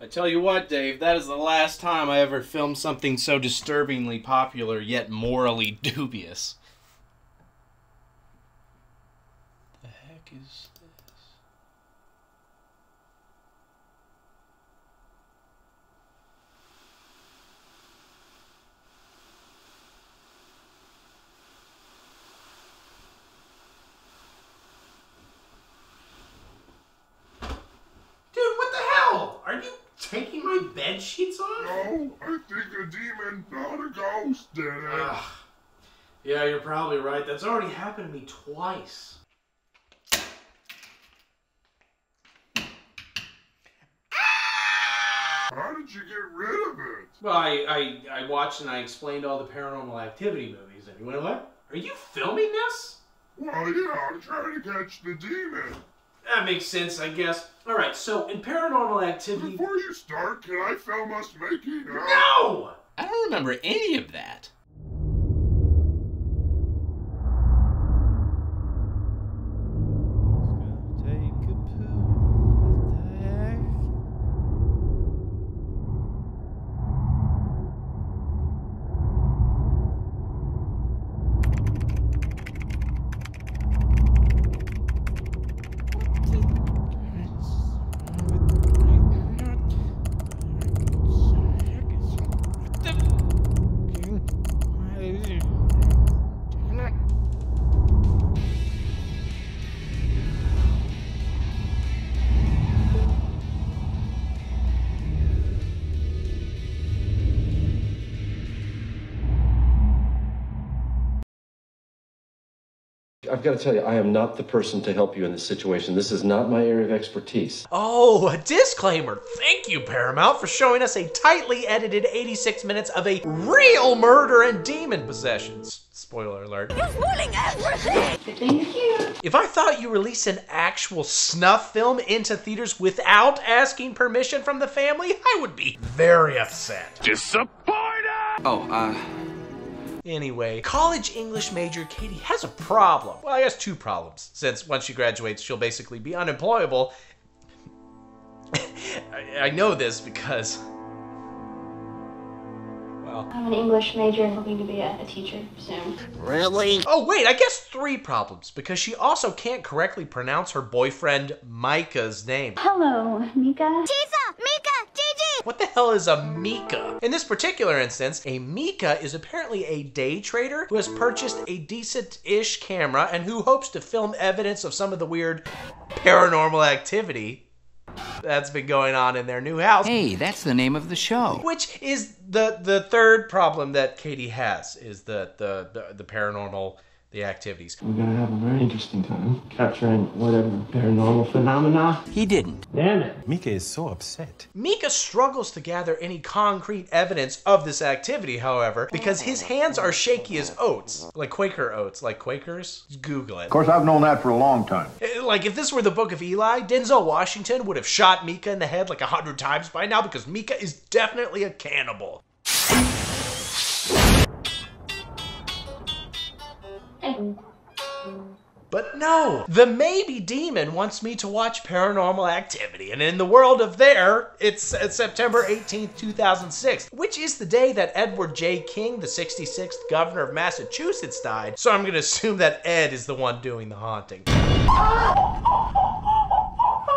I tell you what, Dave, that is the last time I ever filmed something so disturbingly popular yet morally dubious. The heck is this? Dude, what the hell? Are you taking my bed sheets off? No, oh, I think a demon, not a ghost, did it. Ugh. Yeah, you're probably right. That's already happened to me twice. How did you get rid of it? Well, I, I, I watched and I explained all the paranormal activity movies, and you went, what? Are you filming this? Well, yeah, I'm trying to catch the demon. That makes sense, I guess. All right, so in paranormal activity. Before you start, can I film us making out? No! I don't remember any of that. Got to tell you, I am not the person to help you in this situation. This is not my area of expertise. Oh, a disclaimer. Thank you, Paramount, for showing us a tightly edited 86 minutes of a real murder and demon possessions. Spoiler alert. You're spoiling everything. If I thought you released an actual snuff film into theaters without asking permission from the family, I would be very upset. Disappointed! Oh, uh, Anyway, college English major Katie has a problem. Well, I guess two problems, since once she graduates, she'll basically be unemployable. I, know this because. Well. I'm an English major and hoping to be a, a teacher soon. really? Oh, wait, I guess three problems, because she also can't correctly pronounce her boyfriend Micah's name. Hello, Mika. Tisa, Mika, Gigi. What the hell is a Mika? In this particular instance, a Mika is apparently a day trader who has purchased a decent-ish camera and who hopes to film evidence of some of the weird paranormal activity that's been going on in their new house. Hey, that's the name of the show. Which is the the third problem that Katie has is the the the, the paranormal the activities. We're gonna have a very interesting time capturing whatever paranormal phenomena. He didn't. Damn it. Mika is so upset. Mika struggles to gather any concrete evidence of this activity, however, because his hands are shaky as oats. Like Quaker oats, like Quakers. Just Google it. Of course, I've known that for a long time. Eh, Like, if this were the Book of Eli, Denzel Washington would have shot Mika in the head like a hundred times by now because Mika is definitely a cannibal. Eh. But no, the maybe demon wants me to watch paranormal activity, and in the world of there, it's September 18th, 2006, which is the day that Edward J. King, the 66th governor of Massachusetts, died. So I'm gonna assume that Ed is the one doing the haunting.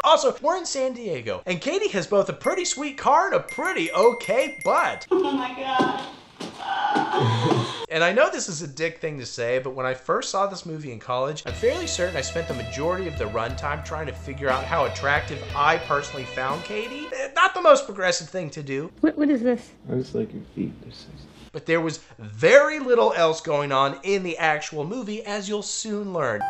Also, we're in San Diego, and Katie has both a pretty sweet car and a pretty okay butt. Oh my god. And I know this is a dick thing to say, but when I first saw this movie in college, I'm fairly certain I spent the majority of the runtime trying to figure out how attractive I personally found Katie. Eh, Not the most progressive thing to do, What, what is this? Looks like your feet. They're but there was very little else going on in the actual movie, as you'll soon learn.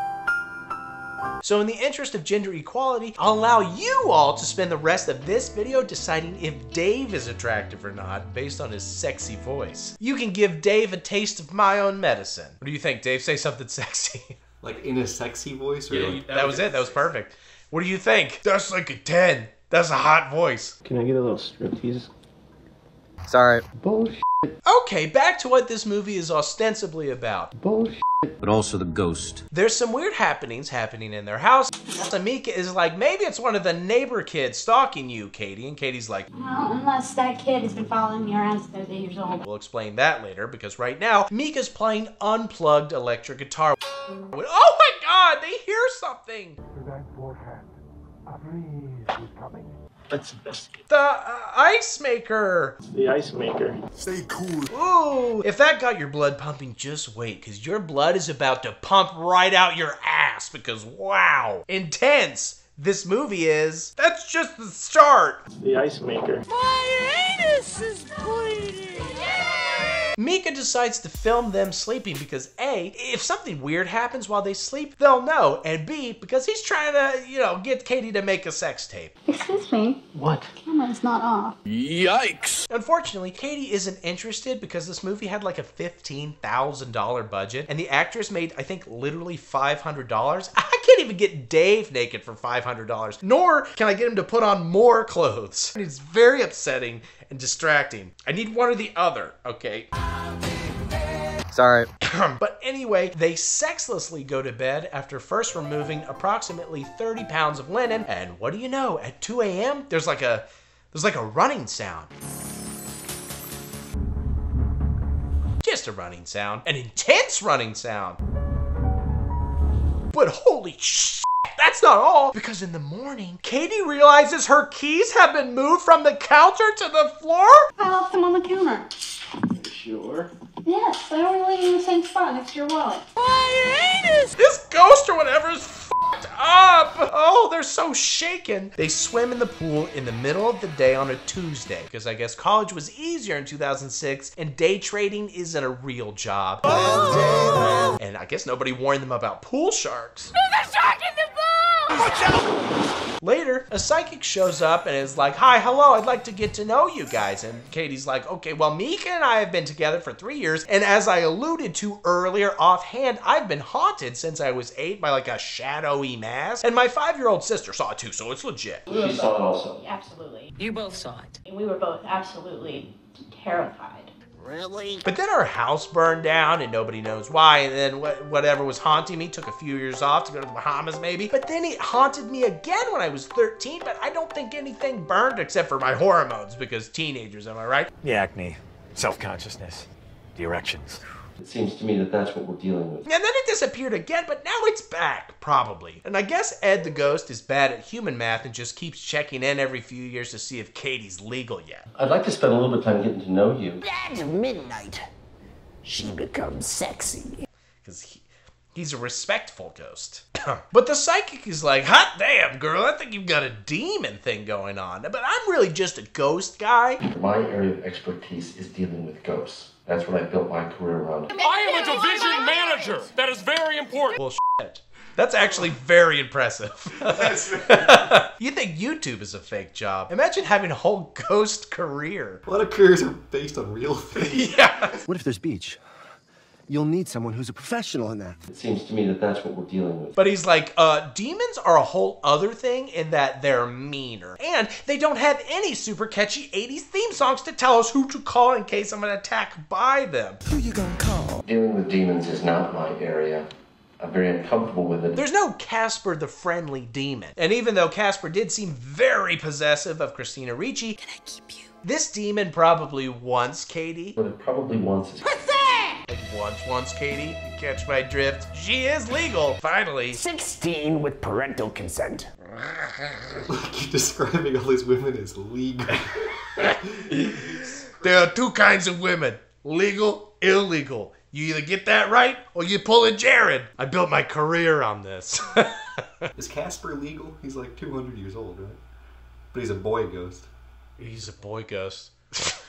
So in the interest of gender equality, I'll allow you all to spend the rest of this video deciding if Dave is attractive or not based on his sexy voice. You can give Dave a taste of my own medicine. What do you think, Dave? Say something sexy. Like in a sexy voice, or Yeah, like, you- That was it. That was perfect. What do you think? That's like a 10. That's a hot voice. Can I get a little striptease? Sorry. Bullshit. Okay, back to what this movie is ostensibly about. Bullshit. but also the ghost. There's some weird happenings happening in their house. Amika is like, maybe it's one of the neighbor kids stalking you, Katie. And Katie's like, Well, unless that kid has been following me around since I was eight years old. we'll explain that later because right now, Mika's playing unplugged electric guitar. Oh my god, they hear something! What's this? The uh, ice maker! The ice maker. Stay cool. Ooh, if that got your blood pumping, just wait, because your blood is about to pump right out your ass. Because wow, intense this movie is. That's just the start. The ice maker. Mika decides to film them sleeping because A, if something weird happens while they sleep, they'll know, and B, because he's trying to, you know, get Katie to make a sex tape. Excuse me. What? Camera's not off. Yikes! Unfortunately, Katie isn't interested because this movie had like a $15,000 budget, and the actress made, I think, literally $500. I can't even get Dave naked for $500, nor can I get him to put on more clothes. It's very upsetting and distracting. I need one or the other, okay? Sorry. but anyway, they sexlessly go to bed after first removing approximately 30 pounds of linen, and what do you know? At 2 a.m., there's like a there's like a running sound. Just a running sound, an intense running sound. But holy sh! That's not all, because in the morning, Katie realizes her keys have been moved from the counter to the floor. I left them on the counter. Sure. Yes, I only leave them in the same spot next to your wallet. This ghost or whatever is fucked up. Oh, they're so shaken. They swim in the pool in the middle of the day on a Tuesday because I guess college was easier in 2006 and day trading isn't a real job. And I guess nobody warned them about pool sharks. There's a shark in the pool! Later, a psychic shows up and is like, Hi, hello, I'd like to get to know you guys. And Katie's like, Okay, well, Mika and I have been together for three years. And as I alluded to earlier offhand, I've been haunted since I was eight by like a shadowy mask. And my five year old sister saw it too, so it's legit. She saw it also. Absolutely. You both saw it. And we were both absolutely terrified. Really? But then our house burned down and nobody knows why. And then wh- whatever was haunting me took a few years off to go to the Bahamas, maybe. But then it haunted me again when I was 13. But I don't think anything burned except for my hormones because teenagers, am I right? The acne, self consciousness, the erections. It seems to me that that's what we're dealing with. And then it disappeared again, but now it's back, probably. And I guess Ed the Ghost is bad at human math and just keeps checking in every few years to see if Katie's legal yet. I'd like to spend a little bit of time getting to know you. At midnight, she becomes sexy. Because he, he's a respectful ghost. but the psychic is like, hot damn, girl, I think you've got a demon thing going on. But I'm really just a ghost guy. My area of expertise is dealing with ghosts. That's what I built my career around. I am a division manager. That is very important. Well, shit. That's actually very impressive. you think YouTube is a fake job? Imagine having a whole ghost career. A lot of careers are based on real things. Yeah. What if there's beach? You'll need someone who's a professional in that. It seems to me that that's what we're dealing with. But he's like, uh, demons are a whole other thing in that they're meaner. And they don't have any super catchy 80s theme songs to tell us who to call in case I'm attacked by them. Who you gonna call? Dealing with demons is not my area. I'm very uncomfortable with it. There's no Casper the friendly demon. And even though Casper did seem very possessive of Christina Ricci, Can I keep you? This demon probably wants Katie. What it probably wants is Like once, once, Katie. You catch my drift? She is legal, finally. 16 with parental consent. Like describing all these women as legal. There are two kinds of women legal, illegal. You either get that right or you pull a Jared. I built my career on this. Is Casper legal? He's like 200 years old, right? But he's a boy ghost. He's a boy ghost.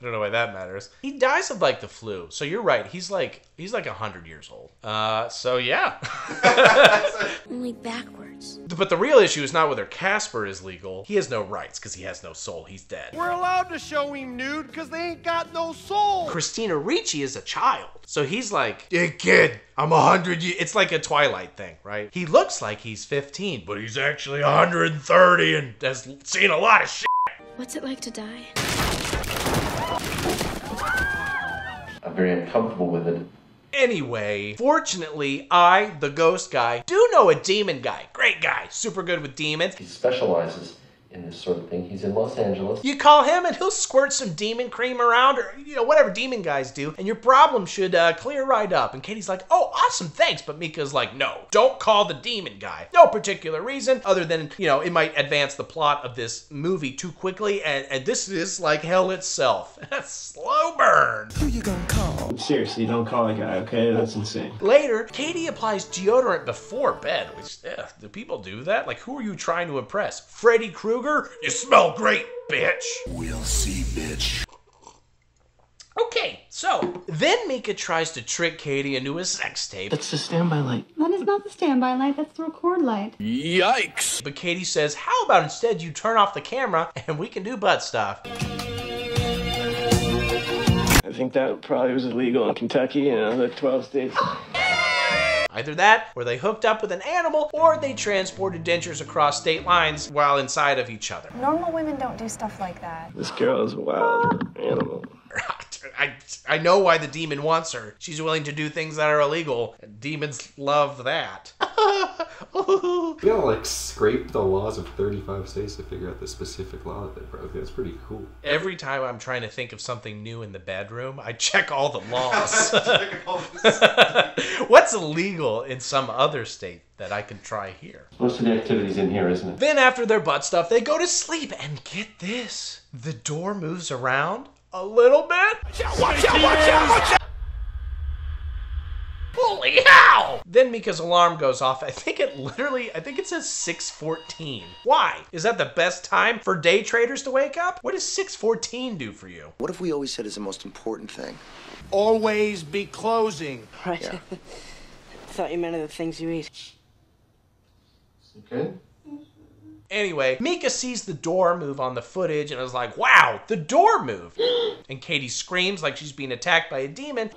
I don't know why that matters. He dies of like the flu. So you're right. He's like he's like hundred years old. Uh, so yeah. Only backwards. but the real issue is not whether Casper is legal. He has no rights because he has no soul. He's dead. We're allowed to show him nude because they ain't got no soul. Christina Ricci is a child. So he's like, hey kid, I'm a hundred. It's like a Twilight thing, right? He looks like he's 15, but he's actually 130 and has seen a lot of shit. What's it like to die? I'm very uncomfortable with it. Anyway, fortunately, I, the ghost guy, do know a demon guy. Great guy, super good with demons. He specializes in this sort of thing. He's in Los Angeles. You call him and he'll squirt some demon cream around or, you know, whatever demon guys do, and your problem should uh, clear right up. And Katie's like, oh, awesome, thanks. But Mika's like, no, don't call the demon guy. No particular reason other than, you know, it might advance the plot of this movie too quickly, and, and this is like hell itself. Slow burn. Who you gonna call? Seriously, don't call a guy, okay? That's insane. Later, Katie applies deodorant before bed, which, eh, do people do that? Like, who are you trying to impress? Freddy Krueger? You smell great, bitch. We'll see, bitch. Okay, so then Mika tries to trick Katie into a sex tape. That's the standby light. That is not the standby light, that's the record light. Yikes! But Katie says, How about instead you turn off the camera and we can do butt stuff? I think that probably was illegal in Kentucky and other 12 states. Either that, or they hooked up with an animal, or they transported dentures across state lines while inside of each other. Normal women don't do stuff like that. This girl is a wild animal. I, I know why the demon wants her. She's willing to do things that are illegal. Demons love that. You gotta like scrape the laws of 35 states to figure out the specific law that they broke. That's pretty cool. Every time I'm trying to think of something new in the bedroom, I check all the laws. What's illegal in some other state that I can try here? Most of the activity's in here, isn't it? Then after their butt stuff, they go to sleep. And get this, the door moves around a little bit. Watch out, watch out, watch out! Holy hell! Then Mika's alarm goes off. I think it literally, I think it says 614. Why? Is that the best time for day traders to wake up? What does 614 do for you? What if we always said is the most important thing? Always be closing. Right. Yeah. Thought you meant of the things you eat. Okay. Anyway, Mika sees the door move on the footage and is like, wow, the door moved. and Katie screams like she's being attacked by a demon.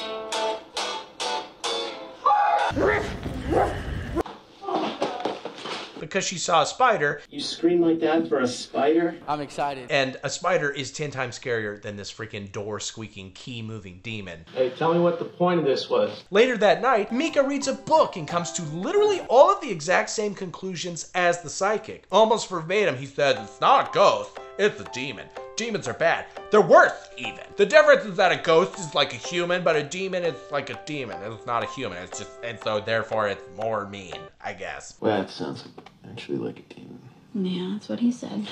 Because she saw a spider, You scream like that for a spider? I'm excited. and a spider is 10 times scarier than this freaking door squeaking, key moving demon. Hey, tell me what the point of this was. Later that night, Mika reads a book and comes to literally all of the exact same conclusions as the psychic. Almost verbatim, he said, It's not a ghost, it's a demon. Demons are bad. They're worse, even. The difference is that a ghost is like a human, but a demon is like a demon. It's not a human. It's just, and so therefore it's more mean, I guess. Well, that sounds actually like a demon. Yeah, that's what he said.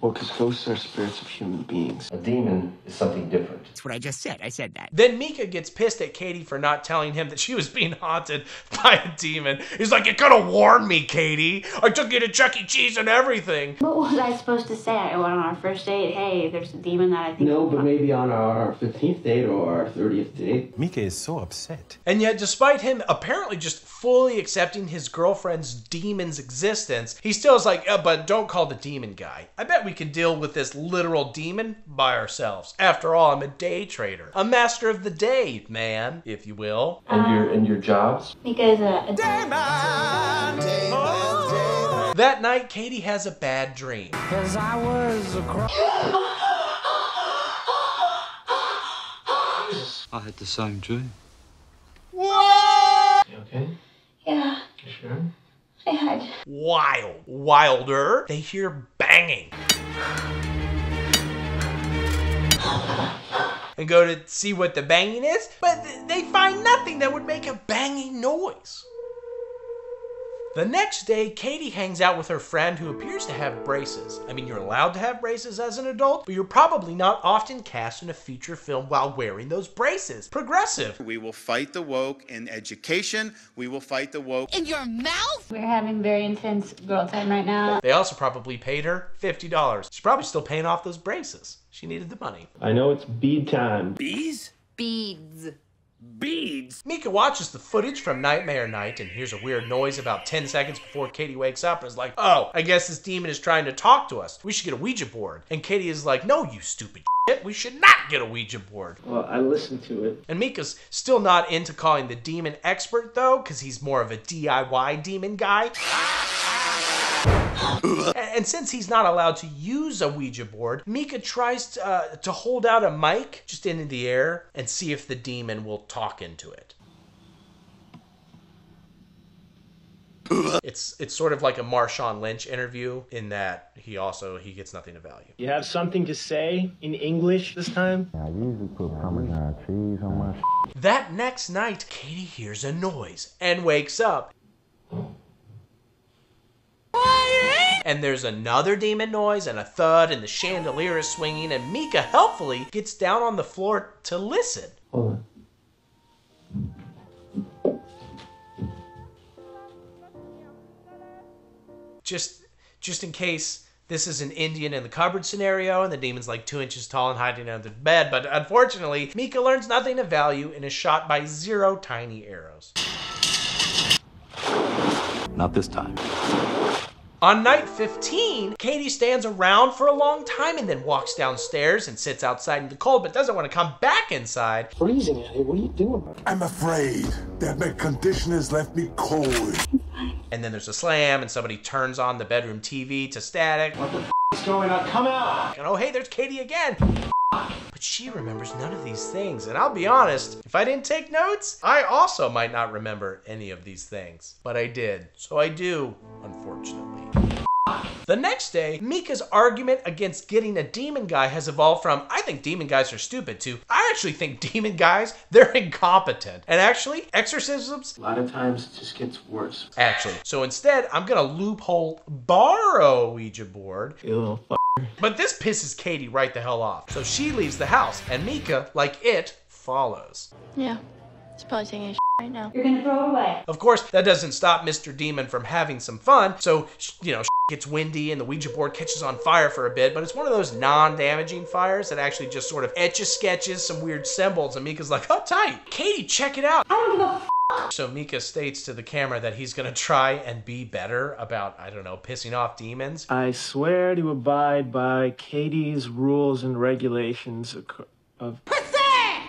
Well, because ghosts are spirits of human beings. A demon is something different. That's what I just said. I said that. Then Mika gets pissed at Katie for not telling him that she was being haunted by a demon. He's like, You could have warned me, Katie. I took you to Chuck E. Cheese and everything. What was I supposed to say? I went on our first date. Hey, there's a demon that I think. No, but maybe on our 15th date or our 30th date. Mika is so upset. And yet, despite him apparently just fully accepting his girlfriend's demon's existence, he still is like, "Uh, but don't call the demon guy. I bet we can deal with this literal demon by ourselves. After all, I'm a day trader, a master of the day, man, if you will. And your and your jobs? Because uh, a, a That night, Katie has a bad dream. Cause I was a I had the same dream. You okay? yeah, You sure? I. Wild. Wilder. They hear banging. And go to see what the banging is, but th- they find nothing that would make a banging noise. The next day, Katie hangs out with her friend who appears to have braces. I mean, you're allowed to have braces as an adult, but you're probably not often cast in a feature film while wearing those braces. Progressive. We will fight the woke in education. We will fight the woke In your mouth? We're having very intense girl time right now. They also probably paid her $50. She's probably still paying off those braces. She needed the money. I know it's bead time. Bees? Beads. Beads? Mika watches the footage from Nightmare Night and hears a weird noise about 10 seconds before Katie wakes up and is like, oh, I guess this demon is trying to talk to us. We should get a Ouija board. And Katie is like, no, you stupid shit. We should not get a Ouija board. Well, I listened to it. And Mika's still not into calling the demon expert though, because he's more of a DIY demon guy. and since he's not allowed to use a Ouija board, Mika tries to, uh, to hold out a mic just in the air and see if the demon will talk into it. It's it's sort of like a Marshawn Lynch interview in that he also he gets nothing of value. You have something to say in English this time? I usually put Parmesan cheese on my. That next night, Katie hears a noise and wakes up. And there's another demon noise and a thud, and the chandelier is swinging, and Mika helpfully gets down on the floor to listen. Hold. Just, just in case this is an Indian in the cupboard scenario, and the demon's like two inches tall and hiding under the bed. But unfortunately, Mika learns nothing of value and is shot by zero tiny arrows. Not this time. On night 15, Katie stands around for a long time and then walks downstairs and sits outside in the cold but doesn't want to come back inside. Freezing out here. What are you doing? I'm afraid that my condition has left me cold. And then there's a slam and somebody turns on the bedroom TV to static. What the f is going on? Come out! And oh, hey, there's Katie again. But she remembers none of these things. And I'll be honest, if I didn't take notes, I also might not remember any of these things. But I did. So I do, unfortunately. The next day, Mika's argument against getting a demon guy has evolved from, I think demon guys are stupid, to, I actually think demon guys, they're incompetent. And actually, exorcisms, A lot of times it just gets worse. actually. So instead, I'm gonna loophole borrow Ouija board You little f- but this pisses Katie right the hell off. So she leaves the house, and Mika, like it, follows. Yeah. It's probably taking a shit right now. You're gonna throw it away. Of course, that doesn't stop Mr. Demon from having some fun, so, sh- you know, sh- gets windy and the Ouija board catches on fire for a bit, but it's one of those non-damaging fires that actually just sort of etches sketches some weird symbols, and Mika's like, oh, tight. Katie, check it out. I don't give a f- So Mika states to the camera that he's gonna try and be better about, I don't know, pissing off demons. I swear to abide by Katie's rules and regulations ac- of.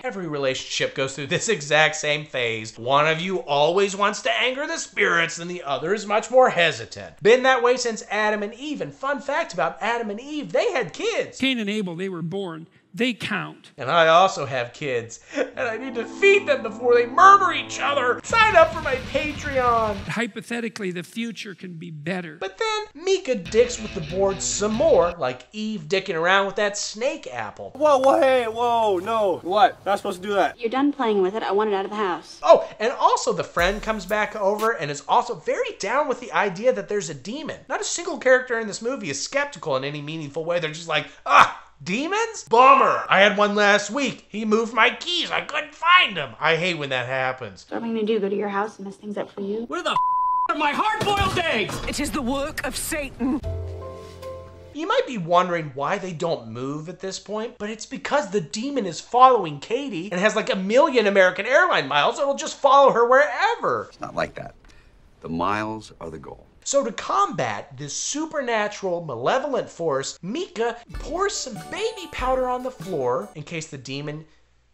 Every relationship goes through this exact same phase. One of you always wants to anger the spirits, and the other is much more hesitant. Been that way since Adam and Eve. And fun fact about Adam and Eve, they had kids. Cain and Abel, they were born. They count. And I also have kids, and I need to feed them before they murder each other. Sign up for my Patreon. Hypothetically, the future can be better. But then Mika dicks with the board some more, like Eve dicking around with that snake apple. Whoa, whoa, hey, whoa, no. What? Not supposed to do that. You're done playing with it. I want it out of the house. Oh, and also the friend comes back over and is also very down with the idea that there's a demon. Not a single character in this movie is skeptical in any meaningful way. They're just like, ah, demons? Bummer. I had one last week. He moved my keys. I couldn't find them. I hate when that happens. What am I gonna do? Go to your house and mess things up for you? Where the f are my hard-boiled eggs? It is the work of Satan. You might be wondering why they don't move at this point, but it's because the demon is following Katie and has like a million American airline miles. It'll just follow her wherever. It's not like that. The miles are the goal. So to combat this supernatural, malevolent force, Mika pours some baby powder on the floor in case the demon,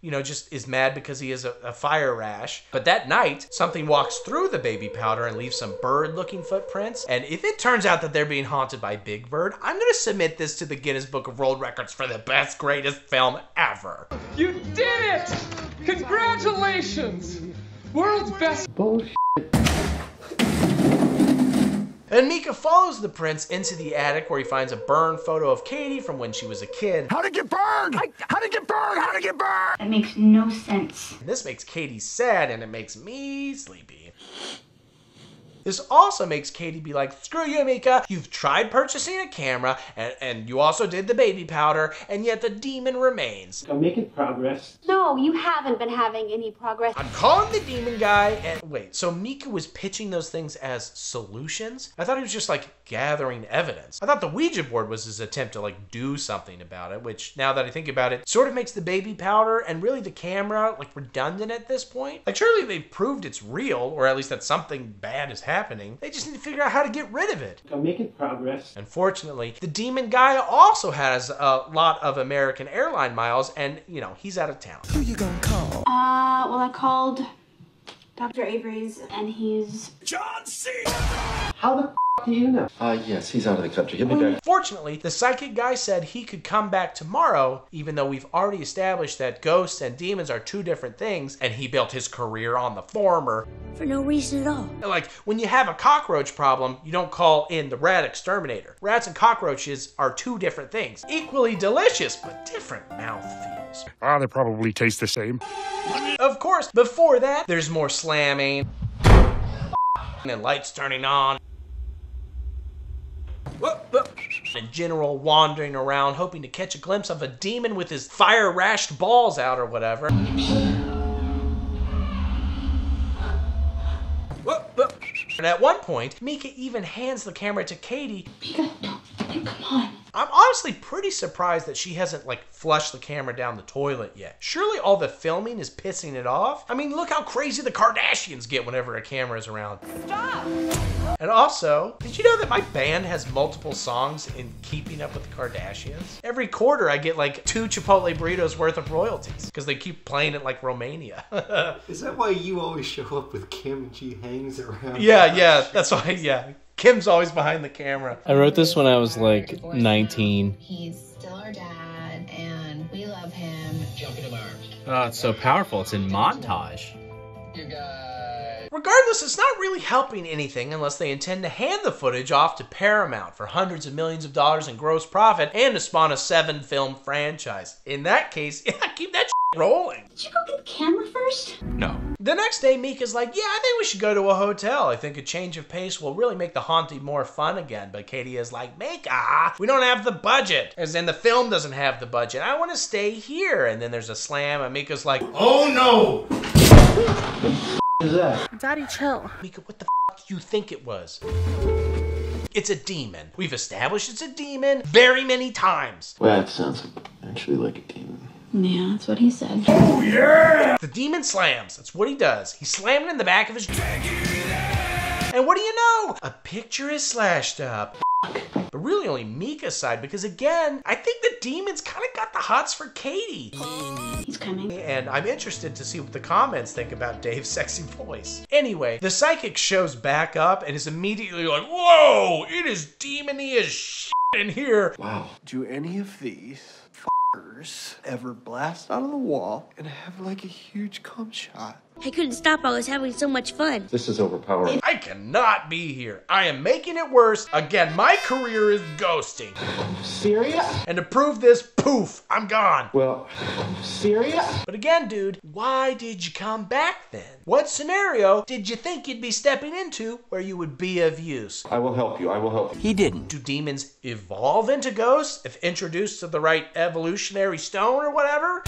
you know, just is mad because he has a, a fire rash. But that night, something walks through the baby powder and leaves some bird-looking footprints. And if it turns out that they're being haunted by Big Bird, I'm gonna submit this to the Guinness Book of World Records for the best, greatest film ever. You did it! Congratulations! World's best. Bullshit. And Mika follows the prints into the attic where he finds a burned photo of Katie from when she was a kid. How did it get burned? how did it get burned? How did it get burned? That makes no sense. And this makes Katie sad and it makes me sleepy. This also makes Katie be like, screw you, Mika. You've tried purchasing a camera, and, and you also did the baby powder, and yet the demon remains. I'm making progress. No, you haven't been having any progress. I'm calling the demon guy, and wait, so Mika was pitching those things as solutions? I thought he was just like gathering evidence. I thought the Ouija board was his attempt to like do something about it, which now that I think about it, sort of makes the baby powder and really the camera like redundant at this point. Like, surely they've proved it's real, or at least that something bad is happening. They just need to figure out how to get rid of it. I'm making progress. Unfortunately, the demon guy also has a lot of American airline miles, and you know, he's out of town. Who you gonna call? Uh, well, I called Dr. Avery's, and he's John C. How the f- do you know? Uh, yes, he's out of the country. He'll be back. Fortunately, the psychic guy said he could come back tomorrow, even though we've already established that ghosts and demons are two different things, and he built his career on the former. For no reason at all. Like, when you have a cockroach problem, you don't call in the rat exterminator. Rats and cockroaches are two different things. Equally delicious, but different mouthfeels. Ah, they probably taste the same. Of course, before that, there's more slamming, and lights turning on, and general wandering around hoping to catch a glimpse of a demon with his fire rashed balls out or whatever. And at one point, Mika even hands the camera to Katie. Mika, don't, come on. I'm honestly pretty surprised that she hasn't like flushed the camera down the toilet yet. Surely all the filming is pissing it off. I mean, look how crazy the Kardashians get whenever a camera is around. Stop! And also, did you know that my band has multiple songs in Keeping Up with the Kardashians? Every quarter I get like two Chipotle burritos worth of royalties because they keep playing it like Romania. Is that why you always show up with Kim and she hangs around? yeah, yeah, that's why, yeah. Kim's always behind the camera. I wrote this when I was like 19. He's still our dad, and we love him. Jump into my arms. Oh, it's so powerful. It's in montage. You guys. Regardless, it's not really helping anything unless they intend to hand the footage off to Paramount for hundreds of millions of dollars in gross profit and to spawn a seven film franchise. In that case, yeah, keep that shit rolling. Did you go get the camera first? No. The next day, Mika's like, Yeah, I think we should go to a hotel. I think a change of pace will really make the haunting more fun again. But Katie is like, Mika, ah, we don't have the budget. As in, the film doesn't have the budget. I want to stay here. And then there's a slam, and Mika's like, Oh no! What is that? Daddy, chill. Mika, what the f do you think it was? It's a demon. We've established it's a demon very many times. Well, that sounds actually like a demon. Yeah, that's what he said. Oh yeah! The demon slams. That's what he does. He slammed in the back of his. And what do you know? A picture is slashed up. But really only Mika's side because again, I think the demons kind of got the hots for Katie. He's coming. And I'm interested to see what the comments think about Dave's sexy voice. Anyway, the psychic shows back up and is immediately like, Whoa, it is demony as shit in here. Wow. Do any of these ever blast out of the wall and have like a huge cum shot? I couldn't stop. I was having so much fun. This is overpowering. I cannot be here. I am making it worse. Again, my career is ghosting. Serious? And to prove this, poof, I'm gone. Well, Serious? But again, dude, why did you come back then? What scenario did you think you'd be stepping into where you would be of use? I will help you. I will help you. He didn't. Do demons evolve into ghosts if introduced to the right evolutionary stone or whatever?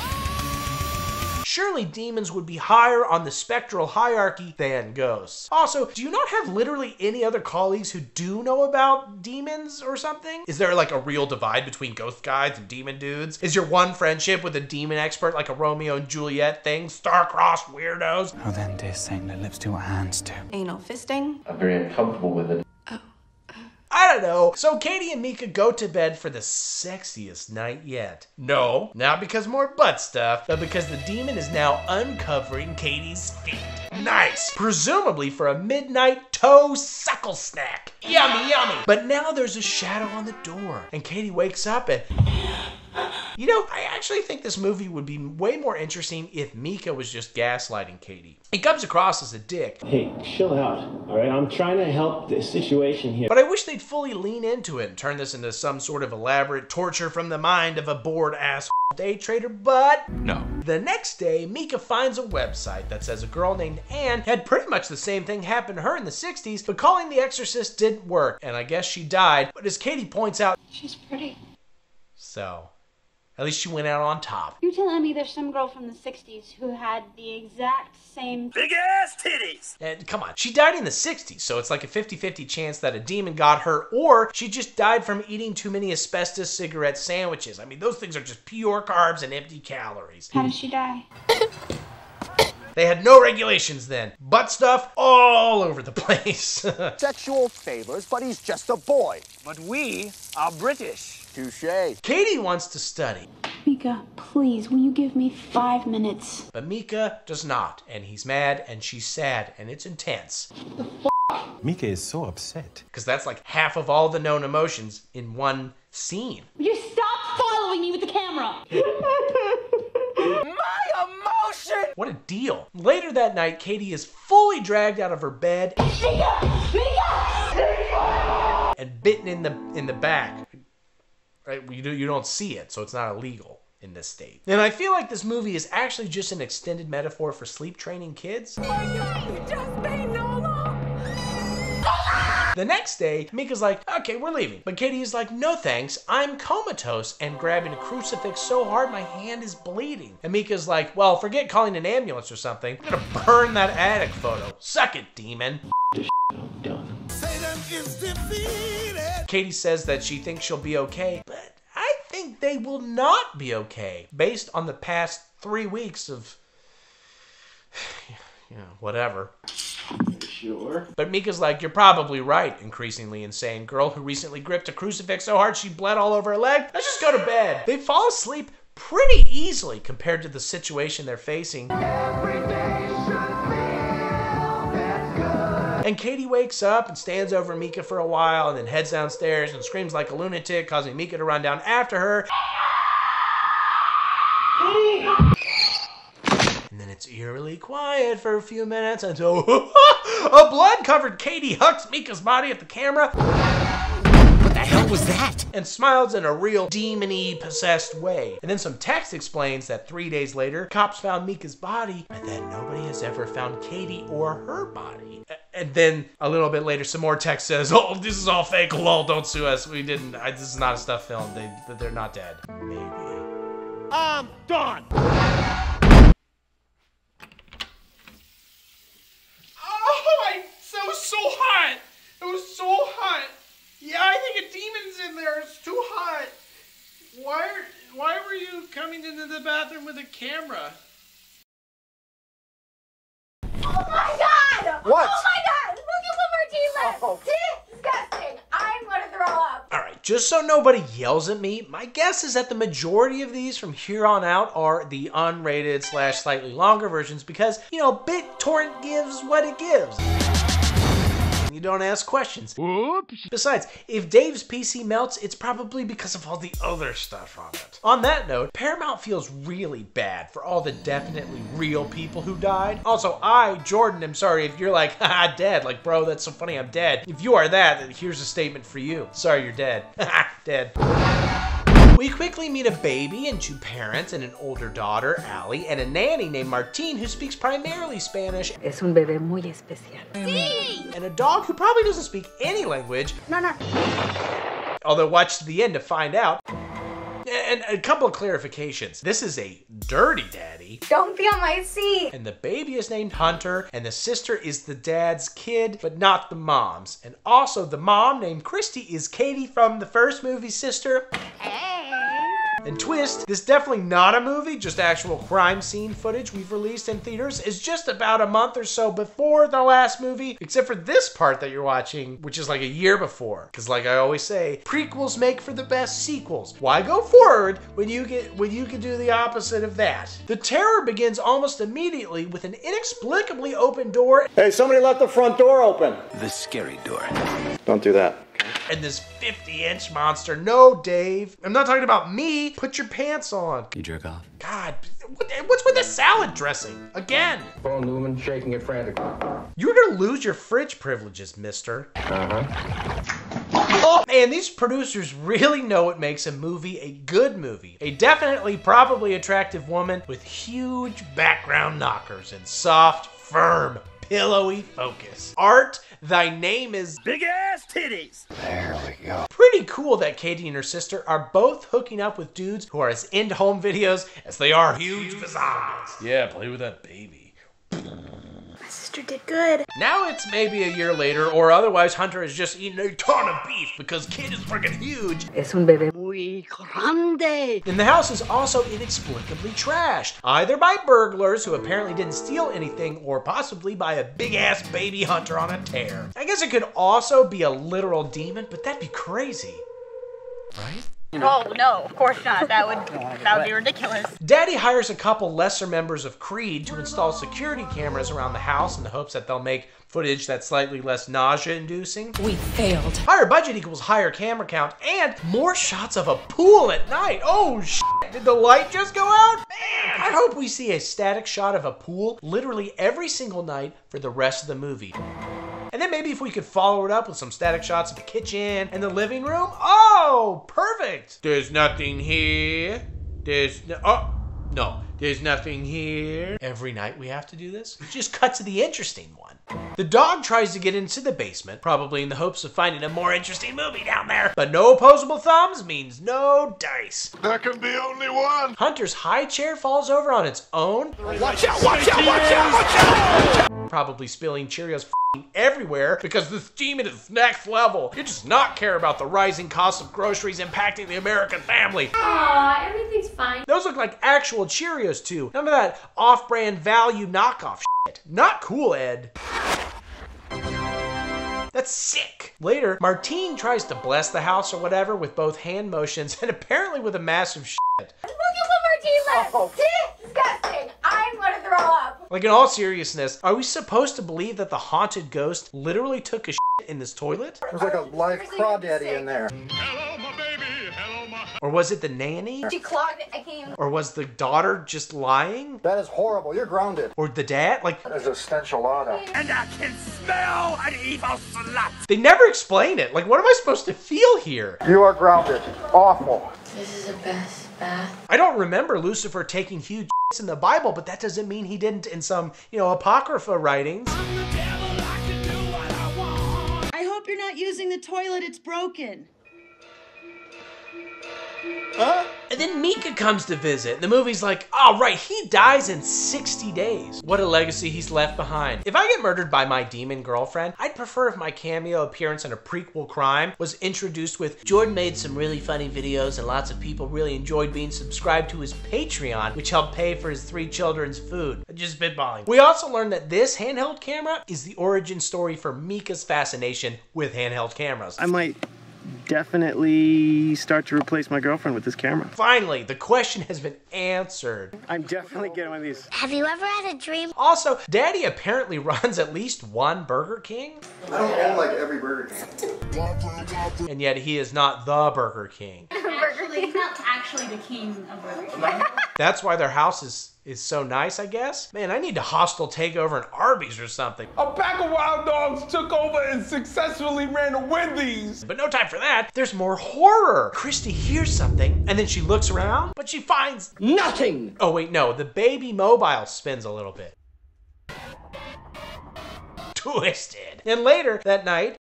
Surely demons would be higher on the spectral hierarchy than ghosts. Also, do you not have literally any other colleagues who do know about demons or something? Is there like a real divide between ghost guides and demon dudes? Is your one friendship with a demon expert like a Romeo and Juliet thing? Star-crossed weirdos? Oh, then, dear saint, let lips do what hands do. Anal fisting? I'm very uncomfortable with it. I don't know. So Katie and Mika go to bed for the sexiest night yet. No, not because more butt stuff, but because the demon is now uncovering Katie's feet. Nice! Presumably for a midnight toe suckle snack. Yummy, yummy! But now there's a shadow on the door, and Katie wakes up and. You know, I actually think this movie would be way more interesting if Mika was just gaslighting Katie. He comes across as a dick, Hey, chill out. All right, I'm trying to help the situation here. But I wish they'd fully lean into it and turn this into some sort of elaborate torture from the mind of a bored ass day trader. But No. the next day, Mika finds a website that says a girl named Anne had pretty much the same thing happen to her in the 60s, but calling the exorcist didn't work, and I guess she died. But as Katie points out, She's pretty. so at least she went out on top. You're telling me there's some girl from the 60s who had the exact same. Big ass titties! And come on, she died in the 60s, so it's like a 50 50 chance that a demon got her, or she just died from eating too many asbestos cigarette sandwiches. I mean, those things are just pure carbs and empty calories. How did she die? They had no regulations then. Butt stuff all over the place. Sexual favors, but he's just a boy. But we are British. Touche. Katie wants to study. Mika, please, will you give me five minutes? But Mika does not, and he's mad and she's sad, and it's intense. Mika is so upset. Because that's like half of all the known emotions in one scene. Will you stop following me with the camera? My emotion! What a deal. Later that night, Katie is fully dragged out of her bed Mika! Mika! and bitten in the in the back. Right? You, do, you don't see it, so it's not illegal in this state. And I feel like this movie is actually just an extended metaphor for sleep training kids. The next day, Mika's like, okay, we're leaving. But Katie is like, no thanks, I'm comatose and grabbing a crucifix so hard my hand is bleeding. And Mika's like, well, forget calling an ambulance or something. I'm gonna burn that attic photo. Suck it, demon. Katie says that she thinks she'll be okay, but I think they will not be okay based on the past three weeks of, you know, whatever. Sure. But Mika's like, you're probably right, increasingly insane girl who recently gripped a crucifix so hard she bled all over her leg. Let's just go to bed. They fall asleep pretty easily compared to the situation they're facing. And Katie wakes up and stands over Mika for a while and then heads downstairs and screams like a lunatic, causing Mika to run down after her. And then it's eerily quiet for a few minutes until a blood covered Katie hucks Mika's body at the camera. What the hell was that? And smiles in a real demony possessed way. And then some text explains that three days later, cops found Mika's body, but that nobody has ever found Katie or her body. A- And then a little bit later, some more text says, "Oh, this is all fake. Lol, don't sue us. We didn't. I, this is not a stuff film. They, they're not dead. Maybe." I'm done. Oh, I, that was so hot. It was so hot. Yeah, I think a demon's in there. It's too hot. Why, why were you coming into the bathroom with a camera? Oh my god! What? Oh my left! Disgusting! I'm gonna throw up! All right, just so nobody yells at me, my guess is that the majority of these from here on out are the unrated slash slightly longer versions because, you know, BitTorrent gives what it gives. You don't ask questions. Whoops. Besides, if Dave's PC melts, it's probably because of all the other stuff on it. On that note, Paramount feels really bad for all the definitely real people who died. Also, I, Jordan, am sorry if you're like, haha, dead. Like, bro, that's so funny, I'm dead. If you are that, then here's a statement for you. Sorry, you're dead. Dead. We quickly meet a baby and two parents and an older daughter, Allie, and a nanny named Martine who speaks primarily Spanish, Es un bebé muy especial. and a dog who probably doesn't speak any language, No, no. although watch to the end to find out. And a couple of clarifications. This is a dirty daddy, Don't be on my seat! and the baby is named Hunter, and the sister is the dad's kid, but not the mom's. And also, the mom named Kristi is Katie from the first movie, sister. And twist, this definitely not a movie, just actual crime scene footage we've released in theaters, is just about a month or so before the last movie, except for this part that you're watching, which is like a year before. Because like I always say, prequels make for the best sequels. Why go forward when you get when you can do the opposite of that? The terror begins almost immediately with an inexplicably open door Hey, somebody left the front door open. The scary door. Don't do that. And this 50 inch monster. No, Dave. I'm not talking about me. Put your pants on. You jerk off. God, what's with the salad dressing? Again. Phone Newman shaking it frantically. You're gonna lose your fridge privileges, mister. Uh-huh. Oh man, these producers really know what makes a movie a good movie. A definitely, probably attractive woman with huge background knockers and soft, firm, pillowy focus. Art, thy name is Big ass titties. There we go. Pretty cool that Katie and her sister are both hooking up with dudes who are as into home videos as they are huge facades. Yeah, play with that baby. My sister did good. Now it's maybe a year later, or otherwise Hunter has just eaten a ton of beef because Kid is freaking huge. Es un bebé muy grande. And the house is also inexplicably trashed, either by burglars who apparently didn't steal anything, or possibly by a big ass baby hunter on a tear. I guess it could also be a literal demon, but that'd be crazy. Right? Oh no, of course not. That would that would be ridiculous. Daddy hires a couple lesser members of Creed to install security cameras around the house in the hopes that they'll make footage that's slightly less nausea inducing. We failed. Higher budget equals higher camera count and more shots of a pool at night. Oh shit, did the light just go out? Man, I hope we see a static shot of a pool literally every single night for the rest of the movie. And then maybe if we could follow it up with some static shots of the kitchen and the living room. Oh, perfect. There's nothing here. There's no, oh, no, there's nothing here. Every night we have to do this? Just cut to the interesting one. The dog tries to get into the basement, probably in the hopes of finding a more interesting movie down there. But no opposable thumbs means no dice. There can be only one. Hunter's high chair falls over on its own. Watch out, watch out, watch out, watch out! Probably spilling Cheerios everywhere because this demon is next level. You just not care about the rising cost of groceries impacting the American family. Aw, everything's fine. Those look like actual Cheerios too. None of that off-brand value knockoff shit. Not cool, Ed. That's sick. Later, Martine tries to bless the house or whatever with both hand motions and apparently with a massive shit. Look at what Martine left. Oh. Disgusting. I'm gonna throw up. Like in all seriousness, are we supposed to believe that the haunted ghost literally took a shit in this toilet? There's like a live crawdaddy in there. Or was it the nanny? She clogged it. I can't. Or was the daughter just lying? That is horrible. You're grounded. Or the dad? Like, There's a stenchilada. And I can smell an evil slut. they never explain it. Like, what am I supposed to feel here? You are grounded. Awful. This is the best bath. I don't remember Lucifer taking huge shits in the Bible, but that doesn't mean he didn't in some, you know, apocrypha writings. I hope you're not using the toilet, it's broken. Huh? And then Micah comes to visit. The movie's like, oh, right, he dies in 60 days. What a legacy he's left behind. If I get murdered by my demon girlfriend, I'd prefer if my cameo appearance in a prequel crime was introduced with Jordan made some really funny videos and lots of people really enjoyed being subscribed to his Patreon, which helped pay for his three children's food. Just spitballing. We also learned that this handheld camera is the origin story for Micah's fascination with handheld cameras. I might definitely start to replace my girlfriend with this camera. Finally, the question has been answered. I'm definitely getting one of these. Have you ever had a dream? Also, Daddy apparently runs at least one Burger King, I don't own like every Burger King. and yet he is not the Burger King. Actually, he's not actually the king of Burger King. That's why their house is is so nice, I guess. Man, I need to hostile takeover an Arby's or something. A pack of wild dogs took over and successfully ran a Wendy's. But no time for that. There's more horror. Kristi hears something, and then she looks around, but she finds Nothing. Oh wait, no, the baby mobile spins a little bit. Twisted. And later that night,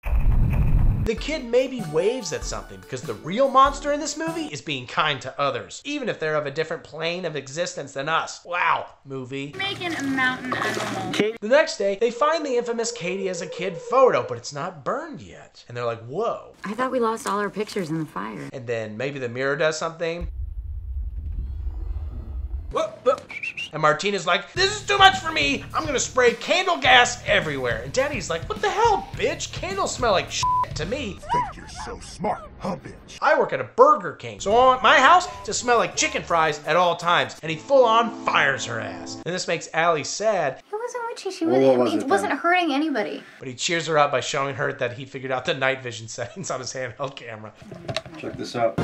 the kid maybe waves at something because the real monster in this movie is being kind to others, even if they're of a different plane of existence than us. Wow, movie. Making a mountain animal. The next day, they find the infamous Katie as a kid photo, but it's not burned yet. And they're like, whoa. I thought we lost all our pictures in the fire. And then maybe the mirror does something. And Martine's like, this is too much for me. I'm gonna spray candle gas everywhere. And Daddy's like, what the hell, bitch? Candles smell like shit to me. Think you're so smart, huh, bitch? I work at a Burger King, so I want my house to smell like chicken fries at all times. And he full on fires her ass. And this makes Allie sad, It wasn't witchy. She Well, was, what was it it wasn't hurting anybody. but he cheers her up by showing her that he figured out the night vision settings on his handheld camera. Check this out.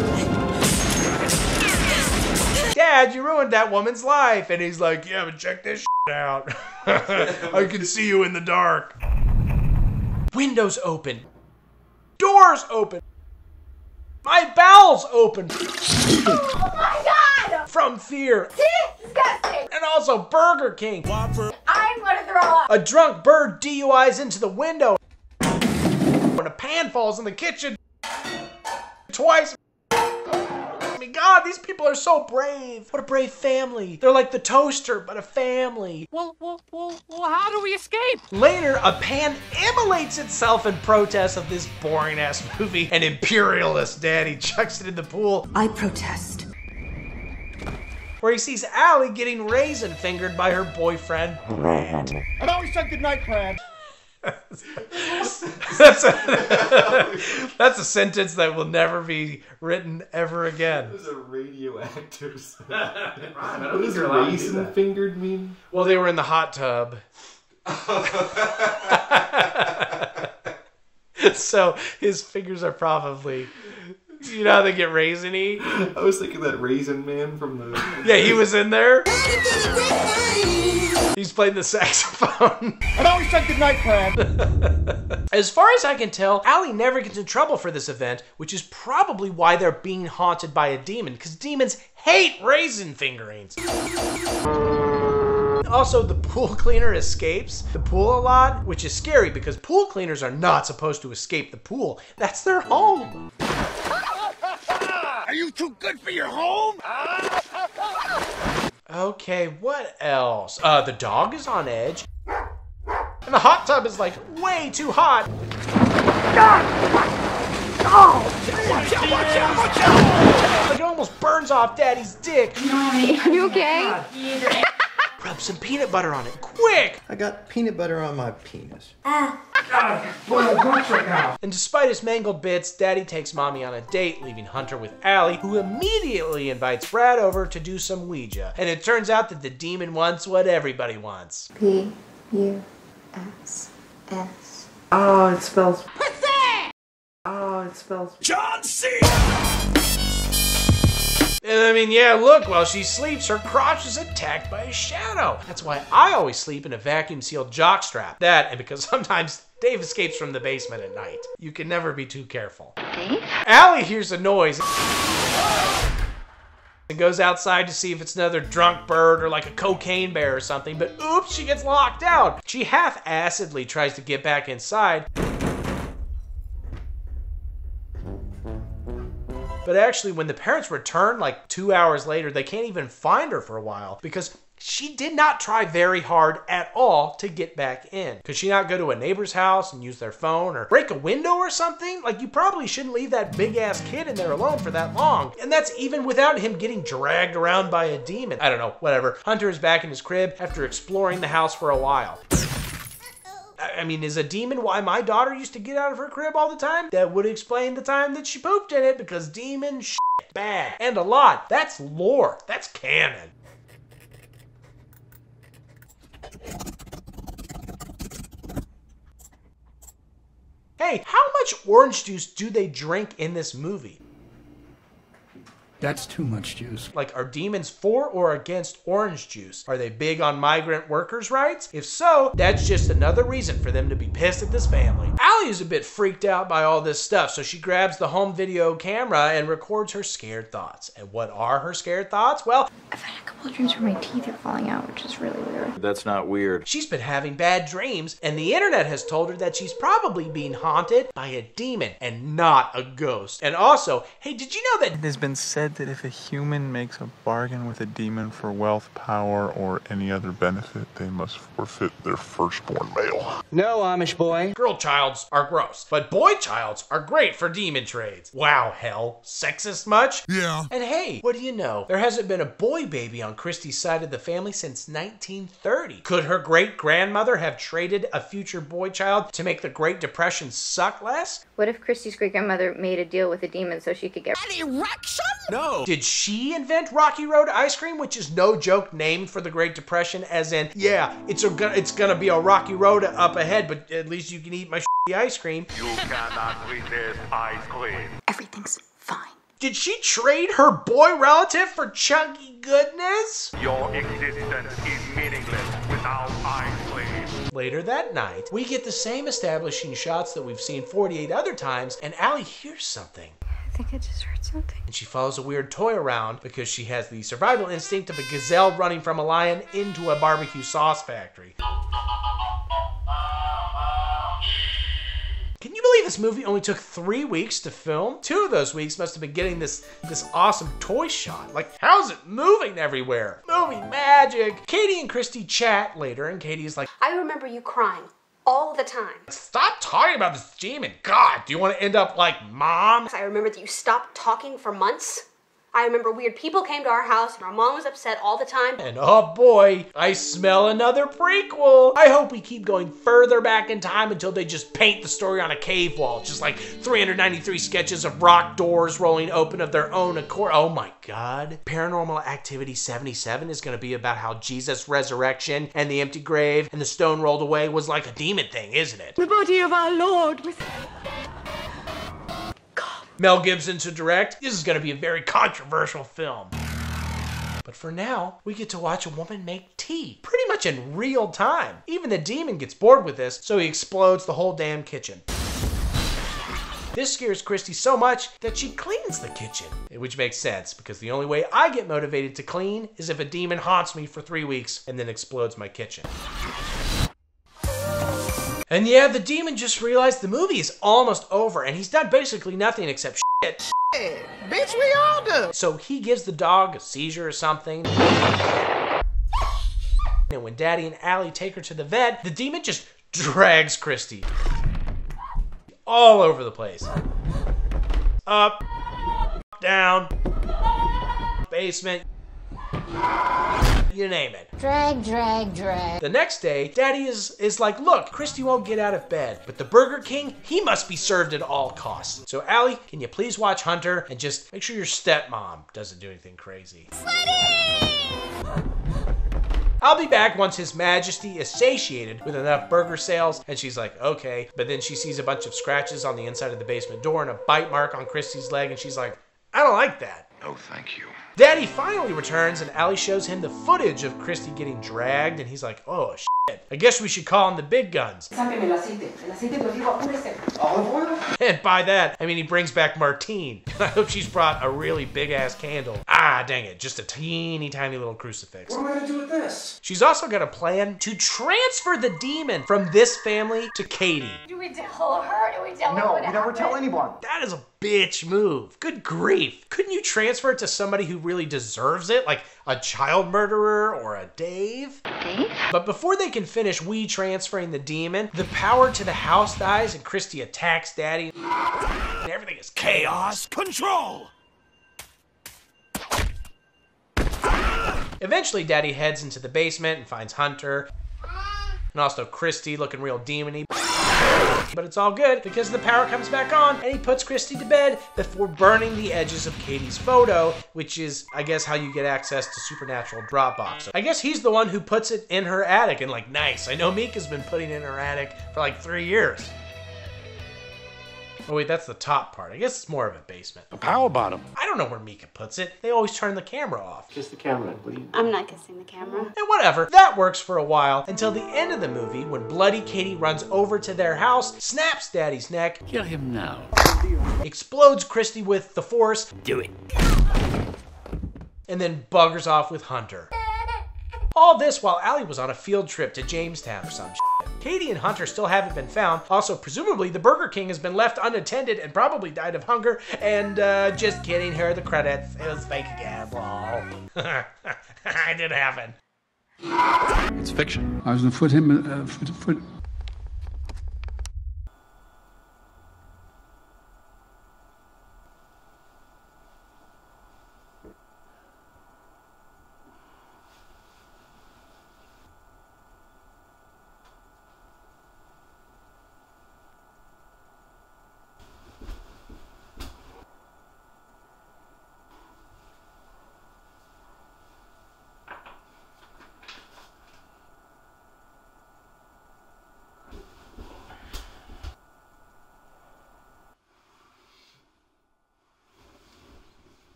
Dad, you ruined that woman's life. And he's like, yeah, but check this out. I can see you in the dark. Windows open. Doors open. My bowels open. Oh my god! From fear. Disgusting! And also Burger King. I'm gonna throw up. A drunk bird DUIs into the window. When a pan falls in the kitchen. Twice. My god, these people are so brave. What a brave family. They're like the toaster, but a family. Well, well, well, well, how do we escape? Later, a pan immolates itself in protest of this boring ass movie. An imperialist daddy chucks it in the pool I protest. where he sees Allie getting raisin fingered by her boyfriend. And always said goodnight, Crab. That's a, that's a sentence that will never be written ever again. Those are radioactive. I don't what does you're allowed to do raisin fingered mean? Well, they were in the hot tub. so his fingers are probably, you know how they get raisiny? I was thinking that raisin man from the. Yeah, he was in there. He's playing the saxophone. And always said goodnight, Crab. As far as I can tell, Allie never gets in trouble for this event, which is probably why they're being haunted by a demon, because demons hate raisin fingerings. Also, the pool cleaner escapes the pool a lot, which is scary because pool cleaners are not supposed to escape the pool. That's their home. Are you too good for your home? Ah! Okay, what else? Uh, the dog is on edge. And the hot tub is like way too hot. Oh, Watch out, watch out, watch out! Like it almost burns off daddy's dick. Are you okay? Rub some peanut butter on it, quick! I got peanut butter on my penis. Ah. And despite his mangled bits, Daddy takes Mommy on a date, leaving Hunter with Allie, who immediately invites Brad over to do some Ouija. And it turns out that the demon wants what everybody wants. P U S S. Oh, it spells. Oh, it spells. John C. And I mean, yeah, look, while she sleeps, her crotch is attacked by a shadow. That's why I always sleep in a vacuum sealed jockstrap. That, and because sometimes Dave escapes from the basement at night. You can never be too careful. Dave? Allie hears a noise and goes outside to see if it's another drunk bird or like a cocaine bear or something, but oops, she gets locked out. She half acidly tries to get back inside. But actually, when the parents return like two hours later, they can't even find her for a while because she did not try very hard at all to get back in. Could she not go to a neighbor's house and use their phone or break a window or something? Like, you probably shouldn't leave that big ass kid in there alone for that long. And that's even without him getting dragged around by a demon. I don't know, whatever. Hunter is back in his crib after exploring the house for a while. I mean, is a demon why my daughter used to get out of her crib all the time? That would explain the time that she pooped in it because demon shit bad. And a lot. That's lore. That's canon. Hey, how much orange juice do they drink in this movie? That's too much juice. Like, are demons for or against orange juice? Are they big on migrant workers' rights? If so, that's just another reason for them to be pissed at this family. Allie is a bit freaked out by all this stuff, so she grabs the home video camera and records her scared thoughts. And what are her scared thoughts? Well, I've had a couple of dreams where my teeth are falling out, which is really weird. That's not weird. she's been having bad dreams, and the internet has told her that she's probably being haunted by a demon and not a ghost. And also, hey, did you know that It has been said that if a human makes a bargain with a demon for wealth, power, or any other benefit, they must forfeit their firstborn male. No, Amish boy. Girl childs are gross, but boy childs are great for demon trades. Wow, hell, sexist much? Yeah. And hey, what do you know? There hasn't been a boy baby on Kristi's side of the family since 1930. Could her great grandmother have traded a future boy child to make the Great Depression suck less? What if Kristi's great grandmother made a deal with a demon so she could get An erection? No. Did she invent Rocky Road ice cream, which is no joke named for the Great Depression? As in, yeah, it's a go- it's gonna be a rocky road up ahead, but at least you can eat my shitty ice cream. You cannot resist ice cream. Everything's fine. Did she trade her boy relative for chunky goodness? Your existence is meaningless without ice cream. Later that night, we get the same establishing shots that we've seen 48 other times, and Allie hears something. I think I just heard something. And she follows a weird toy around because she has the survival instinct of a gazelle running from a lion into a barbecue sauce factory. Can you believe this movie only took three weeks to film? Two of those weeks must have been getting this this awesome toy shot. Like, how's it moving everywhere? Movie magic. Katie and Kristi chat later, and Katie's like, I remember you crying all the time. Stop talking about this demon. God, do you want to end up like mom? I remember that you stopped talking for months. I remember weird people came to our house and our mom was upset all the time. And oh boy, I smell another prequel. I hope we keep going further back in time until they just paint the story on a cave wall. Just like 393 sketches of rock doors rolling open of their own accord. Oh my god. Paranormal Activity 77 is going to be about how Jesus' resurrection and the empty grave and the stone rolled away was like a demon thing, isn't it? The body of our Lord was. Mel Gibson to direct. This is going to be a very controversial film. But for now, we get to watch a woman make tea, pretty much in real time. Even the demon gets bored with this, so he explodes the whole damn kitchen. This scares Kristi so much that she cleans the kitchen, which makes sense because the only way I get motivated to clean is if a demon haunts me for three weeks and then explodes my kitchen. And yeah, the demon just realized the movie is almost over and he's done basically nothing except shit. Hey, bitch, we all do. So he gives the dog a seizure or something. And when Daddy and Allie take her to the vet, the demon just drags Kristi all over the place. Up, down, basement, you name it. Drag, drag, drag. The next day, Daddy is is like, look, Kristi won't get out of bed, but the Burger King, he must be served at all costs. So Allie, can you please watch Hunter and just make sure your stepmom doesn't do anything crazy. I'll be back once His Majesty is satiated with enough burger sales, and she's like, okay. But then she sees a bunch of scratches on the inside of the basement door and a bite mark on Kristi's leg, and she's like, I don't like that. No, thank you. Daddy finally returns, and Allie shows him the footage of Kristi getting dragged, and he's like, oh shit. I guess we should call him the big guns. And by that, I mean he brings back Martine. I hope she's brought a really big ass candle. Ah, dang it, just a teeny tiny little crucifix. What am I gonna do with this? She's also got a plan to transfer the demon from this family to Katie. Do we tell her? Do we tell her No, we never tell anyone. That is a bitch move. Good grief. Couldn't you transfer it to somebody who really deserves it? Like a child murderer or a Dave? Dave? But before they can finish we transferring the demon, the power to the house dies and Kristi attacks Daddy. And everything is chaos. Control! Eventually, Daddy heads into the basement and finds Hunter. And also Kristi looking real demony. But it's all good because the power comes back on and he puts Kristi to bed before burning the edges of Katie's photo, which is, I guess, how you get access to Supernatural Dropbox. I guess he's the one who puts it in her attic and, like, nice. I know Micah's been putting in her attic for like three years. Oh, wait, that's the top part. I guess it's more of a basement. A power bottom. I don't know where Micah puts it. They always turn the camera off. Kiss the camera. What do you? I'm not kissing the camera. And whatever, that works for a while until the end of the movie when Bloody Katie runs over to their house, snaps Daddy's neck, Kill him now. explodes Kristi with the force, Do it. and then buggers off with Hunter. All this while Allie was on a field trip to Jamestown or some shit. Katie and Hunter still haven't been found. Also, presumably, the Burger King has been left unattended and probably died of hunger. And, uh, just kidding, here are the credits. It was fake again, lol. it did happen. It's fiction. I was gonna foot him. Uh, foot, foot.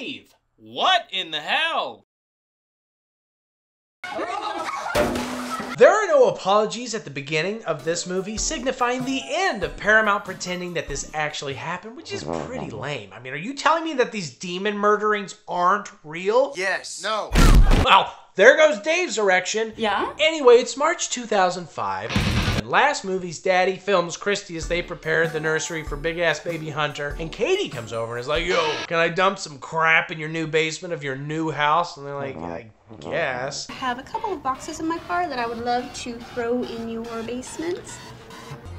Dave, what in the hell? There are no apologies at the beginning of this movie, signifying the end of Paramount pretending that this actually happened, which is pretty lame. I mean, are you telling me that these demon murderings aren't real? Yes. No. Well, there goes Dave's erection. Yeah? Anyway, it's March 2005, and last movie's daddy films Kristi as they prepare the nursery for big ass baby Hunter, and Katie comes over and is like, Yo, can I dump some crap in your new basement of your new house? And they're like, uh-huh. I guess. I have a couple of boxes in my car that I would love to throw in your basement.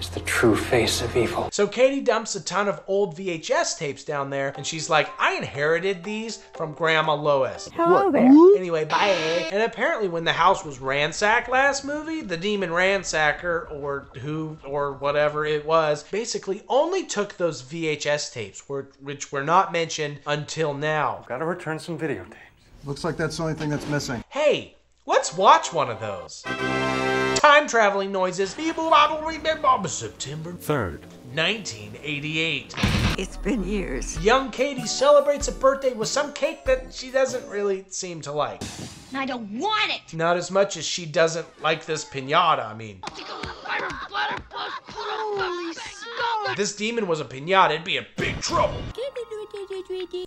Is the true face of evil. So Katie dumps a ton of old VHS tapes down there, and she's like, I inherited these from Grandma Lois. Hello there. Anyway, bye. And apparently, when the house was ransacked last movie, the demon ransacker, or who, or whatever it was, basically only took those VHS tapes, which were not mentioned until now. Gotta return some videotapes. Looks like that's the only thing that's missing. Hey, let's watch one of those. Time traveling noises. People I will remember September 3rd. 1988. It's been years. Young Katie celebrates a birthday with some cake that she doesn't really seem to like. I don't want it. Not as much as she doesn't like this pinata, I mean. If this demon was a pinata, it'd be in big trouble.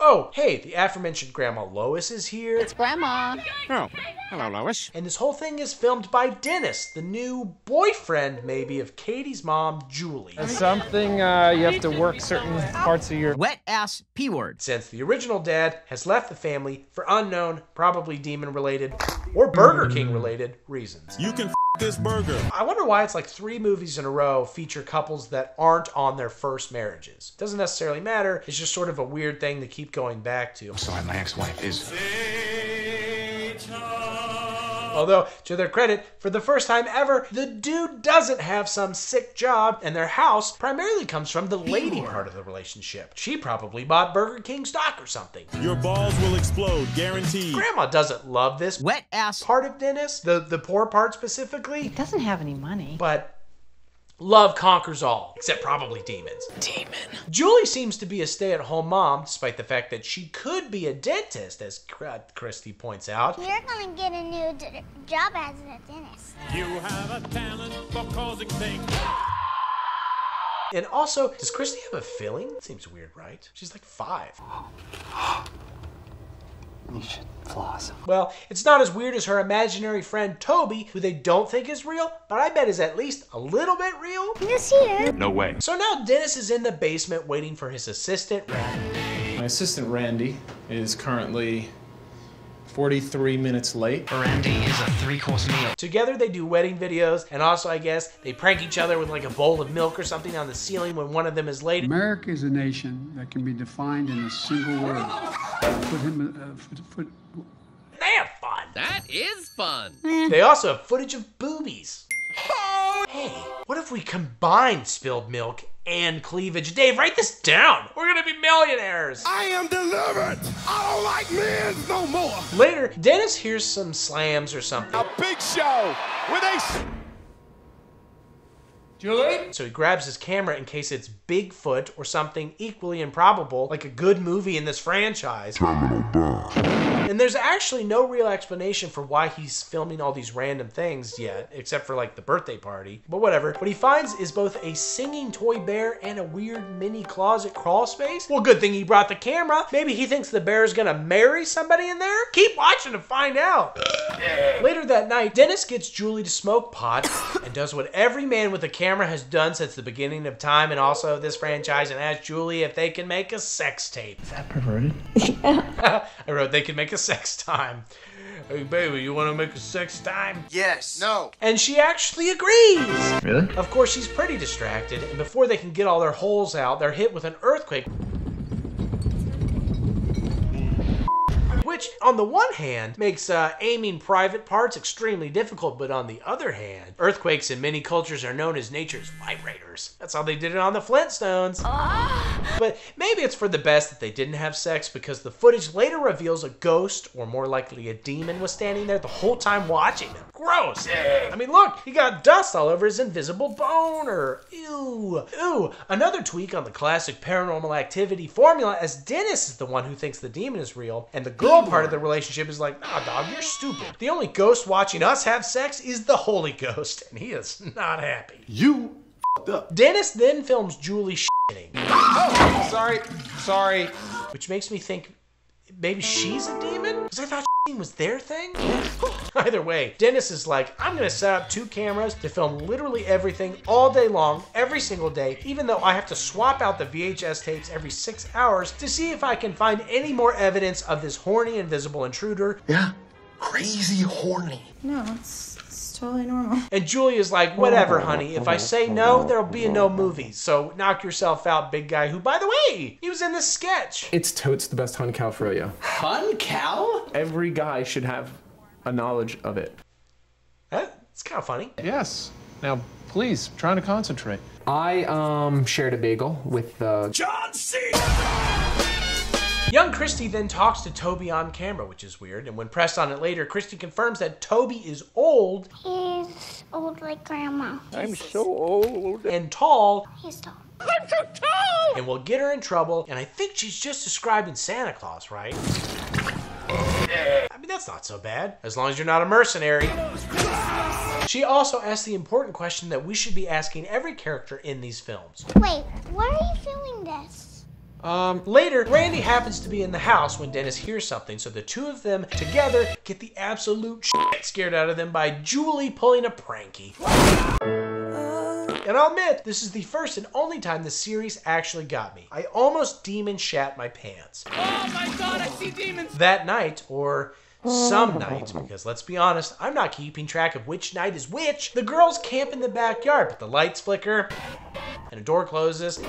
Oh, hey, the aforementioned Grandma Lois is here. It's Grandma. Oh, hello, Lois. And this whole thing is filmed by Dennis, the new boyfriend, maybe, of Katie's mom, Julie. Something uh, you have to work certain parts of your wet ass P word. Since the original dad has left the family for unknown, probably demon related or Burger King related reasons. You can this burger. I wonder why it's like three movies in a row feature couples that aren't on their first marriages. Doesn't necessarily matter. It's just sort of a weird thing to keep going back to. I'm sorry, my ex-wife is. Although, to their credit, for the first time ever, the dude doesn't have some sick job, and their house primarily comes from the lady part of the relationship. She probably bought Burger King stock or something. Your balls will explode, guaranteed. Grandma doesn't love this wet ass part of Dennis, the, the poor part specifically. He doesn't have any money. But Love conquers all, except probably demons. Demon. Julie seems to be a stay at home mom, despite the fact that she could be a dentist, as uh, Kristi points out. You're gonna get a new job as a dentist. You have a talent for causing things. And also, does Kristi have a filling? Seems weird, right? She's like five. You should floss. Well, it's not as weird as her imaginary friend Toby, who they don't think is real, but I bet is at least a little bit real. You see her? No way. So now Dennis is in the basement waiting for his assistant, Randy. My assistant, Randy, is currently 43 minutes late. Randy is a three-course meal. Together they do wedding videos, and also I guess they prank each other with like a bowl of milk or something on the ceiling when one of them is late. America is a nation that can be defined in a single word. Put him, uh, foot, foot. They have fun. That is fun. They also have footage of boobies. Hey, what if we combine spilled milk and cleavage? Dave, write this down. We're gonna be millionaires. I am delivered. I don't like men no more. Later, Dennis hears some slams or something. A big show with a. Julie? So he grabs his camera in case it's Bigfoot or something equally improbable, like a good movie in this franchise. Terminal burn. And there's actually no real explanation for why he's filming all these random things yet, except for like the birthday party. But whatever. What he finds is both a singing toy bear and a weird mini closet crawl space. Well, good thing he brought the camera. Maybe he thinks the bear is gonna marry somebody in there? Keep watching to find out. Later that night, Dennis gets Julie to smoke pot and does what every man with a camera has done since the beginning of time and also this franchise and asks Julie if they can make a sex tape. Is that perverted? yeah. I wrote they can make a sex time. Hey baby, you wanna make a sex time? Yes. No. And she actually agrees! Really? Of course, she's pretty distracted, and before they can get all their holes out, they're hit with an earthquake. Which, on the one hand, makes uh, aiming private parts extremely difficult, but on the other hand, earthquakes in many cultures are known as nature's vibrators. That's how they did it on the Flintstones. But maybe it's for the best that they didn't have sex because the footage later reveals a ghost, or more likely a demon, was standing there the whole time watching them. Gross! I mean, look, he got dust all over his invisible boner. Ew. Ooh, another tweak on the classic paranormal activity formula as Dennis is the one who thinks the demon is real, and the girl part of the relationship is like, nah, dog, you're stupid. The only ghost watching us have sex is the Holy Ghost, and he is not happy. You up. Dennis then films Julie shitting. Oh, sorry, sorry. Which makes me think maybe she's a demon? Because I thought shitting was their thing? Either way, Dennis is like, I'm gonna set up two cameras to film literally everything all day long, every single day, even though I have to swap out the VHS tapes every six hours to see if I can find any more evidence of this horny invisible intruder. Yeah, crazy horny. No, it's, it's totally normal. And Julia's like, whatever, honey. If I say no, there'll be a no movie. So knock yourself out, big guy, who, by the way, he was in this sketch. It's totes the best Hun Cal Froyo. Hun Cal? Every guy should have a knowledge of it. It's kind of funny. Yes. Now, please, trying to concentrate. I um shared a bagel with uh, John C. Young Kristi then talks to Toby on camera, which is weird. And when pressed on it later, Kristi confirms that Toby is old. He's old like grandma. I'm so old. And tall. He's tall. I'm too tall! And will get her in trouble. And I think she's just describing Santa Claus, right? I mean, that's not so bad, as long as you're not a mercenary. She also asked the important question that we should be asking every character in these films. Wait, why are you filming this? Um, later, Randy happens to be in the house when Dennis hears something, so the two of them together get the absolute shit scared out of them by Julie pulling a pranky. And I'll admit, this is the first and only time the series actually got me. I almost demon shat my pants. Oh my god, I see demons! That night, or some nights, because let's be honest, I'm not keeping track of which night is which, the girls camp in the backyard, but the lights flicker, and a door closes,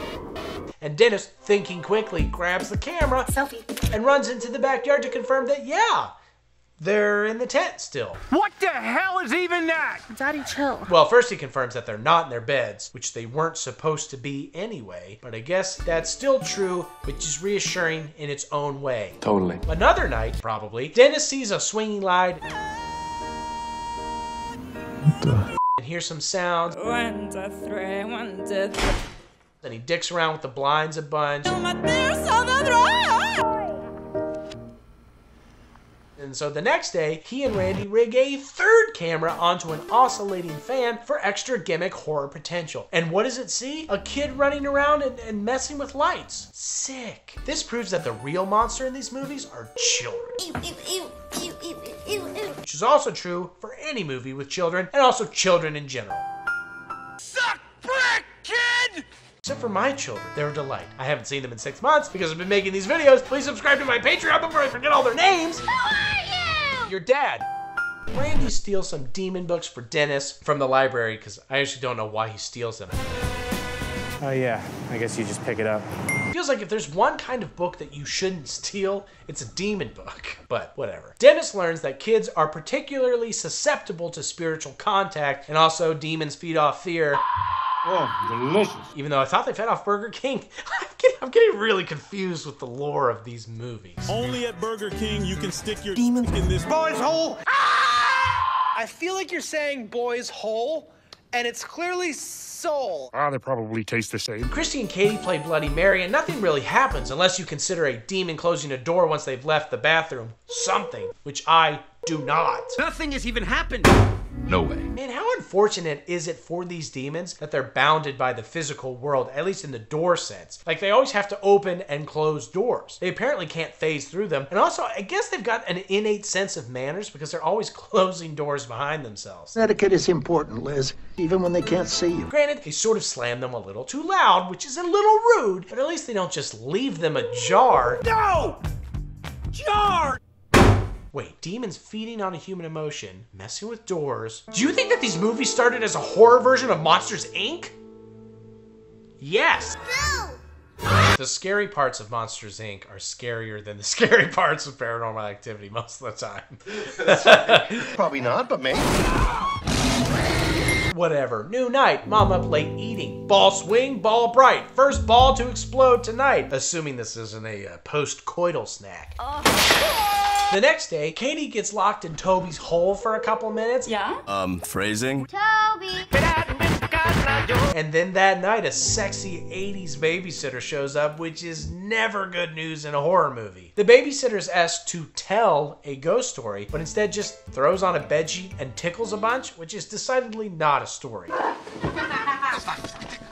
and Dennis, thinking quickly, grabs the camera Selfie. and runs into the backyard to confirm that, yeah, they're in the tent still. What the hell is even that? Daddy, chill. Well, first he confirms that they're not in their beds, which they weren't supposed to be anyway, but I guess that's still true, which is reassuring in its own way. Totally. Another night, probably, Dennis sees a swinging light and hears some sounds. One, two, three, one, two, three. Then he dicks around with the blinds a bunch. And so the next day, he and Randy rig a third camera onto an oscillating fan for extra gimmick horror potential. And what does it see? A kid running around and, and messing with lights. Sick. This proves that the real monster in these movies are children. Which is also true for any movie with children, and also children in general. Except for my children, they're a delight. I haven't seen them in six months because I've been making these videos. Please subscribe to my Patreon before I forget all their names. Who are you? Your dad. Randy steals some demon books for Dennis from the library because I actually don't know why he steals them. Oh, yeah. I guess you just pick it up. Feels like if there's one kind of book that you shouldn't steal, it's a demon book. But whatever. Dennis learns that kids are particularly susceptible to spiritual contact, and also demons feed off fear. Oh, delicious. Even though I thought they fed off Burger King, I'm getting, I'm getting really confused with the lore of these movies. Only at Burger King you can stick your demon in this Boys hole! I feel like you're saying boys hole, and it's clearly soul. Ah, they probably taste the same. Kristi and Katie play Bloody Mary, and nothing really happens unless you consider a demon closing a door once they've left the bathroom something, which I do not. Nothing has even happened. No way. Man, how unfortunate is it for these demons that they're bounded by the physical world, at least in the door sense? Like, they always have to open and close doors. They apparently can't phase through them. And also, I guess they've got an innate sense of manners because they're always closing doors behind themselves. Etiquette is important, Liz, even when they can't see you. Granted, they sort of slam them a little too loud, which is a little rude, but at least they don't just leave them ajar. No! Jar! Wait, demons feeding on a human emotion, messing with doors. Do you think that these movies started as a horror version of Monsters, Inc.? Yes. No! The scary parts of Monsters, Inc. are scarier than the scary parts of Paranormal Activity most of the time. Probably not, but maybe. Whatever. New night. Mom up late eating. Ball swing, ball bright. First ball to explode tonight. Assuming this isn't a uh, post-coital snack. The next day, Katie gets locked in Toby's hole for a couple minutes. Yeah? Um, phrasing? Toby. And then that night, a sexy 80s babysitter shows up, which is never good news in a horror movie. The babysitter is asked to tell a ghost story, but instead just throws on a bedsheet and tickles a bunch, which is decidedly not a story.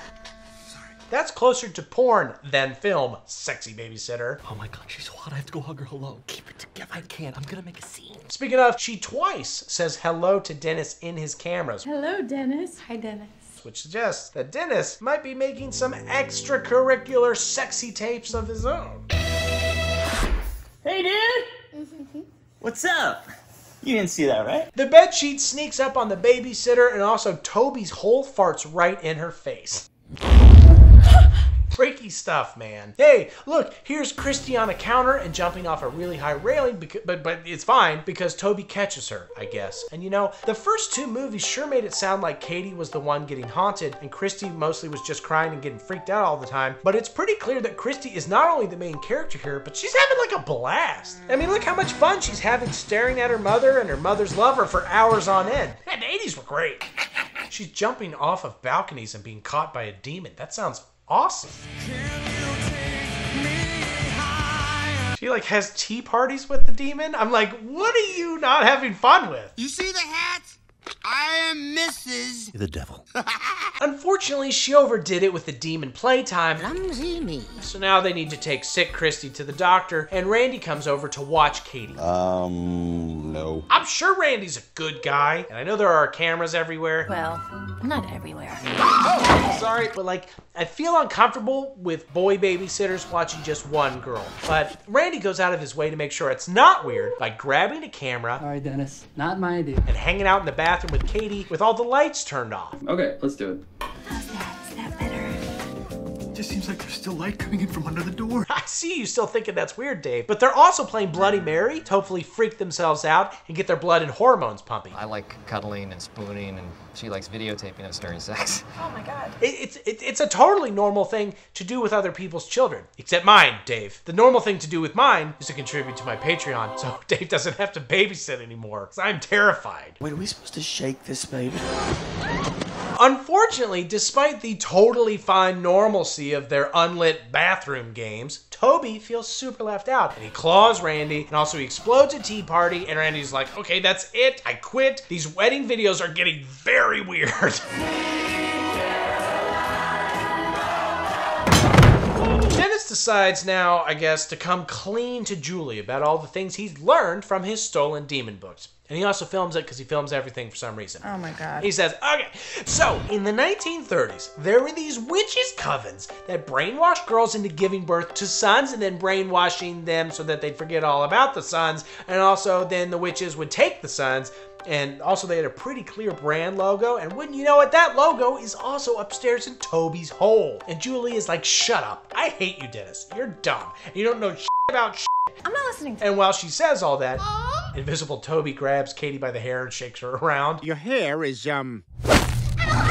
That's closer to porn than film, sexy babysitter. Oh my god, she's hot. I have to go hug her hello. Keep it together. I can't. I'm gonna make a scene. Speaking of, she twice says hello to Dennis in his cameras, Hello, Dennis. Hi, Dennis. which suggests that Dennis might be making some extracurricular sexy tapes of his own. Hey, dude. What's up? You didn't see that, right? The bed sheet sneaks up on the babysitter, and also Toby's whole farts right in her face. Freaky stuff, man. Hey, look, here's Kristi on a counter and jumping off a really high railing, because, but but it's fine because Toby catches her, I guess. And you know, the first two movies sure made it sound like Katie was the one getting haunted, and Kristi mostly was just crying and getting freaked out all the time. But it's pretty clear that Kristi is not only the main character here, but she's having like a blast. I mean, look how much fun she's having staring at her mother and her mother's lover for hours on end. Man, the 80s were great. She's jumping off of balconies and being caught by a demon. That sounds awesome. She like has tea parties with the demon. I'm like, what are you not having fun with? You see the hat? I am Mrs. The devil. Unfortunately, she overdid it with the demon playtime. Clumsy me. So now they need to take sick Kristi to the doctor, and Randy comes over to watch Katie. Um, no. I'm sure Randy's a good guy, and I know there are cameras everywhere. Well, not everywhere. Oh, sorry, but like, I feel uncomfortable with boy babysitters watching just one girl. But Randy goes out of his way to make sure it's not weird by grabbing a camera. All right, Dennis, not my idea. And hanging out in the bathroom with Katie with all the lights turned off. Okay, let's do it. Just seems like there's still light coming in from under the door. I see you still thinking that's weird, Dave. But they're also playing Bloody Mary to hopefully freak themselves out and get their blood and hormones pumping. I like cuddling and spooning, and she likes videotaping us during sex. Oh my god. It, it's it, it's a totally normal thing to do with other people's children, except mine, Dave. The normal thing to do with mine is to contribute to my Patreon, so Dave doesn't have to babysit anymore. Cause I'm terrified. Wait, are we supposed to shake this baby? Unfortunately, despite the totally fine normalcy of their unlit bathroom games, Toby feels super left out and he claws Randy and also he explodes a tea party and Randy's like, okay, that's it. I quit. These wedding videos are getting very weird. Dennis decides now, I guess, to come clean to Julie about all the things he's learned from his stolen demon books. And he also films it because he films everything for some reason. Oh my god. He says, okay, so in the 1930s, there were these witches' covens that brainwashed girls into giving birth to sons and then brainwashing them so that they'd forget all about the sons. And also, then the witches would take the sons. And also, they had a pretty clear brand logo. And wouldn't you know it, that logo is also upstairs in Toby's hole. And Julie is like, shut up. I hate you, Dennis. You're dumb. You don't know shit about shit. I'm not listening to And while she says all that, Invisible Toby grabs Katie by the hair and shakes her around Your hair is, um.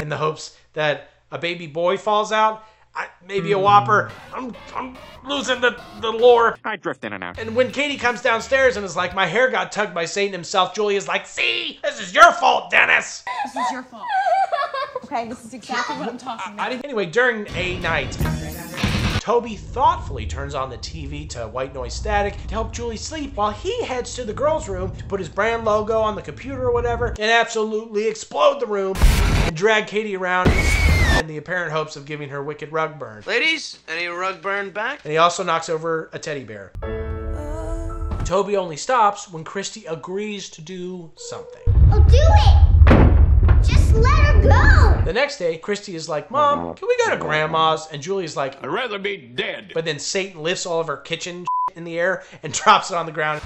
in the hopes that a baby boy falls out. I, maybe a whopper. I'm, I'm losing the, the lore. I drift in and out. And when Katie comes downstairs and is like, my hair got tugged by Satan himself, Julia's like, see, this is your fault, Dennis. This is your fault. Okay, this is exactly what I'm talking about. Anyway, during a night, Toby thoughtfully turns on the TV to white noise static to help Julie sleep while he heads to the girls' room to put his brand logo on the computer or whatever and absolutely explode the room and drag Katie around in the apparent hopes of giving her wicked rug burn. Ladies, any rug burn back? And he also knocks over a teddy bear. Toby only stops when Kristi agrees to do something. Oh, do it! Just let her go! The next day, Kristi is like, Mom, can we go to Grandma's? And Julie's like, I'd rather be dead. But then Satan lifts all of her kitchen in the air and drops it on the ground.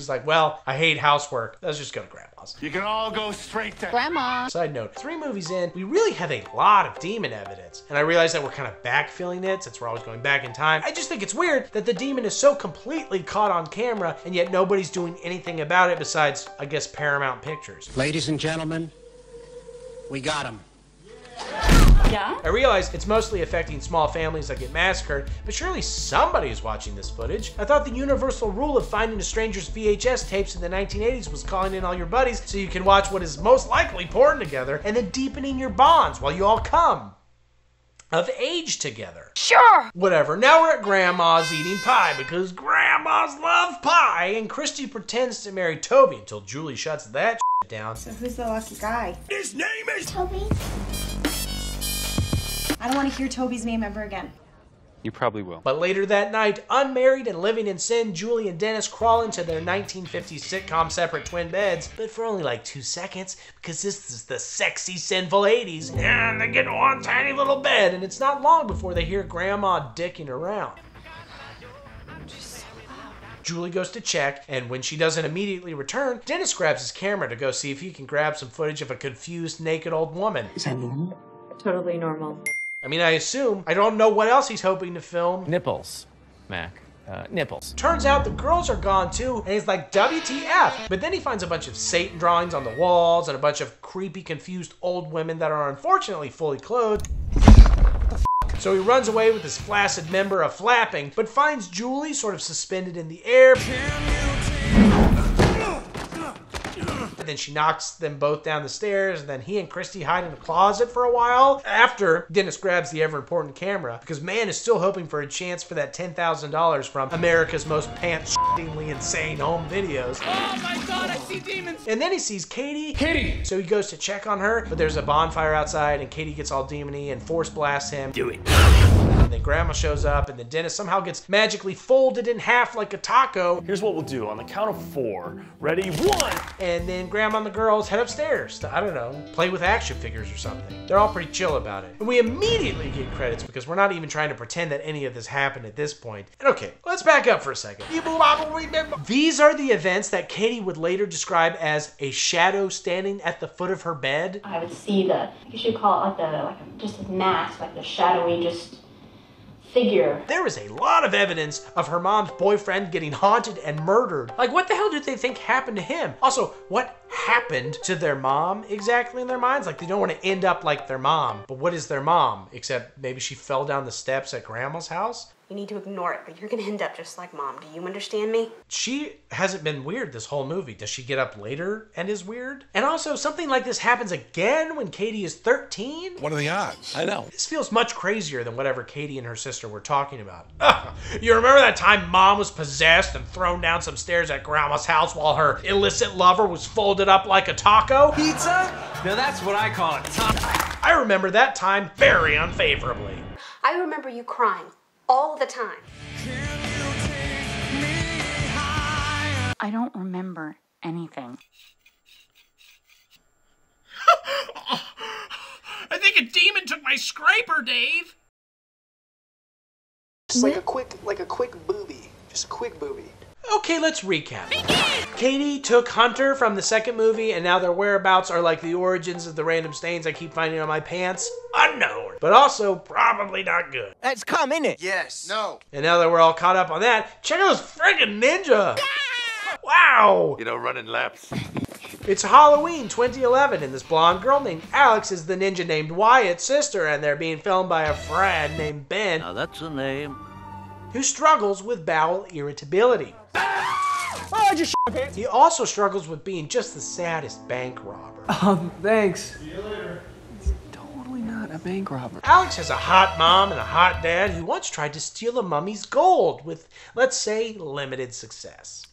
She's like, Well, I hate housework. Let's just go to Grandma's. You can all go straight to Grandma. Side note, three movies in, we really have a lot of demon evidence. And I realize that we're kind of backfilling it since we're always going back in time. I just think it's weird that the demon is so completely caught on camera and yet nobody's doing anything about it besides, I guess, Paramount Pictures. Ladies and gentlemen, we got him. Yeah? I realize it's mostly affecting small families that get massacred, but surely somebody is watching this footage. I thought the universal rule of finding a stranger's VHS tapes in the 1980s was calling in all your buddies so you can watch what is most likely porn together and then deepening your bonds while you all come of age together. Sure. Whatever. Now we're at Grandma's eating pie because Grandmas love pie, and Kristi pretends to marry Toby until Julie shuts that down. So who's the lucky guy? His name is Toby? I don't want to hear Toby's name ever again. You probably will. But later that night, unmarried and living in sin, Julie and Dennis crawl into their 1950s sitcom separate twin beds, but for only like two seconds, because this is the sexy, sinful 80s, and they get in one tiny little bed, and it's not long before they hear Grandma dicking around. Julie goes to check, and when she doesn't immediately return, Dennis grabs his camera to go see if he can grab some footage of a confused, naked old woman. Is that normal? Totally normal. I mean, I assume. I don't know what else he's hoping to film. Nipples, Mac. Uh, nipples. Turns out the girls are gone too, and he's like, WTF? But then he finds a bunch of Satan drawings on the walls and a bunch of creepy, confused old women that are unfortunately fully clothed. So he runs away with his flaccid member of flapping, but finds Julie sort of suspended in the air. And then she knocks them both down the stairs, and then he and Kristi hide in a closet for a while after Dennis grabs the ever important camera because man is still hoping for a chance for that $10,000 from America's most pants shittingly insane home videos. Oh my god, I see demons! And then he sees Katie. Katie! So he goes to check on her, but there's a bonfire outside, and Katie gets all demony and force blasts him. Do it. And then Grandma shows up, and then Dennis somehow gets magically folded in half like a taco. Here's what we'll do on the count of four. Ready? One! And then Grandma and the girls head upstairs to, I don't know, play with action figures or something. They're all pretty chill about it. And we immediately get credits because we're not even trying to pretend that any of this happened at this point. And okay, let's back up for a second. These are the events that Katie would later describe as a shadow standing at the foot of her bed. I would see the, I guess you'd call it like the, like a, just a mask, like the shadowy just figure. There is a lot of evidence of her mom's boyfriend getting haunted and murdered. Like, what the hell did they think happened to him? Also, what happened to their mom exactly in their minds? Like, they don't want to end up like their mom. But what is their mom? Except maybe she fell down the steps at grandma's house? You need to ignore it, but you're gonna end up just like mom. Do you understand me? She hasn't been weird this whole movie. Does she get up later and is weird? And also, something like this happens again when Katie is 13? What are the odds? I know. This feels much crazier than whatever Katie and her sister were talking about. Ugh. You remember that time mom was possessed and thrown down some stairs at grandma's house while her illicit lover was folded up like a taco? Pizza? Now that's what I call it. I remember that time very unfavorably. I remember you crying all the time. I don't remember anything. I think a demon took my scraper, Dave. Just like a quick, like a quick booby. Just a quick booby. Okay, let's recap. Katie took Hunter from the second movie, and now their whereabouts are like the origins of the random stains I keep finding on my pants. Unknown, but also probably not good. That's cum, isn't it? Yes. No. And now that we're all caught up on that, check out this friggin' ninja! Wow! You know, running laps. It's Halloween 2011, and this blonde girl named Alex is the ninja named Wyatt's sister, and they're being filmed by a friend named Ben. Now that's a name. Who struggles with bowel irritability. Oh, I just pants. He also struggles with being just the saddest bank robber. Um, thanks. See you later. It's totally not a bank robber. Alex has a hot mom and a hot dad who once tried to steal a mummy's gold with, let's say, limited success.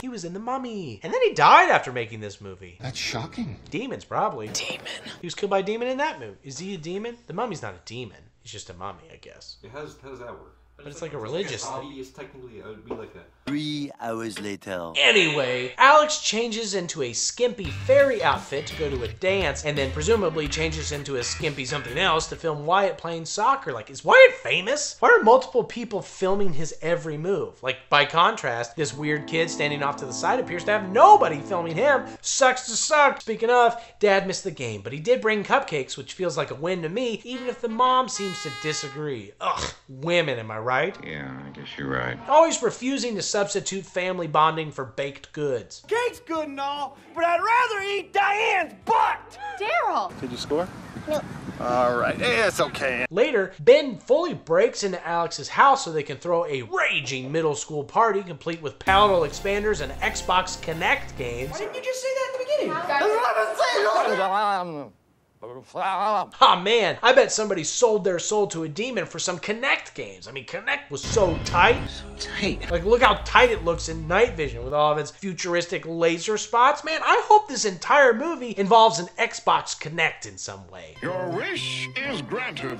He was in The Mummy. And then he died after making this movie. That's shocking. Demons, probably. Demon. He was killed by a demon in that movie. Is he a demon? The Mummy's not a demon. He's just a mummy, I guess. How does, how does that work? But it's like a religious Body thing. is technically, it would be like a. Three hours later. Anyway, Alex changes into a skimpy fairy outfit to go to a dance, and then presumably changes into a skimpy something else to film Wyatt playing soccer. Like, is Wyatt famous? Why are multiple people filming his every move? Like, by contrast, this weird kid standing off to the side appears to have nobody filming him. Sucks to suck. Speaking of, Dad missed the game, but he did bring cupcakes, which feels like a win to me, even if the mom seems to disagree. Ugh, women, am I right? Yeah, I guess you're right. Always refusing to substitute family bonding for baked goods. Cake's good and all, but I'd rather eat Diane's butt. Daryl. Did you score? No. All right. Eh, It's okay. Later, Ben fully breaks into Alex's house so they can throw a raging middle school party complete with palatal expanders and Xbox Kinect games. Why didn't you just say that at the beginning? Ah man, I bet somebody sold their soul to a demon for some Kinect games. I mean, Kinect was so tight. Tight. Like, look how tight it looks in night vision with all of its futuristic laser spots. Man, I hope this entire movie involves an Xbox Kinect in some way. Your wish is granted.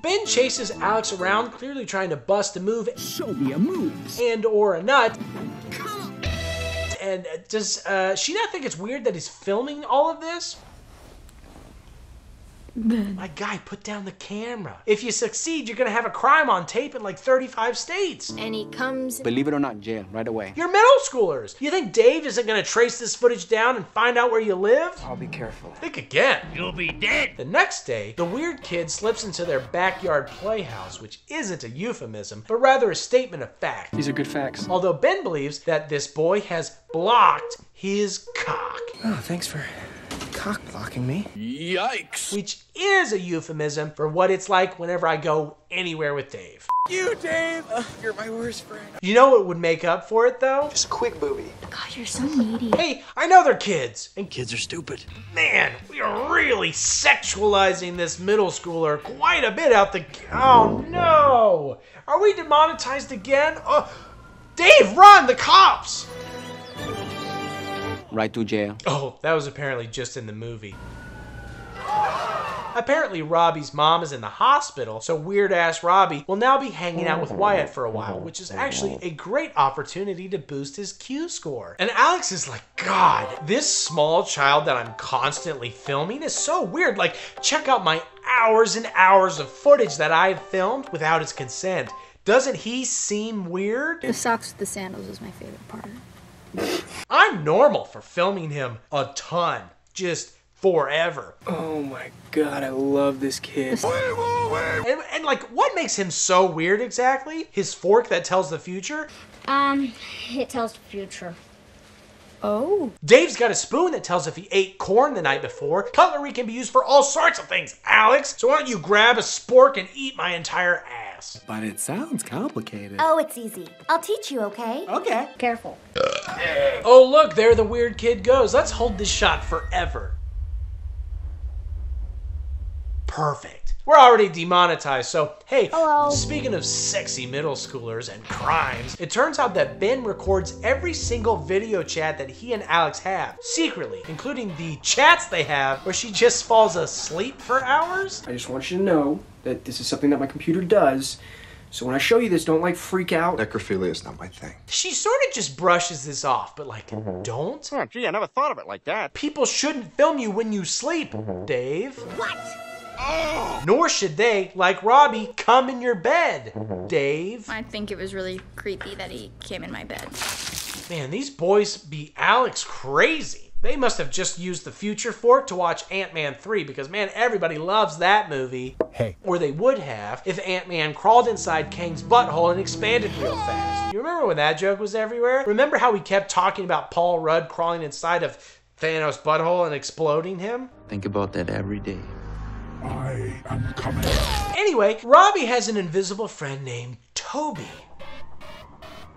Ben chases Alex around, clearly trying to bust a move. Show me a move. And or a nut. And does uh, she not think it's weird that he's filming all of this? My guy, put down the camera. If you succeed, you're gonna have a crime on tape in like 35 states. And he comes. Believe it or not, jail right away. You're middle schoolers. You think Dave isn't gonna trace this footage down and find out where you live? I'll be careful. Think again. You'll be dead. The next day, the weird kid slips into their backyard playhouse, which isn't a euphemism, but rather a statement of fact. These are good facts. Although Ben believes that this boy has blocked his cock. Oh, thanks for cock blocking me. Yikes. Which is a euphemism for what it's like whenever I go anywhere with Dave. You, Dave! Uh, you're my worst friend. You know what would make up for it though? Just a quick booby. God, you're so needy. Hey, I know they're kids. And Kids are stupid. man, we are really sexualizing this middle schooler quite a bit out the. Oh no! Are we demonetized again? Oh, Dave, run! The cops! Right to jail. Oh, that was apparently just in the movie. Apparently, Robbie's mom is in the hospital, so weird ass Robbie will now be hanging out with Wyatt for a while, which is actually a great opportunity to boost his Q score. And Alex is like, God, this small child that I'm constantly filming is so weird. Like, check out my hours and hours of footage that I've filmed without his consent. Doesn't he seem weird? The socks with the sandals is my favorite part. I'm normal for filming him a ton, just forever. Oh my god, I love this kid. And, and like, what makes him so weird exactly? His fork that tells the future? Um, it tells the future. Oh. Dave's got a spoon that tells if he ate corn the night before. Cutlery can be used for all sorts of things, Alex. So why don't you grab a spork and eat my entire ass? But it sounds complicated. Oh, it's easy. I'll teach you, okay? Okay. Careful. Oh, look, there the weird kid goes. Let's hold this shot forever. Perfect. We're already demonetized, so hey, Hello. speaking of sexy middle schoolers and crimes, it turns out that Ben records every single video chat that he and Alex have, secretly, including the chats they have where she just falls asleep for hours. I just want you to know that this is something that my computer does. So when I show you this, don't like freak out. Necrophilia is not my thing. She sort of just brushes this off, but like, mm-hmm. don't? Oh, gee, I never thought of it like that. People shouldn't film you when you sleep, mm-hmm. Dave. What? Nor should they, like Robbie, come in your bed, mm-hmm. Dave. I think it was really creepy that he came in my bed. Man, these boys be Alex crazy. They must have just used the future fork to watch Ant-Man 3 because man, everybody loves that movie. Hey. Or they would have if Ant-Man crawled inside Kang's butthole and expanded real fast. You remember when that joke was everywhere? Remember how we kept talking about Paul Rudd crawling inside of Thanos' butthole and exploding him? Think about that every day. I am coming. Anyway, Robbie has an invisible friend named Toby.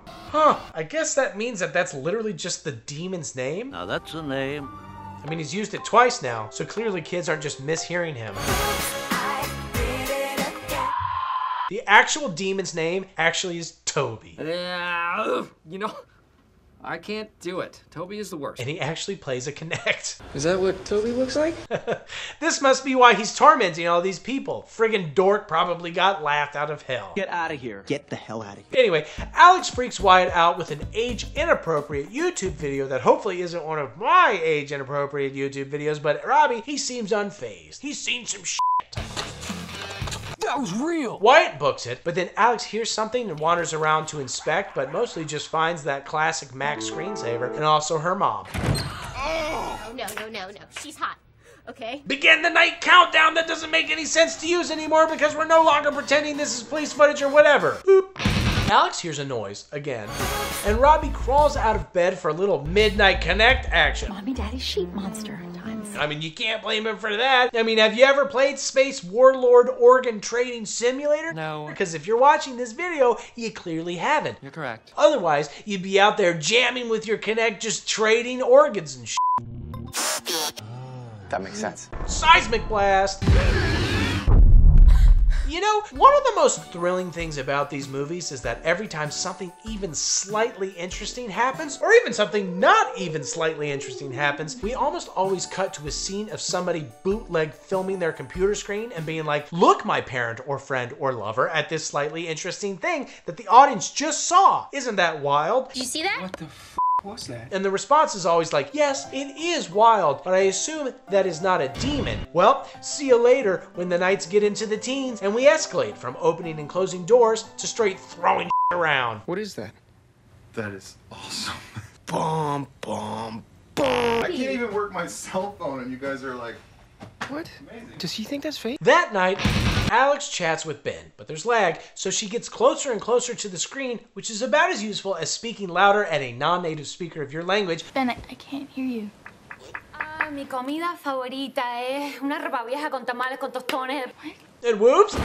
Huh, I guess that means that that's literally just the demon's name? Now that's a name. I mean, he's used it twice now, so clearly kids aren't just mishearing him. The actual demon's name actually is Toby. Uh, you know, I can't do it. Toby is the worst. And he actually plays a Kinect. Is that what Toby looks like? this must be why he's tormenting all these people. Friggin' dork probably got laughed out of hell. Get out of here. Get the hell out of here. Anyway, Alex freaks Wyatt out with an age inappropriate YouTube video that hopefully isn't one of my age inappropriate YouTube videos, but Robbie, he seems unfazed. He's seen some shit. That was real. Wyatt books it, but then Alex hears something and wanders around to inspect, but mostly just finds that classic Mac screensaver and also her mom. Oh, no, no, no, no. She's hot. Okay? Begin the night countdown that doesn't make any sense to use anymore because we're no longer pretending this is police footage or whatever. Boop. Alex hears a noise again, and Robbie crawls out of bed for a little midnight Kinect action. Mommy, daddy, sheep monster times. I mean, you can't blame him for that. I mean, have you ever played Space Warlord Organ Trading Simulator? No. Because if you're watching this video, you clearly haven't. You're correct. Otherwise, you'd be out there jamming with your Kinect, just trading organs and sh. That makes sense. Seismic blast. You know, one of the most thrilling things about these movies is that every time something even slightly interesting happens, or even something not even slightly interesting happens, we almost always cut to a scene of somebody bootleg filming their computer screen and being like, look, my parent or friend or lover, at this slightly interesting thing that the audience just saw. Isn't that wild? Did you see that? What the f? was that? And the response is always like, yes, it is wild, but I assume that is not a demon. Well, see you later when the nights get into the teens and we escalate from opening and closing doors to straight throwing around. What is that? That is awesome. Bum, bum, I can't even work my cell phone, and you guys are like, What? Does he think that's fake? That night, Alex chats with Ben, but there's lag, so she gets closer and closer to the screen, which is about as useful as speaking louder at a non-native speaker of your language. Ben, I, I can't hear you. Ah, mi comida favorita es una ropa vieja con tamales con tostones. And whoops,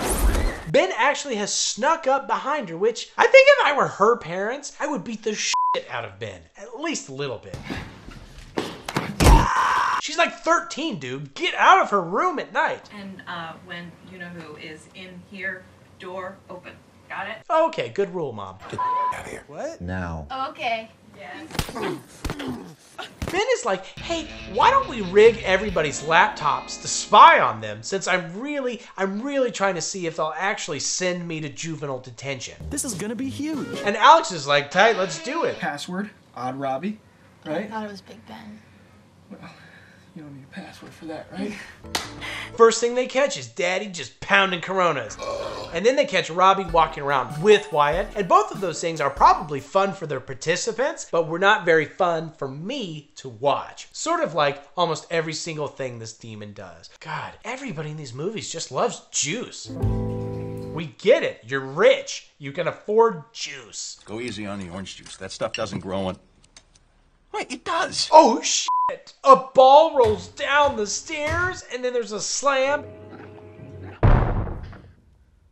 Ben actually has snuck up behind her, which I think if I were her parents, I would beat the shit out of Ben, at least a little bit. She's like 13, dude. Get out of her room at night. And uh, when you know who is in here, door open. Got it? Okay, good rule, mom. Get out of here. What? Now. Okay. Ben is like, hey, why don't we rig everybody's laptops to spy on them since I'm really, I'm really trying to see if they'll actually send me to juvenile detention. This is gonna be huge. And Alex is like, tight, let's do it. Password, Odd Robbie, right? I right? thought it was Big Ben. You don't need a password for that, right? First thing they catch is Daddy just pounding Coronas. And then they catch Robbie walking around with Wyatt. And both of those things are probably fun for their participants, but were not very fun for me to watch. Sort of like almost every single thing this demon does. God, everybody in these movies just loves juice. We get it. You're rich. You can afford juice. Go easy on the orange juice. That stuff doesn't grow on. Wait, it does. Oh shit! A ball rolls down the stairs and then there's a slam.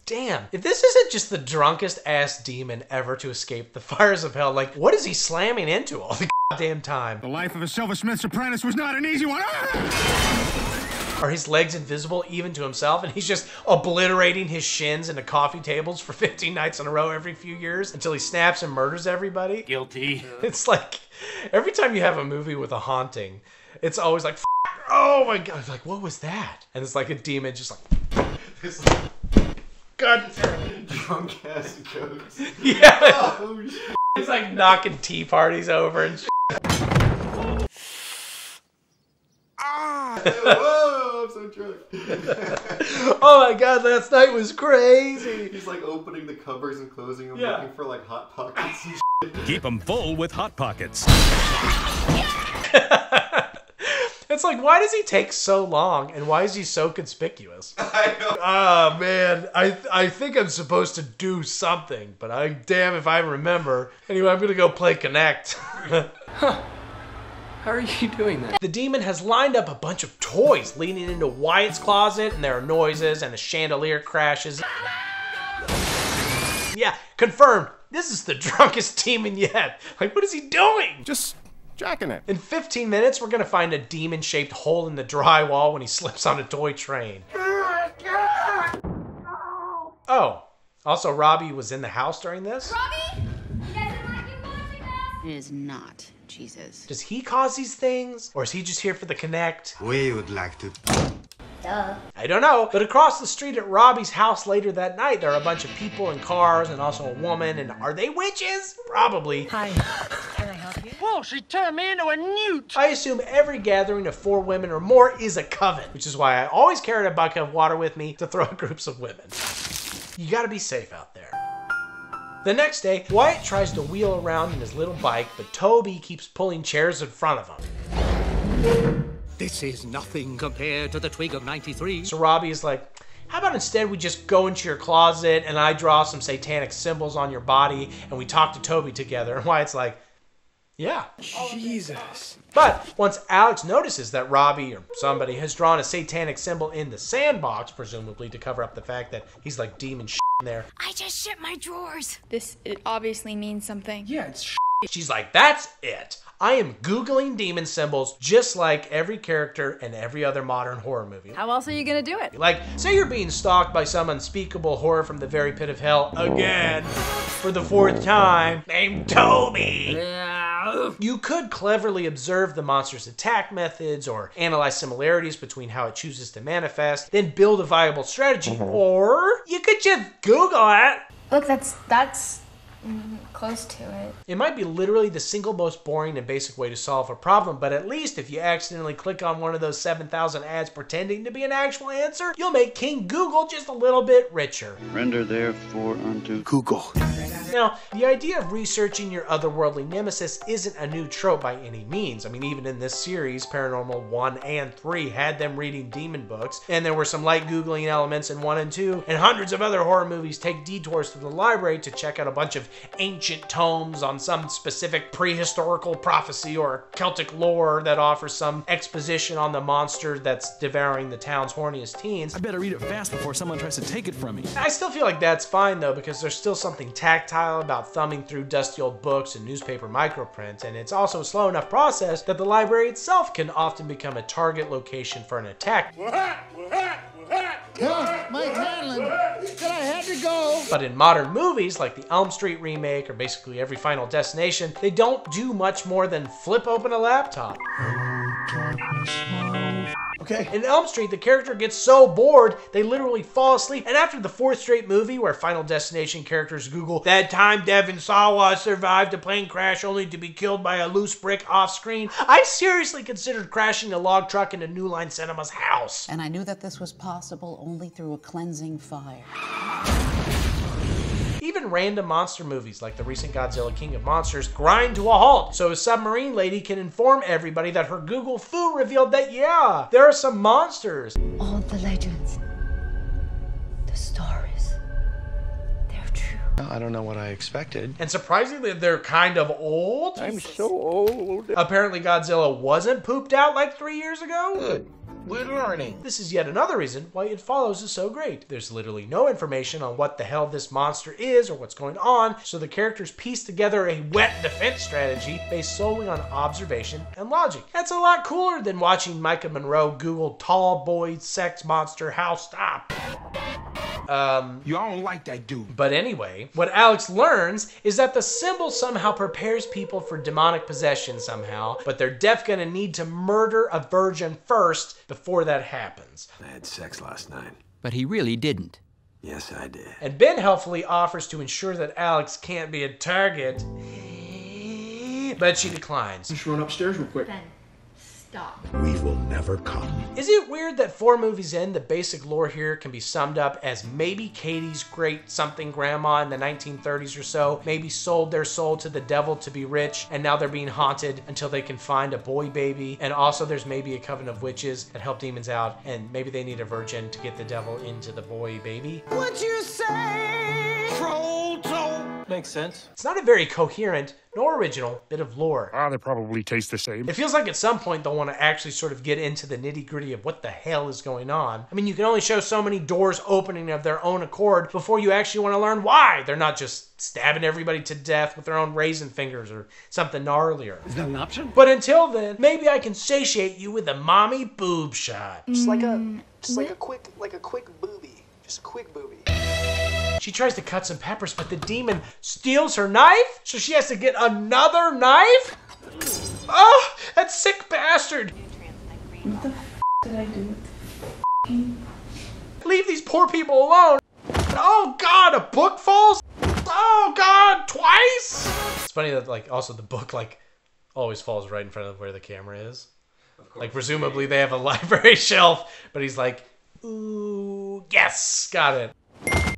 Damn, if this isn't just the drunkest ass demon ever to escape the fires of hell, like, what is he slamming into all the goddamn time? The life of a silversmith's apprentice was not an easy one. Ah! Are his legs invisible even to himself and he's just obliterating his shins into coffee tables for 15 nights in a row every few years until he snaps and murders everybody? Guilty. It's like every time you have a movie with a haunting, it's always like, oh my god, like what was that? And it's like a demon just like, it's like God, Drunk ass goats. yeah, Oh, shit. it's like knocking tea parties over and. Shit. Whoa, I'm so drunk. oh my god, last night was crazy. He's like opening the covers and closing them, Yeah. looking for like hot pockets and shit. Keep them full with Hot Pockets. It's like, why does he take so long, and why is he so conspicuous? I know. Ah man, I I think I'm supposed to do something, but I damn if I remember. Anyway, I'm gonna go play Kinect. How are you doing that? the demon has lined up a bunch of toys leading into Wyatt's closet, and there are noises, and the chandelier crashes. Yeah, confirmed. This is the drunkest demon yet. Like, what is he doing? Just jacking it. In 15 minutes, we're gonna find a demon shaped hole in the drywall when he slips on a toy train. Oh, also, Robbie was in the house during this? Robbie! It is not Jesus. Does he cause these things? Or is he just here for the Kinect? We would like to. Duh. I don't know. But across the street at Robbie's house later that night, there are a bunch of people and cars and also a woman. And are they witches? Probably. Hi. Can I help you? Whoa, she turned me into a newt! I assume every gathering of four women or more is a coven, which is why I always carried a bucket of water with me to throw at groups of women. You gotta be safe out there. The next day, Wyatt tries to wheel around in his little bike, but Toby keeps pulling chairs in front of him. This is nothing compared to the twig of 93. So Robbie is like, how about instead we just go into your closet and I draw some satanic symbols on your body and we talk to Toby together? And Wyatt's like, yeah. Jesus. But once Alex notices that Robbie or somebody has drawn a satanic symbol in the sandbox, presumably to cover up the fact that he's like demon shit there, I just shit my drawers. This it obviously means something. Yeah, it's she's like, that's it. I am Googling demon symbols just like every character in every other modern horror movie. How else are you gonna do it? Like, say you're being stalked by some unspeakable horror from the very pit of hell again for the fourth time, named Toby. You could cleverly observe the monster's attack methods or analyze similarities between how it chooses to manifest, then build a viable strategy, mm-hmm. or you could just Google it. Look, that's that's close to it. It might be literally the single most boring and basic way to solve a problem, but at least if you accidentally click on one of those 7,000 ads pretending to be an actual answer, you'll make King Google just a little bit richer. Render therefore unto Google. Now, the idea of researching your otherworldly nemesis isn't a new trope by any means. I mean, even in this series, Paranormal 1 and 3 had them reading demon books, and there were some light Googling elements in 1 and 2, and hundreds of other horror movies take detours to the library to check out a bunch of ancient tomes on some specific prehistorical prophecy or Celtic lore that offers some exposition on the monster that's devouring the town's horniest teens. I better read it fast before someone tries to take it from me. I still feel like that's fine though, because there's still something tactile about thumbing through dusty old books and newspaper microprints and it's also a slow enough process that the library itself can often become a target location for an attack. Yeah, Mike Hanlon, but I had to go. But in modern movies, like the Elm Street remake or basically every Final Destination, they don't do much more than flip open a laptop. Oh, Okay. In Elm Street, the character gets so bored, they literally fall asleep. And after the fourth straight movie, where Final Destination characters Google, that time Devon Sawa survived a plane crash only to be killed by a loose brick off screen, I seriously considered crashing a log truck into New Line Cinema's house. And I knew that this was possible only through a cleansing fire. Even random monster movies like the recent Godzilla King of Monsters grind to a halt so a submarine lady can inform everybody that her Google Foo revealed that, yeah, there are some monsters. All the legends, the stories, they're true. I don't know what I expected. And surprisingly, they're kind of old. I'm so old. Apparently, Godzilla wasn't pooped out like three years ago. Good. We're learning. This is yet another reason why It Follows is so great. There's literally no information on what the hell this monster is or what's going on, so the characters piece together a wet defense strategy based solely on observation and logic. That's a lot cooler than watching Micah Monroe Google tall boy sex monster house stop. Um, you don't like that dude. But anyway, what Alex learns is that the symbol somehow prepares people for demonic possession somehow, but they're def gonna need to murder a virgin first before that happens. I had sex last night. But he really didn't. Yes, I did. And Ben helpfully offers to ensure that Alex can't be a target, but she declines. Just run upstairs real quick. Ben, stop. We will never come. Is it weird that four movies in, the basic lore here can be summed up as maybe Katie's great something grandma in the 1930s or so maybe sold their soul to the devil to be rich, and now they're being haunted until they can find a boy baby. And also, there's maybe a coven of witches that help demons out, and maybe they need a virgin to get the devil into the boy baby. What you say? Troll. Makes sense. It's not a very coherent nor original bit of lore. Ah, they probably taste the same. It feels like at some point they'll want to actually sort of get into the nitty gritty of what the hell is going on. I mean, you can only show so many doors opening of their own accord before you actually want to learn why. They're not just stabbing everybody to death with their own raisin fingers or something gnarlier. Is that an option? But until then, maybe I can satiate you with a mommy boob shot. Just like a, just like a quick, like a quick booby. Just a quick booby. She tries to cut some peppers, but the demon steals her knife, so she has to get another knife? Oh, that sick bastard! What the f did I do Leave these poor people alone! Oh god, a book falls? Oh god, twice? It's funny that, like, also the book, like, always falls right in front of where the camera is. Like, presumably they have a library shelf, but he's like, ooh, yes, got it.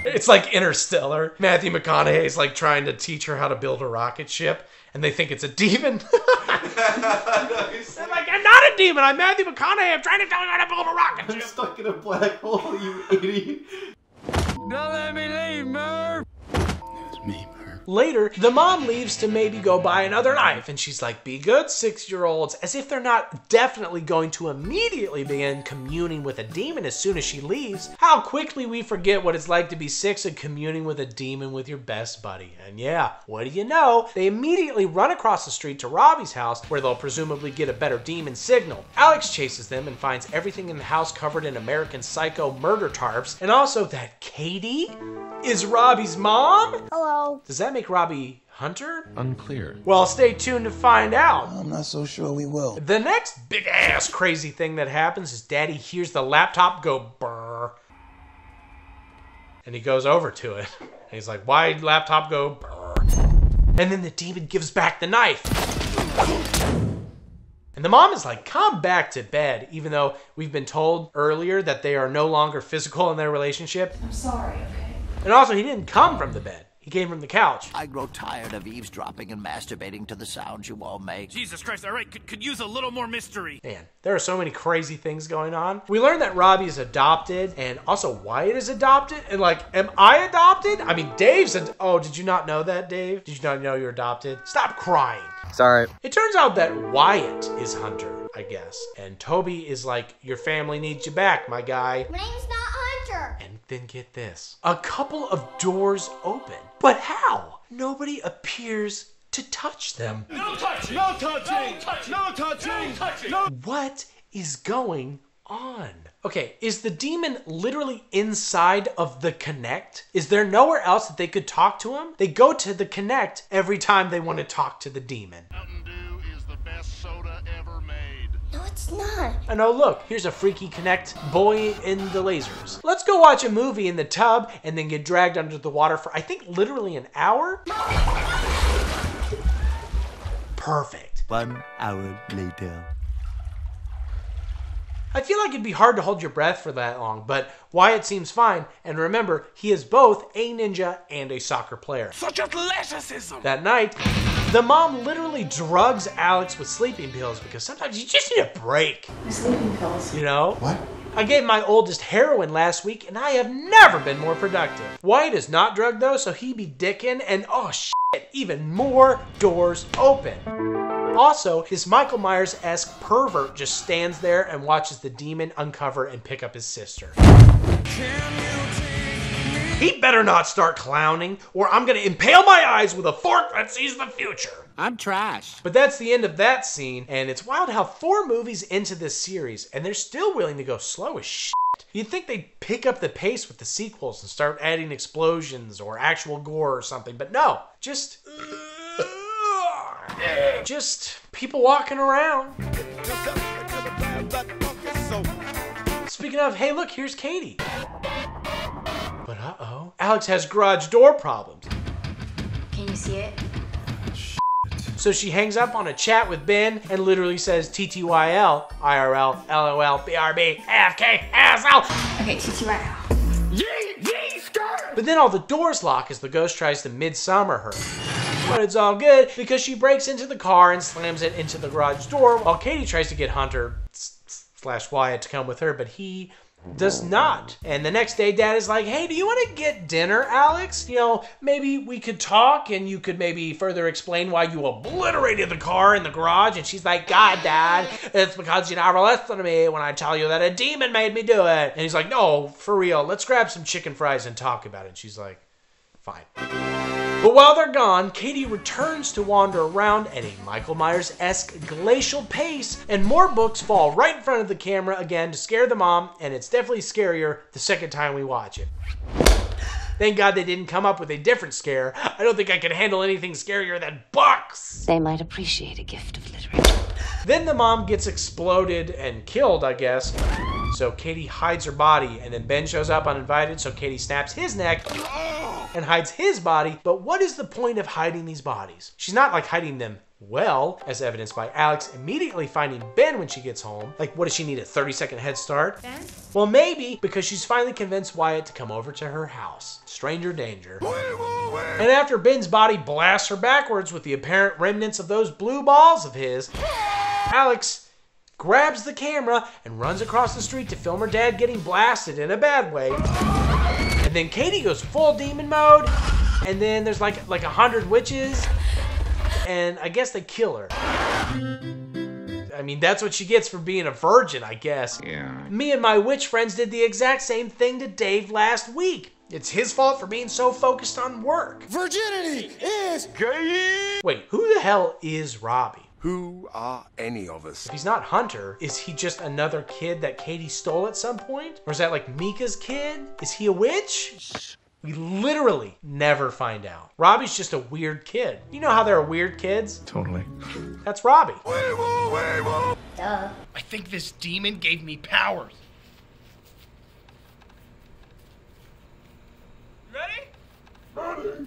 It's like Interstellar. Matthew McConaughey's like trying to teach her how to build a rocket ship, and they think it's a demon. I'm like, I'm not a demon. I'm Matthew McConaughey. I'm trying to tell you how to build a rocket ship. I'm stuck in a black hole, you idiot. Don't let me leave, Later, the mom leaves to maybe go buy another knife, and she's like, Be good, six year olds, as if they're not definitely going to immediately begin communing with a demon as soon as she leaves. How quickly we forget what it's like to be six and communing with a demon with your best buddy. And yeah, what do you know? They immediately run across the street to Robbie's house, where they'll presumably get a better demon signal. Alex chases them and finds everything in the house covered in American Psycho murder tarps, and also that Katie is Robbie's mom? Hello. Does that make Robbie Hunter? Unclear. Well, stay tuned to find out. I'm not so sure we will. The next big ass crazy thing that happens is Daddy hears the laptop go brr. And he goes over to it. And he's like, why laptop go brr? And then the demon gives back the knife. And the mom is like, come back to bed, even though we've been told earlier that they are no longer physical in their relationship. I'm sorry, okay? And also, he didn't come from the bed. He came from the couch. I grow tired of eavesdropping and masturbating to the sounds you all make. Jesus Christ, all right, could, could use a little more mystery. Man, there are so many crazy things going on. We learned that Robbie is adopted, and also Wyatt is adopted. And like, am I adopted? I mean, Dave's. Ad- oh, did you not know that, Dave? Did you not know you're adopted? Stop crying. Sorry. It turns out that Wyatt is Hunter, I guess, and Toby is like, your family needs you back, my guy. My name's not Hunter. And then get this: a couple of doors open, but how? Nobody appears to touch them. No touching! No touching! No touching! No touching! No touching! What is going on? Okay, is the demon literally inside of the Kinect? Is there nowhere else that they could talk to him? They go to the Kinect every time they want to talk to the demon. Um, No, it's not. And oh, look, here's a freaky Kinect boy in the lasers. Let's go watch a movie in the tub and then get dragged under the water for, I think, literally an hour? Perfect. One hour later. I feel like it'd be hard to hold your breath for that long, but Wyatt seems fine. And remember, he is both a ninja and a soccer player. Such athleticism! That night, the mom literally drugs Alex with sleeping pills because sometimes you just need a break. My sleeping pills. You know? What? I gave my oldest heroin last week and I have never been more productive. Wyatt is not drugged though, so he be dickin' and oh shit, even more doors open. Also, his Michael Myers esque pervert just stands there and watches the demon uncover and pick up his sister. He better not start clowning, or I'm gonna impale my eyes with a fork that sees the future. I'm trash. But that's the end of that scene, and it's wild how four movies into this series, and they're still willing to go slow as shit. You'd think they'd pick up the pace with the sequels and start adding explosions or actual gore or something, but no, just. Just people walking around. Speaking of, hey, look, here's Katie. But Alex has garage door problems. Can you see it? So she hangs up on a chat with Ben and literally says TTYL, IRL, LOL, BRB, AFK, ASL. Okay, TTYL. But then all the doors lock as the ghost tries to midsummer her. But it's all good because she breaks into the car and slams it into the garage door while Katie tries to get Hunter slash Wyatt to come with her, but he does not. And the next day, Dad is like, hey, do you want to get dinner, Alex? You know, maybe we could talk and you could maybe further explain why you obliterated the car in the garage. And she's like, God, Dad, it's because you never listen to me when I tell you that a demon made me do it. And he's like, no, for real, let's grab some chicken fries and talk about it. And she's like, fine. But while they're gone, Katie returns to wander around at a Michael Myers esque glacial pace, and more books fall right in front of the camera again to scare the mom, and it's definitely scarier the second time we watch it. Thank God they didn't come up with a different scare. I don't think I could handle anything scarier than books. They might appreciate a gift of literature. Then the mom gets exploded and killed, I guess. So Katie hides her body, and then Ben shows up uninvited, so Katie snaps his neck and hides his body. But what is the point of hiding these bodies? She's not like hiding them well, as evidenced by Alex immediately finding Ben when she gets home. Like, what does she need, a 30 second head start? Ben? Well, maybe because she's finally convinced Wyatt to come over to her house. Stranger danger. And after Ben's body blasts her backwards with the apparent remnants of those blue balls of his, Alex grabs the camera and runs across the street to film her dad getting blasted in a bad way. And then Katie goes full demon mode, and then there's like like a hundred witches, and I guess they kill her. I mean, that's what she gets for being a virgin, I guess. Yeah. Me and my witch friends did the exact same thing to Dave last week. It's his fault for being so focused on work. Virginity is gay. Wait, who the hell is Robbie? Who are any of us? If he's not Hunter, is he just another kid that Katie stole at some point? Or is that like Micah's kid? Is he a witch? We literally never find out. Robbie's just a weird kid. You know how there are weird kids? Totally. That's Robbie. Duh. I think this demon gave me powers. Ready? Ready?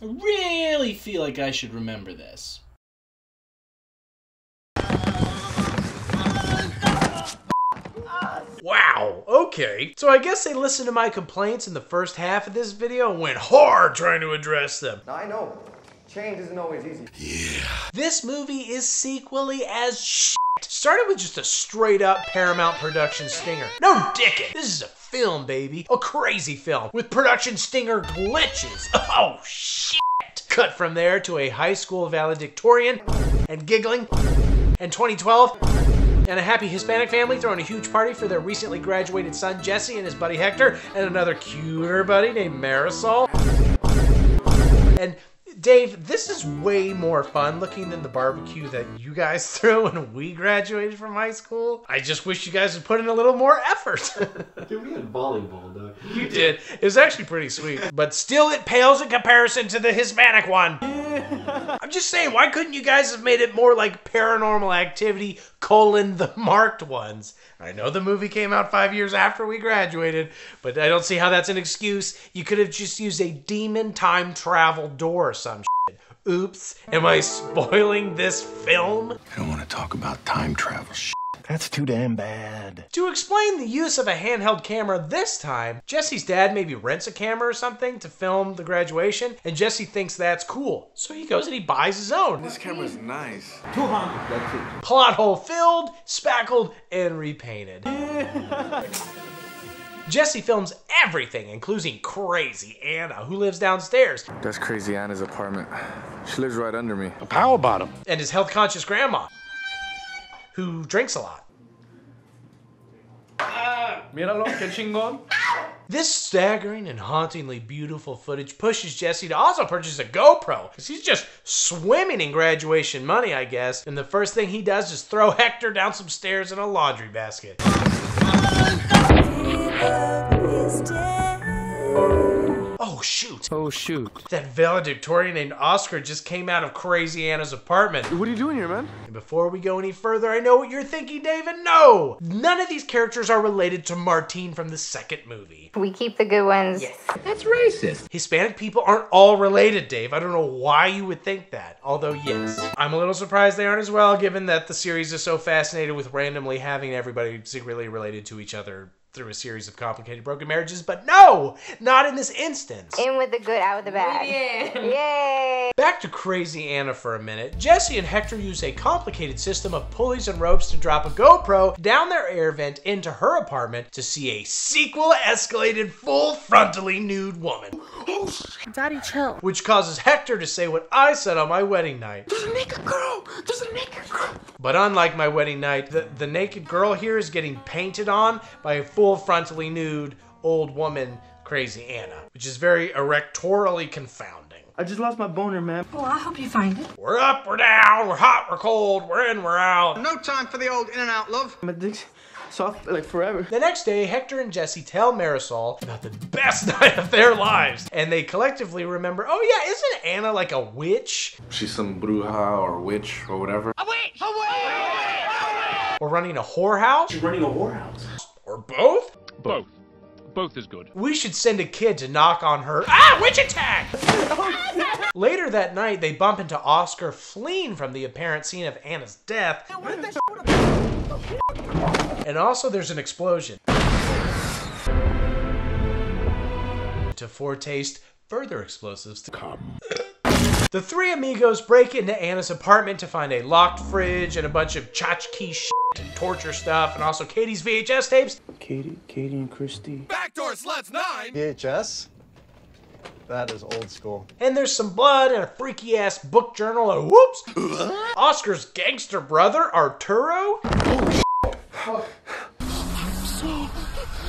Really feel like I should remember this. Wow, okay. So I guess they listened to my complaints in the first half of this video and went hard trying to address them. I know. Change isn't always easy. Yeah. This movie is sequely as shit. Started with just a straight up Paramount production stinger. No dickin'. This is a film, baby. A crazy film with production stinger glitches. Oh shit. Cut from there to a high school valedictorian and giggling and 2012 and a happy Hispanic family throwing a huge party for their recently graduated son Jesse and his buddy Hector and another cuter buddy named Marisol. And Dave, this is way more fun looking than the barbecue that you guys threw when we graduated from high school. I just wish you guys would put in a little more effort. Dude, we had volleyball, dog. you did. It was actually pretty sweet. But still, it pales in comparison to the Hispanic one. I'm just saying, why couldn't you guys have made it more like paranormal activity colon the marked ones? I know the movie came out five years after we graduated, but I don't see how that's an excuse. You could have just used a demon time travel door or some shit. Oops, am I spoiling this film? I don't want to talk about time travel shit. That's too damn bad. To explain the use of a handheld camera this time, Jesse's dad maybe rents a camera or something to film the graduation, and Jesse thinks that's cool. So he goes and he buys his own. This camera's nice. 200, that's it. Plot hole filled, spackled, and repainted. Jesse films everything, including crazy Anna, who lives downstairs, That's crazy Anna's apartment. She lives right under me. A power bottom. and his health conscious grandma, who drinks a lot. Míralo, qué chingón. This staggering and hauntingly beautiful footage pushes Jesse to also purchase a GoPro, because he's just swimming in graduation money, I guess. And the first thing he does is throw Hector down some stairs in a laundry basket. Oh shoot! Oh shoot. That valedictorian named Oscar just came out of Crazy Anna's apartment. What are you doing here, man? And before we go any further, I know what you're thinking, David. No! None of these characters are related to Martine from the second movie. We keep the good ones. Yes. That's racist. Hispanic people aren't all related, Dave. I don't know why you would think that. Although, yes. I'm a little surprised they aren't as well, given that the series is so fascinated with randomly having everybody secretly related to each other through a series of complicated broken marriages. But no! Not in this instance. In with the good, out with the bad. Yeah. Yay! Back to Crazy Anna for a minute. Jesse and Hector use a complicated system of pulleys and ropes to drop a GoPro down their air vent into her apartment to see a sequel escalated full frontally nude woman. Daddy, chill. Which causes Hector to say what I said on my wedding night. There's a naked girl. There's a naked girl. But unlike my wedding night, the, the naked girl here is getting painted on by a full frontally nude old woman, Crazy Anna, which is very erectorally confounding. I just lost my boner, man. Well, I hope you find it. We're up, we're down, we're hot, we're cold, we're in, we're out. No time for the old in and out, love. My dick's soft like forever. The next day, Hector and Jesse tell Marisol about the best night of their lives, and they collectively remember, oh yeah, isn't Anna like a witch? She's some bruja or witch or whatever. A witch! A witch! Or running a whorehouse? She's running a whorehouse. Or both? Both. Both is good. We should send a kid to knock on her. Ah, witch attack! Later that night, they bump into Oscar fleeing from the apparent scene of Anna's death. And also, there's an explosion. To foretaste further explosives to come. The three amigos break into Anna's apartment to find a locked fridge and a bunch of tchotchke shit and torture stuff, and also Katie's VHS tapes. Katie, Katie and Kristi. Backdoor Sluts 9! VHS? That is old school. And there's some blood and a freaky ass book journal. And whoops! Oscar's gangster brother, Arturo. Oh, I'm so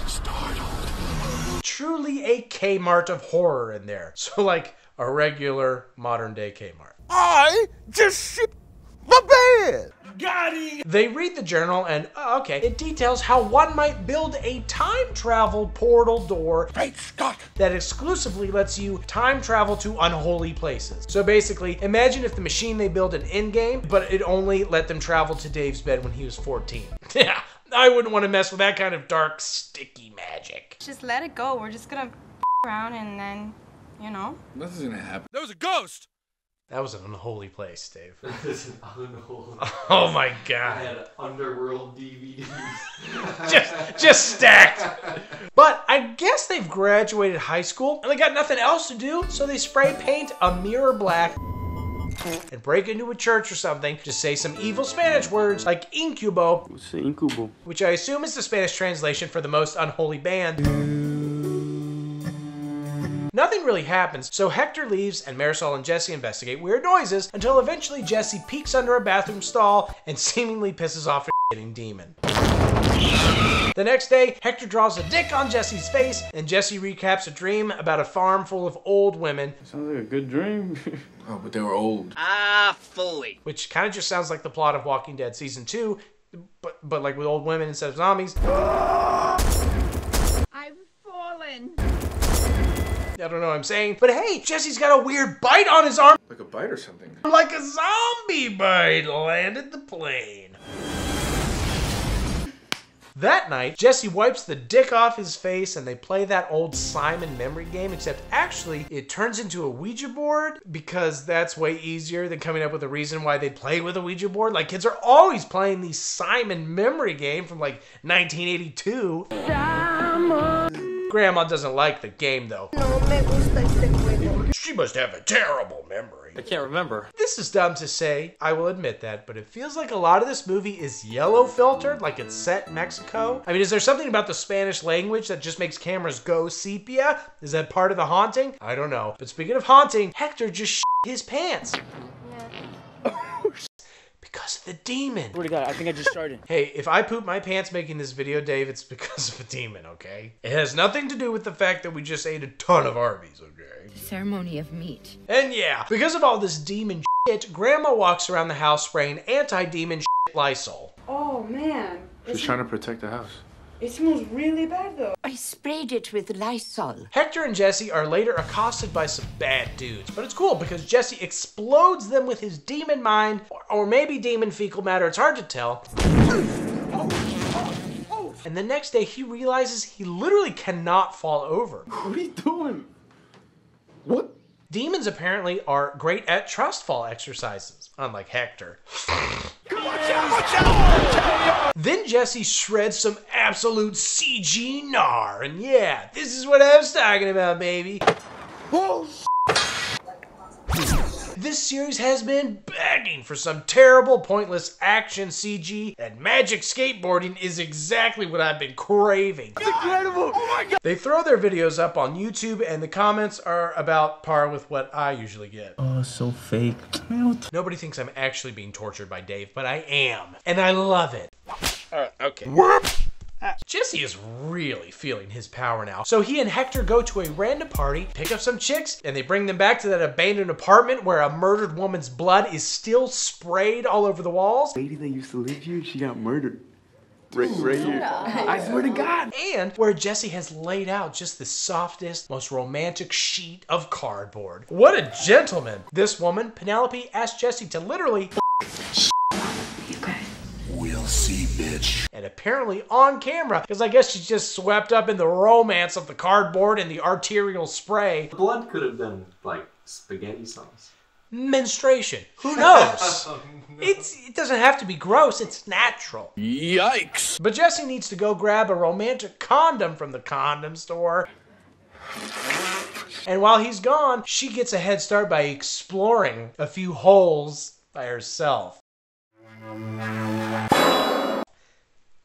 startled. Truly a Kmart of horror in there. So, like a regular modern day Kmart. I just shit the bed! Got him! They read the journal and, oh, okay, it details how one might build a time travel portal door Great Scott! that exclusively lets you time travel to unholy places. So basically, imagine if the machine they build an in-game, but it only let them travel to Dave's bed when he was 14. Yeah, I wouldn't want to mess with that kind of dark, sticky magic. Just let it go. We're just gonna around and then, you know. Nothing's gonna happen. There was a ghost! That was an unholy place, Dave. This is unholy. Oh my god. I had Underworld DVDs. just just stacked. But I guess they've graduated high school and they got nothing else to do, so they spray paint a mirror black and break into a church or something. to say some evil Spanish words like incubo, What's incubo? which I assume is the Spanish translation for the most unholy band. Nothing really happens, so Hector leaves and Marisol and Jesse investigate weird noises until eventually Jesse peeks under a bathroom stall and seemingly pisses off a getting demon. The next day, Hector draws a dick on Jesse's face, and Jesse recaps a dream about a farm full of old women, Sounds like a good dream. Oh, but they were old. Ah, fully. which kind of just sounds like the plot of Walking Dead season two, but but like with old women instead of zombies. I've fallen. I don't know what I'm saying, but hey, Jesse's got a weird bite on his arm, Like a bite or something. like a zombie bite landed the plane. That night, Jesse wipes the dick off his face and they play that old Simon memory game, except actually it turns into a Ouija board because that's way easier than coming up with a reason why they'd play with a Ouija board. Like kids are always playing the Simon memory game from like 1982. Grandma doesn't like the game though. No me gusta este juego. She must have a terrible memory. I can't remember. This is dumb to say, I will admit that, but it feels like a lot of this movie is yellow filtered, like it's set in Mexico. I mean, is there something about the Spanish language that just makes cameras go sepia? Is that part of the haunting? I don't know. But speaking of haunting, Hector just shit his pants. Because of the demon. Swear to God, I think I just started. Hey, if I poop my pants making this video, Dave, it's because of a demon, okay? It has nothing to do with the fact that we just ate a ton of Arby's, okay? The Ceremony of meat. And yeah, because of all this demon shit, Grandma walks around the house spraying anti-demon shit Lysol. Oh man, She's trying to protect the house. It smells really bad though. I sprayed it with Lysol. Hector and Jesse are later accosted by some bad dudes, but it's cool because Jesse explodes them with his demon mind, or, or maybe demon fecal matter, it's hard to tell. And the next day he realizes he literally cannot fall over. what are you doing? What? Demons apparently are great at trust fall exercises, unlike Hector. Then Jesse shreds some absolute CG gnar, and yeah, this is what I was talking about, baby. This series has been begging for some terrible, pointless action CG, and magic skateboarding is exactly what I've been craving. Incredible! Oh my god! They throw their videos up on YouTube, and the comments are about par with what I usually get. Oh, so fake. Man, what the- Nobody thinks I'm actually being tortured by Dave, but I am. And I love it. Alright, okay. Jesse is really feeling his power now. So he and Hector go to a random party, pick up some chicks, and they bring them back to that abandoned apartment where a murdered woman's blood is still sprayed all over the walls. lady that used to live here, she got murdered. Right, right here. I swear to God. And where Jesse has laid out just the softest, most romantic sheet of cardboard. What a gentleman! This woman, Penelope, asked Jesse to literally We'll see, bitch. and apparently on camera, because I guess she's just swept up in the romance of the cardboard and the arterial spray. Blood could have been like spaghetti sauce. Menstruation. Who knows? Oh, it's it doesn't have to be gross, it's natural. Yikes! But Jesse needs to go grab a romantic condom from the condom store. And while he's gone, she gets a head start by exploring a few holes by herself.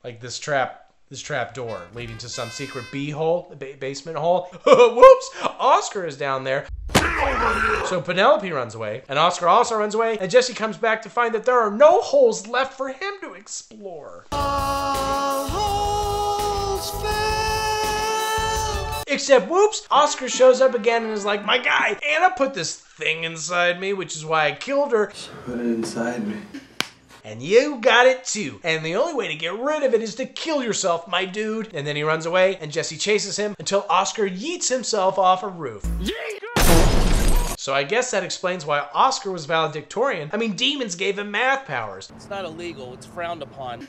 Like this trap, this trap door leading to some secret bee hole, ba- basement hole. Whoops! Oscar is down there. So Penelope runs away, and Oscar also runs away, and Jesse comes back to find that there are no holes left for him to explore. Except, whoops, Oscar shows up again and is like, My guy, Anna put this thing inside me, which is why I killed her. She Put it inside me. And you got it too. And the only way to get rid of it is to kill yourself, my dude. And then he runs away, and Jesse chases him until Oscar yeets himself off a roof. So I guess that explains why Oscar was valedictorian. I mean, demons gave him math powers. It's not illegal. It's frowned upon.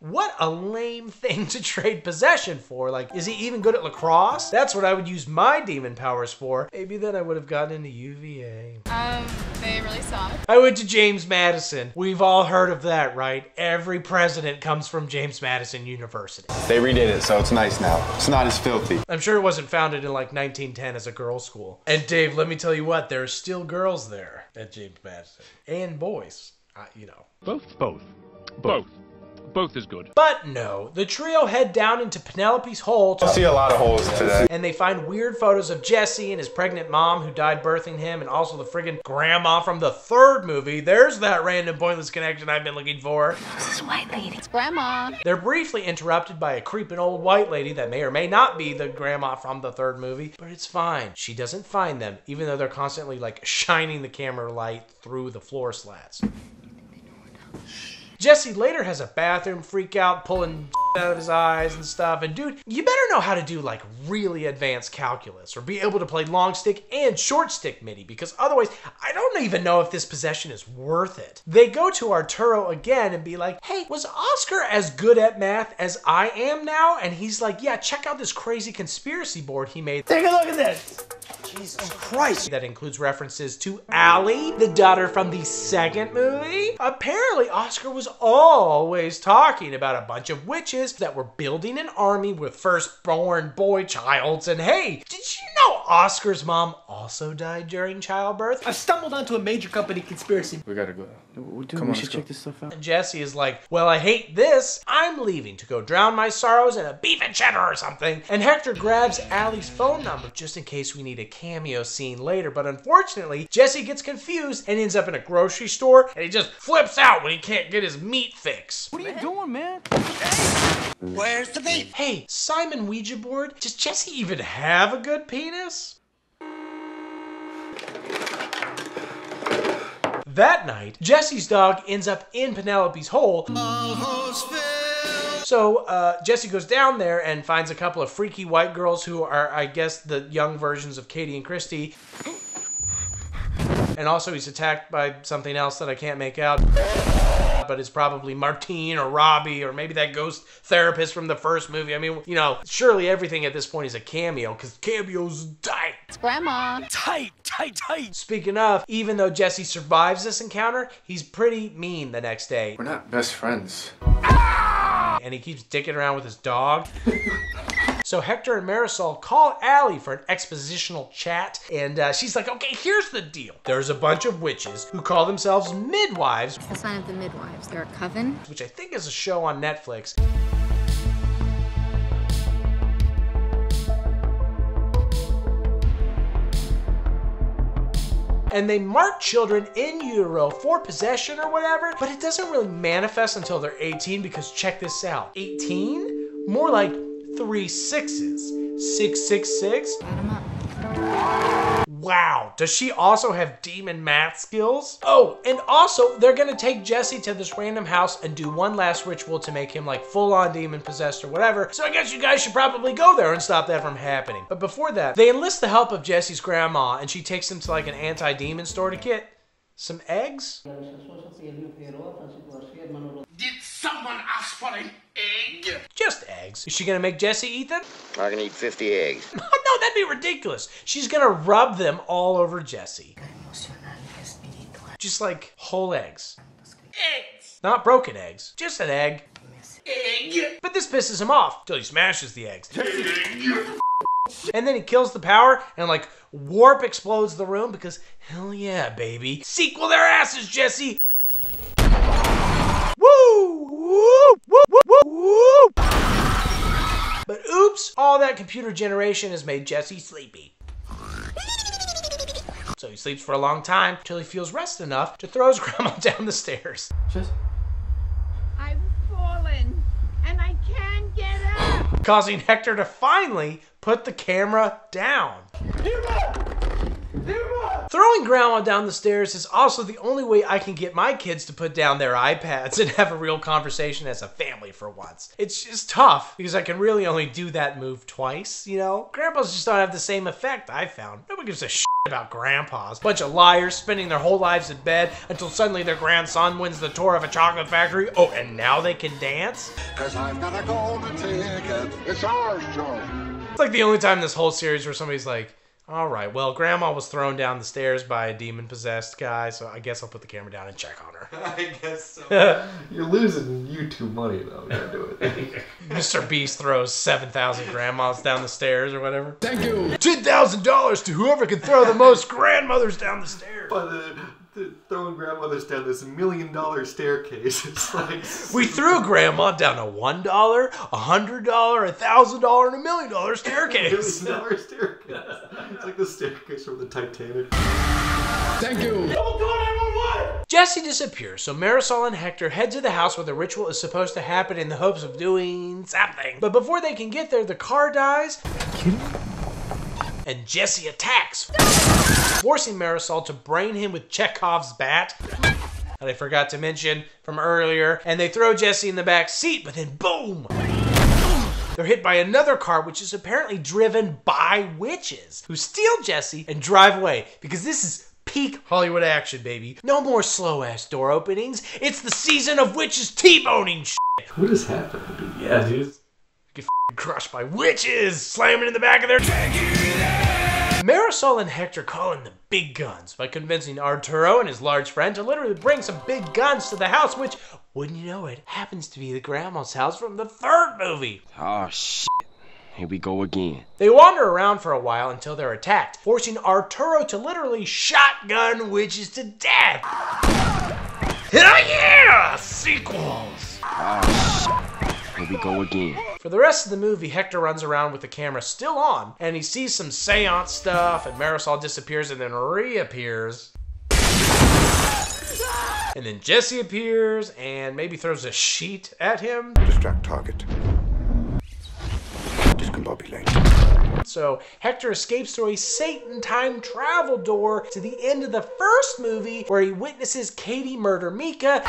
What a lame thing to trade possession for. Like, is he even good at lacrosse? That's what I would use my demon powers for. Maybe then I would have gotten into UVA. Um, they really suck. I went to James Madison. We've all heard of that, right? Every president comes from James Madison University. They redid it, so it's nice now. It's not as filthy. I'm sure it wasn't founded in like 1910 as a girls' school. And Dave, let me tell you what, there are still girls there at James Madison. And boys, uh, you know. Both? Both. Both. Both is good. But no, the trio head down into Penelope's hole. To I see a lot of holes today. And they find weird photos of Jesse and his pregnant mom who died birthing him, and also the friggin' grandma from the third movie. There's that random pointless connection I've been looking for. This is white lady. It's grandma. They're briefly interrupted by a creeping old white lady that may or may not be the grandma from the third movie, but it's fine. She doesn't find them, even though they're constantly like shining the camera light through the floor slats. Jesse later has a bathroom freak out, pulling out of his eyes and stuff. And dude, you better know how to do like really advanced calculus or be able to play long stick and short stick MIDI because otherwise, I don't even know if this possession is worth it. They go to Arturo again and be like, hey, was Oscar as good at math as I am now? And he's like, yeah, check out this crazy conspiracy board he made. Take a look at this. Jesus Christ. That includes references to Allie, the daughter from the second movie. Apparently, Oscar was always talking about a bunch of witches that were building an army with firstborn boy childs. And hey, did you know Oscar's mom also died during childbirth? I've stumbled onto a major company conspiracy. We gotta go. Dude, Come we on, should check go. this stuff out. And Jesse is like, Well, I hate this. I'm leaving to go drown my sorrows in a beef and cheddar or something. And Hector grabs Allie's phone number just in case we need a cameo scene later. But unfortunately, Jesse gets confused and ends up in a grocery store and he just flips out when he can't get his meat fix. What are you doing, man? Hey! Where's the beef? Hey, Simon Ouija board, does Jesse even have a good penis? That night, Jesse's dog ends up in Penelope's hole. So uh, Jesse goes down there and finds a couple of freaky white girls who are, I guess, the young versions of Katie and Kristi. And also, he's attacked by something else that I can't make out. But it's probably Martine or Robbie or maybe that ghost therapist from the first movie. I mean, you know, surely everything at this point is a cameo because cameos tight. It's grandma. Tight, tight, tight. Speaking of, even though Jesse survives this encounter, he's pretty mean the next day. We're not best friends. And he keeps dicking around with his dog. So Hector and Marisol call Allie for an expositional chat, and uh, she's like, okay, here's the deal. There's a bunch of witches who call themselves midwives, The sign of the midwives. They're a coven. which I think is a show on Netflix. And they mark children in utero for possession or whatever, but it doesn't really manifest until they're 18 because check this out 18? More like three sixes. 666? Add 'em. Wow. Does she also have demon math skills? Oh, and also, they're gonna take Jesse to this random house and do one last ritual to make him like full on demon possessed or whatever. So I guess you guys should probably go there and stop that from happening. But before that, they enlist the help of Jesse's grandma and she takes him to like an anti demon store to get some eggs. Did someone ask for an egg? Just eggs. Is she gonna make Jesse eat them? I can eat 50 eggs. no, that'd be ridiculous. She's gonna rub them all over Jesse. Just like whole eggs. Eggs. Not broken eggs, just an egg. Egg. But this pisses him off till he smashes the eggs. And then he kills the power and like warp explodes the room because hell yeah, baby. Sequel their asses, Jesse. Woo! Woo! Woo! Woo! Woo! Woo! But oops, all that computer generation has made Jesse sleepy. So he sleeps for a long time till he feels rested enough to throw his grandma down the stairs. Just I've fallen and I can't get up. causing Hector to finally put the camera down. Throwing grandma down the stairs is also the only way I can get my kids to put down their iPads and have a real conversation as a family for once. It's just tough because I can really only do that move twice, you know? Grandpas just don't have the same effect, I found. Nobody gives a shit about grandpas. Bunch of liars spending their whole lives in bed until suddenly their grandson wins the tour of a chocolate factory. Oh, and now they can dance? Cause I've got a golden ticket. It's ours, Joe. It's like the only time in this whole series where somebody's like, all right, well, grandma was thrown down the stairs by a demon possessed guy, so I guess I'll put the camera down and check on her. I guess so. You're losing YouTube money though. Gotta do it. Mr. Beast throws 7,000 grandmas down the stairs or whatever. Thank you. $10,000 to whoever can throw the most grandmothers down the stairs. But uh, th- throwing grandmothers down this million dollar staircase, it's like We threw grandma down a $1, a $100, a $1,000, and a million dollar staircase. million dollar staircase. It's like the staircase from the Titanic. Thank you. Jesse disappears, so Marisol and Hector head to the house where the ritual is supposed to happen in the hopes of doing something. But before they can get there, the car dies. And Jesse attacks, forcing Marisol to brain him with Chekhov's bat. That I forgot to mention from earlier. And they throw Jesse in the back seat, but then boom! They're hit by another car, which is apparently driven by witches, who steal Jesse and drive away. Because this is peak Hollywood action, baby. No more slow ass door openings. It's the season of witches T-boning shit. What has happened? Yeah, dude. Get f***ing crushed by witches, slamming in the back of their. Marisol and Hector call in the big guns by convincing Arturo and his large friend to literally bring some big guns to the house, which, wouldn't you know it, happens to be the grandma's house from the third movie. Oh, shit. Here we go again. They wander around for a while until they're attacked, forcing Arturo to literally shotgun witches to death. Hell yeah! Sequels! Oh, shit. Here we go again. For the rest of the movie, Hector runs around with the camera still on, and he sees some seance stuff, and Marisol disappears and then reappears. And then Jesse appears and maybe throws a sheet at him. Distract target. Discombobulate. So Hector escapes through a Satan time travel door to the end of the first movie where he witnesses Katie murder Micah.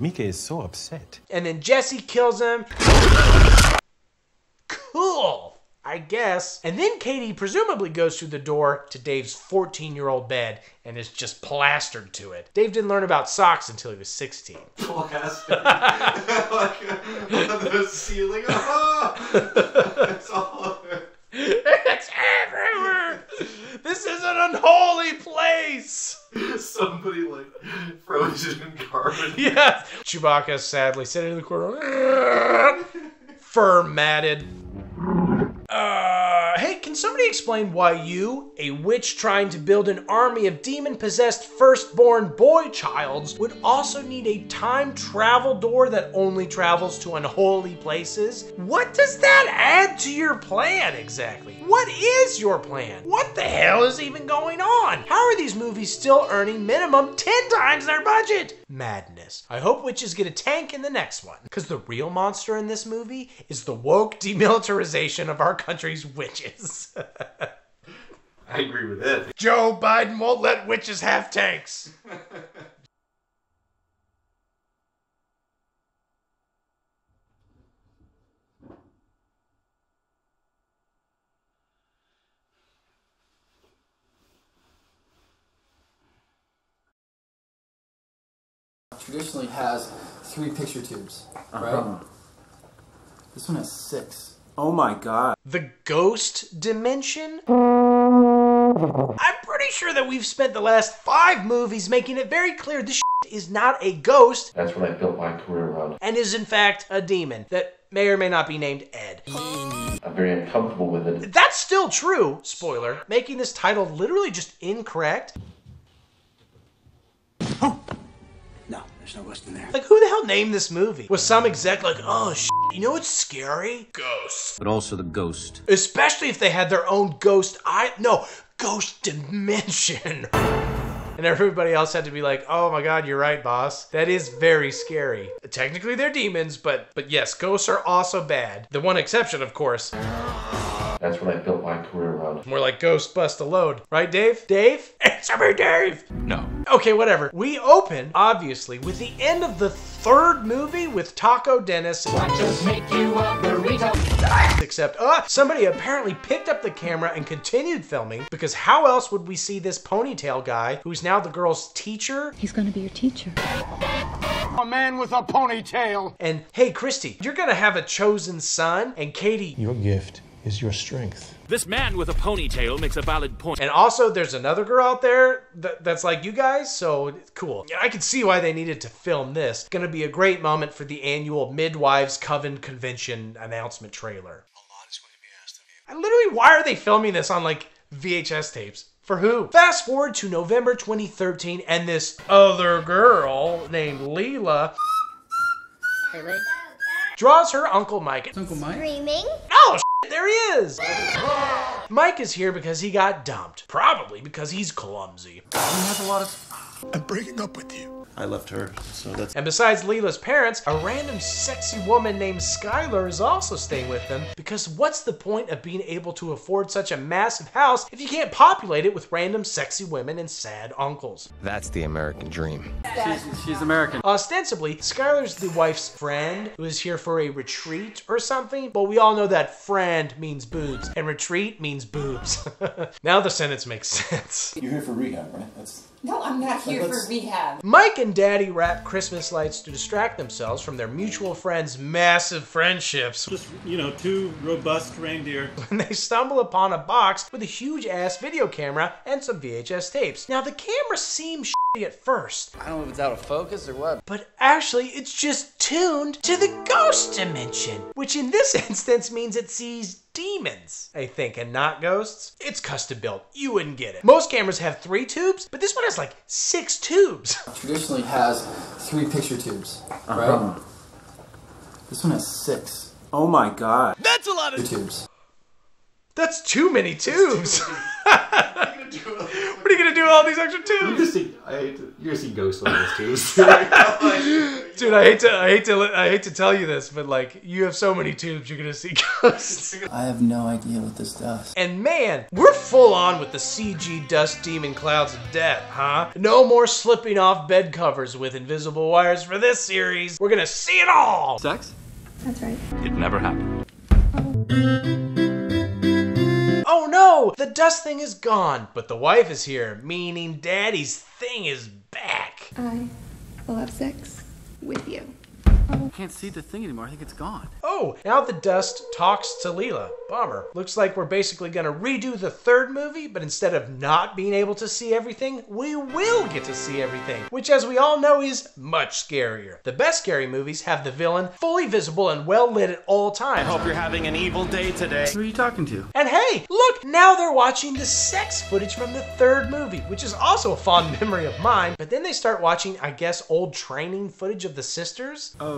Micah is so upset. And then Jesse kills him. Cool. I guess. And then Katie presumably goes through the door to Dave's 14 year old bed and is just plastered to it. Dave didn't learn about socks until he was 16. Plastered. like on the ceiling. Ah! it's all over. It's everywhere. This is an unholy place. Somebody like frozen in carbon. Yes. Chewbacca sadly sitting in the corner. Fur matted. Uh, hey, can somebody explain why you, a witch trying to build an army of demon possessed firstborn boy childs, would also need a time travel door that only travels to unholy places? What does that add to your plan exactly? What is your plan? What the hell is even going on? How are these movies still earning minimum 10 times their budget? Madness. I hope witches get a tank in the next one, because the real monster in this movie is the woke demilitarization of our country's witches. I agree with it. Joe Biden won't let witches have tanks. traditionally has three picture tubes, right? Uh-huh. This one has six. Oh my god. The ghost dimension? I'm pretty sure that we've spent the last five movies making it very clear this is not a ghost That's what I built my career around. and is in fact a demon that may or may not be named Ed. I'm very uncomfortable with it. That's still true, spoiler, making this title literally just incorrect. No, there's no ghost in there. Like, who the hell named this movie? Was some exec like, oh, sh- you know what's scary? Ghosts. But also the ghost. Especially if they had their own ghost eye. No, ghost dimension. And everybody else had to be like, "Oh my god, you're right, boss. That is very scary." Technically, they're demons, but but yes, ghosts are also bad. The one exception, of course, That's what I built my career around. more like Ghost Bust a Load, right, Dave? Dave, answer me, Dave. No. Okay, whatever. We open, obviously, with the end of the third movie with Taco Dennis. Just make you a burrito. Except, uh, somebody apparently picked up the camera and continued filming because how else would we see this ponytail guy who's now the girl's teacher? He's gonna be your teacher. A man with a ponytail. And hey, Kristi, you're gonna have a chosen son, and Katie. Your gift is your strength. This man with a ponytail makes a valid point. And also, there's another girl out there that, that's like you guys, so cool. Yeah, I can see why they needed to film this. It's gonna be a great moment for the annual Midwives Coven Convention announcement trailer. A lot is going to be asked of you. I literally, why are they filming this on like VHS tapes? For who? Fast forward to November 2013, and this other girl named Leela draws her Uncle Mike. Uncle Mike? Screaming. Oh, shit, there he is! Mike is here because he got dumped. Probably because he's clumsy. He has a lot of. I'm breaking up with you. I left her, so that's. And besides Leela's parents, a random sexy woman named Skylar is also staying with them because what's the point of being able to afford such a massive house if you can't populate it with random sexy women and sad uncles? That's the American dream. She's, she's American. Ostensibly, Skylar's the wife's friend who is here for a retreat or something, but we all know that friend means boobs and retreat means boobs. now the sentence makes sense. You're here for rehab, right? That's. No, I'm not here for rehab. Mike and Daddy wrap Christmas lights to distract themselves from their mutual friends' massive friendships Just, you know, two robust reindeer. when they stumble upon a box with a huge ass video camera and some VHS tapes. Now, the camera seems shitty at first, I don't know if it's out of focus or what. but actually, it's just tuned to the ghost dimension, which in this instance means it sees demons, I think, and not ghosts. It's custom built. You wouldn't get it. Most cameras have three tubes, but this one has like six tubes. Traditionally has three picture tubes, right? Uh-huh. This one has six Oh my god. That's a lot of tubes. That's too many tubes. what are you gonna do with all these extra You're tubes? gonna see, I hate to, you're gonna see ghosts on those tubes. Dude, I hate to, I hate to, I hate to tell you this, but like, you have so many tubes, you're gonna see ghosts. I have no idea what this does. And man, we're full on with the CG dust demon clouds of death, huh? No more slipping off bed covers with invisible wires for this series. We're gonna see it all. Sex? That's right. It never happened. Oh no, the dust thing is gone, but the wife is here, meaning Daddy's thing is back. I will have sex with you. I can't see the thing anymore. I think it's gone. Oh, now the dust talks to Leela. Bummer. Looks like we're basically gonna redo the third movie, but instead of not being able to see everything, we will get to see everything, which as we all know is much scarier. The best scary movies have the villain fully visible and well lit at all times. I Hope you're having an evil day today. Who are you talking to? And hey, look, now they're watching the sex footage from the third movie, which is also a fond memory of mine. But then they start watching, I guess, old training footage of the sisters. Oh.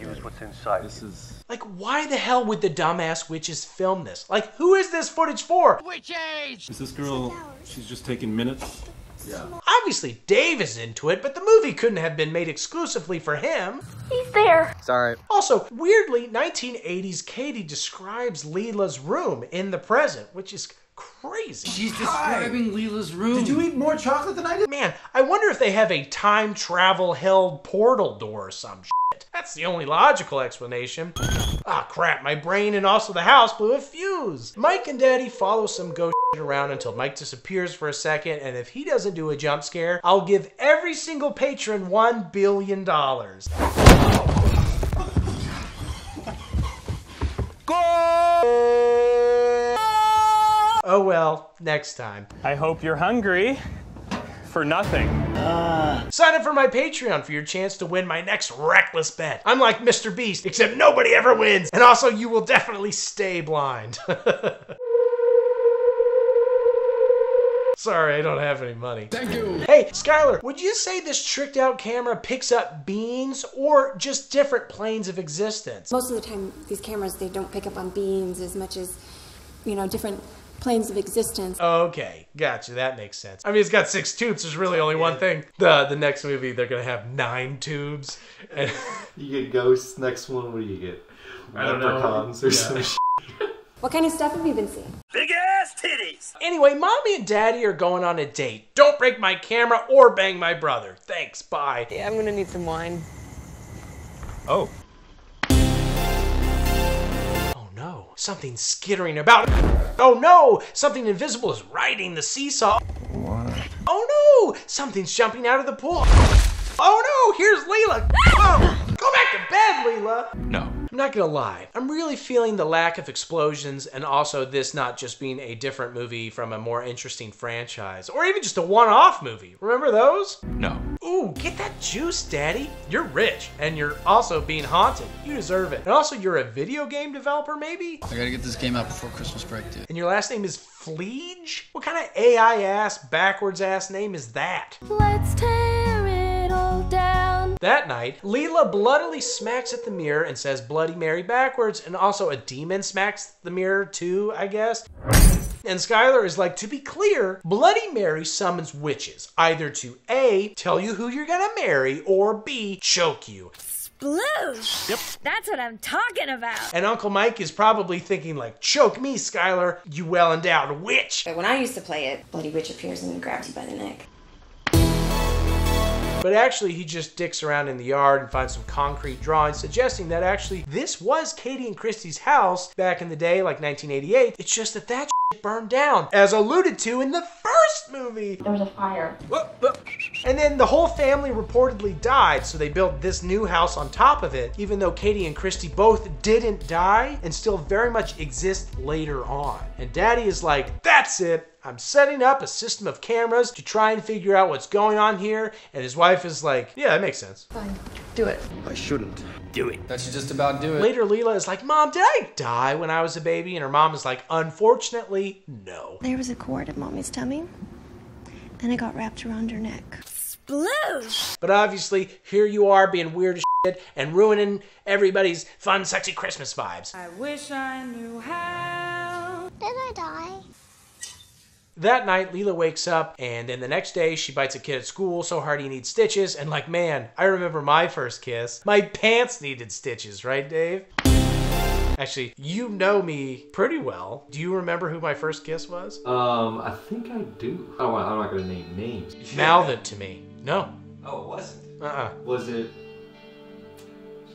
Use what's inside. This is. Like, why the hell would the dumbass witches film this? Like, who is this footage for? Witches. Is this girl? She's just taking minutes. Yeah. Obviously, Dave is into it, but the movie couldn't have been made exclusively for him. He's there. Sorry. Also, weirdly, 1980s Katie describes Leela's room in the present, which is crazy. She's describing Leela's room. Did you eat more chocolate than I did? Man, I wonder if they have a time travel held portal door or some shit. That's the only logical explanation. Ah, crap, my brain and also the house blew a fuse. Mike and Daddy follow some ghost around until Mike disappears for a second, and if he doesn't do a jump scare, I'll give every single patron $1 billion. Oh well, next time. I hope you're hungry for nothing. Uh. Sign up for my Patreon for your chance to win my next reckless bet. I'm like Mr. Beast, except nobody ever wins. And also, you will definitely stay blind. Sorry, I don't have any money. Thank you. Hey, Skylar, would you say this tricked out camera picks up beings or just different planes of existence? Most of the time, these cameras, they don't pick up on beams as much as, you know, different planes of existence. Okay, gotcha. That makes sense. I mean, it's got six tubes. There's really only one thing. The the next movie, they're gonna have nine tubes. And you get ghosts. Next one, what do you get? I don't know. Leprechauns or Yeah. some shit. What kind of stuff have you been seeing? Big ass titties. Anyway, mommy and daddy are going on a date. Don't break my camera or bang my brother. Thanks. Bye. Yeah, I'm gonna need some wine. Oh. Something skittering about. Oh no, something invisible is riding the seesaw. What? Oh no, something's jumping out of the pool. Oh no, here's Leela. Oh, go back to bed, Leela. No. I'm not gonna lie, I'm really feeling the lack of explosions and also this not just being a different movie from a more interesting franchise or even just a one off movie. Remember those? No. Ooh, get that juice, Daddy. You're rich and you're also being haunted. You deserve it. And also, you're a video game developer, maybe? I gotta get this game out before Christmas break, dude. And your last name is Fleege? What kind of AI ass, backwards ass name is that? Let's tear it all down. That night, Leela bloodily smacks at the mirror and says Bloody Mary backwards, and also a demon smacks the mirror too, I guess. And Skylar is like, to be clear, Bloody Mary summons witches, either to A, tell you who you're gonna marry, or B, choke you. Sploosh! Yep. That's what I'm talking about. And Uncle Mike is probably thinking like, choke me, Skylar, you well endowed witch. But when I used to play it, Bloody Witch appears and grabs you by the neck. But actually, he just dicks around in the yard and finds some concrete drawings suggesting that actually this was Katie and Kristi's house back in the day, like 1988. It's just that that burned down, as alluded to in the first movie. There was a fire. And then the whole family reportedly died, so they built this new house on top of it, even though Katie and Kristi both didn't die and still very much exist later on. And Daddy is like, that's it. I'm setting up a system of cameras to try and figure out what's going on here. And his wife is like, yeah, that makes sense. Fine. Do it. I shouldn't. Do it. That should just about do it. Later, Leela is like, Mom, did I die when I was a baby? And her mom is like, unfortunately, no. There was a cord at Mommy's tummy, and it got wrapped around her neck. Sploosh! But obviously, here you are being weird as shit and ruining everybody's fun, sexy Christmas vibes. I wish I knew how. Did I die? That night, Leela wakes up, and then the next day, she bites a kid at school so hard he needs stitches. And like, man, I remember my first kiss. My pants needed stitches, right, Dave? Actually, you know me pretty well. Do you remember who my first kiss was? Um, I think I do. Oh, I'm not gonna name names. Mouth it to me. No. Oh, it wasn't. Uh-uh. Was it?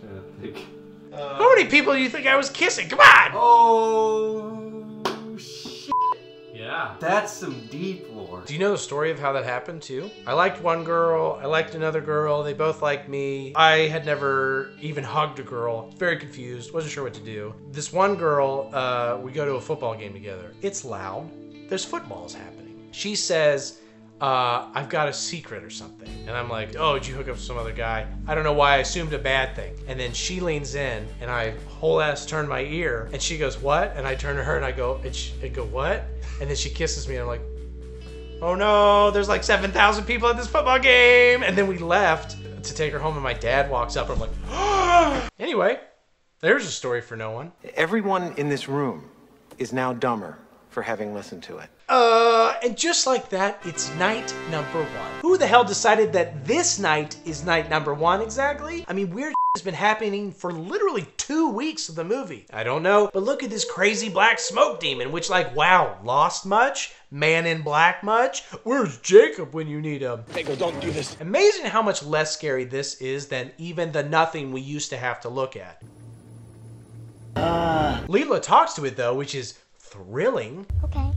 To think. How many people do you think I was kissing? Come on! Oh. Yeah. That's some deep lore. Do you know the story of how that happened too? I liked one girl, I liked another girl, they both liked me. I had never even hugged a girl. Very confused, wasn't sure what to do. This one girl, uh, we go to a football game together. It's loud. There's footballs happening. She says, uh, I've got a secret or something. And I'm like, oh, did you hook up with some other guy? I don't know why I assumed a bad thing. And then she leans in and I whole ass turn my ear and she goes, what? And I turn to her and I go, and, she, and go, what? And then she kisses me and I'm like, oh no, there's like 7,000 people at this football game. And then we left to take her home and my dad walks up and I'm like, anyway, there's a story for no one. Everyone in this room is now dumber for having listened to it. Uh, and just like that, it's night number one. Who the hell decided that this night is night number one exactly? I mean, weird has been happening for literally two weeks of the movie. I don't know, but look at this crazy black smoke demon, which like, wow, lost much? Man in black much? Where's Jacob when you need him? Hey, go, don't do this. Amazing how much less scary this is than even the nothing we used to have to look at. Uh. Leela talks to it though, which is thrilling. Okay.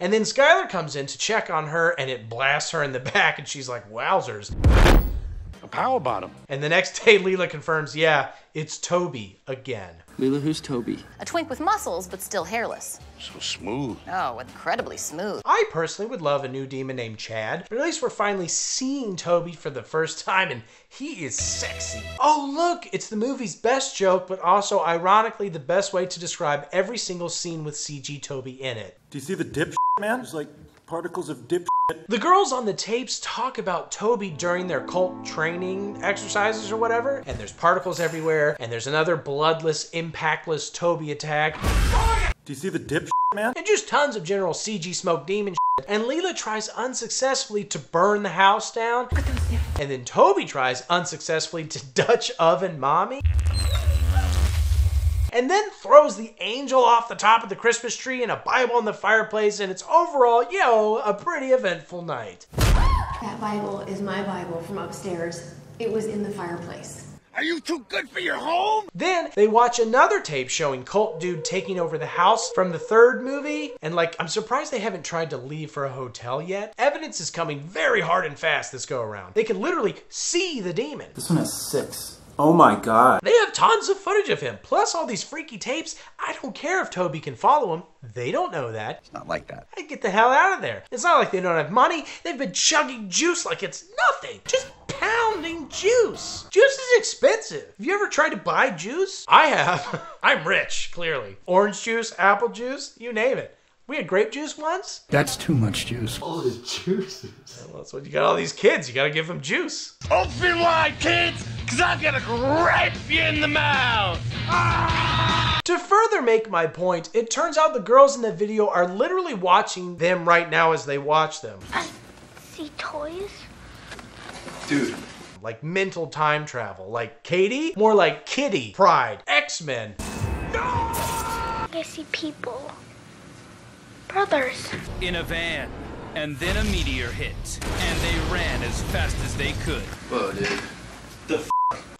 And then Skylar comes in to check on her and it blasts her in the back and she's like, wowzers. A power bottom. And the next day Leela confirms, yeah, it's Toby again. Leela, who's Toby? A twink with muscles, but still hairless. So smooth. Oh, incredibly smooth. I personally would love a new demon named Chad, but at least we're finally seeing Toby for the first time and he is sexy. Oh look, it's the movie's best joke, but also ironically the best way to describe every single scene with CG Toby in it. Do you see the dip man? There's like particles of dip The girls on the tapes talk about Toby during their cult training exercises or whatever, and there's particles everywhere, and there's another bloodless, impactless Toby attack. Do you see the dip man? And just tons of general CG smoke demon shit. And Leela tries unsuccessfully to burn the house down. And then Toby tries unsuccessfully to Dutch oven mommy. And then throws the angel off the top of the Christmas tree and a Bible in the fireplace, and it's overall, you know, a pretty eventful night. That Bible is my Bible from upstairs. It was in the fireplace. Are you too good for your home? Then they watch another tape showing Cult Dude taking over the house from the third movie, and like, I'm surprised they haven't tried to leave for a hotel yet. Evidence is coming very hard and fast this go around. They can literally see the demon. This one has six. Oh my god. They have tons of footage of him, plus all these freaky tapes. I don't care if Toby can follow him. They don't know that. It's not like that. I'd get the hell out of there. It's not like they don't have money. They've been chugging juice like it's nothing. Just pounding juice. Juice is expensive. Have you ever tried to buy juice? I have. I'm rich, clearly. Orange juice, apple juice, you name it. We had grape juice once. That's too much juice. All the juices. Well, that's what you got all these kids. You got to give them juice. Open wide, kids, because I'm gonna grape you in the mouth. Ah! To further make my point, it turns out the girls in the video are literally watching them right now as they watch them. I See toys? Dude. Like mental time travel. Like Katie? More like Kitty. Pride. X-Men. I see people. Brothers. In a van, and then a meteor hit, and they ran as fast as they could. Whoa, dude. The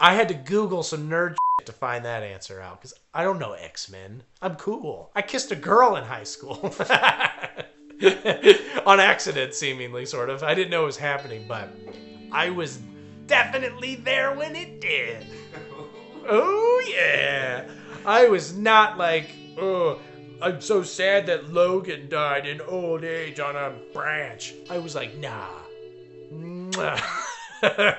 I had to Google some nerd shit to find that answer out because I don't know X-Men. I'm cool. I kissed a girl in high school. On accident, seemingly, sort of. I didn't know it was happening, but I was definitely there when it did. Oh, yeah. I was not like, oh, I'm so sad that Logan died in old age on a branch. I was like, nah. Mwah.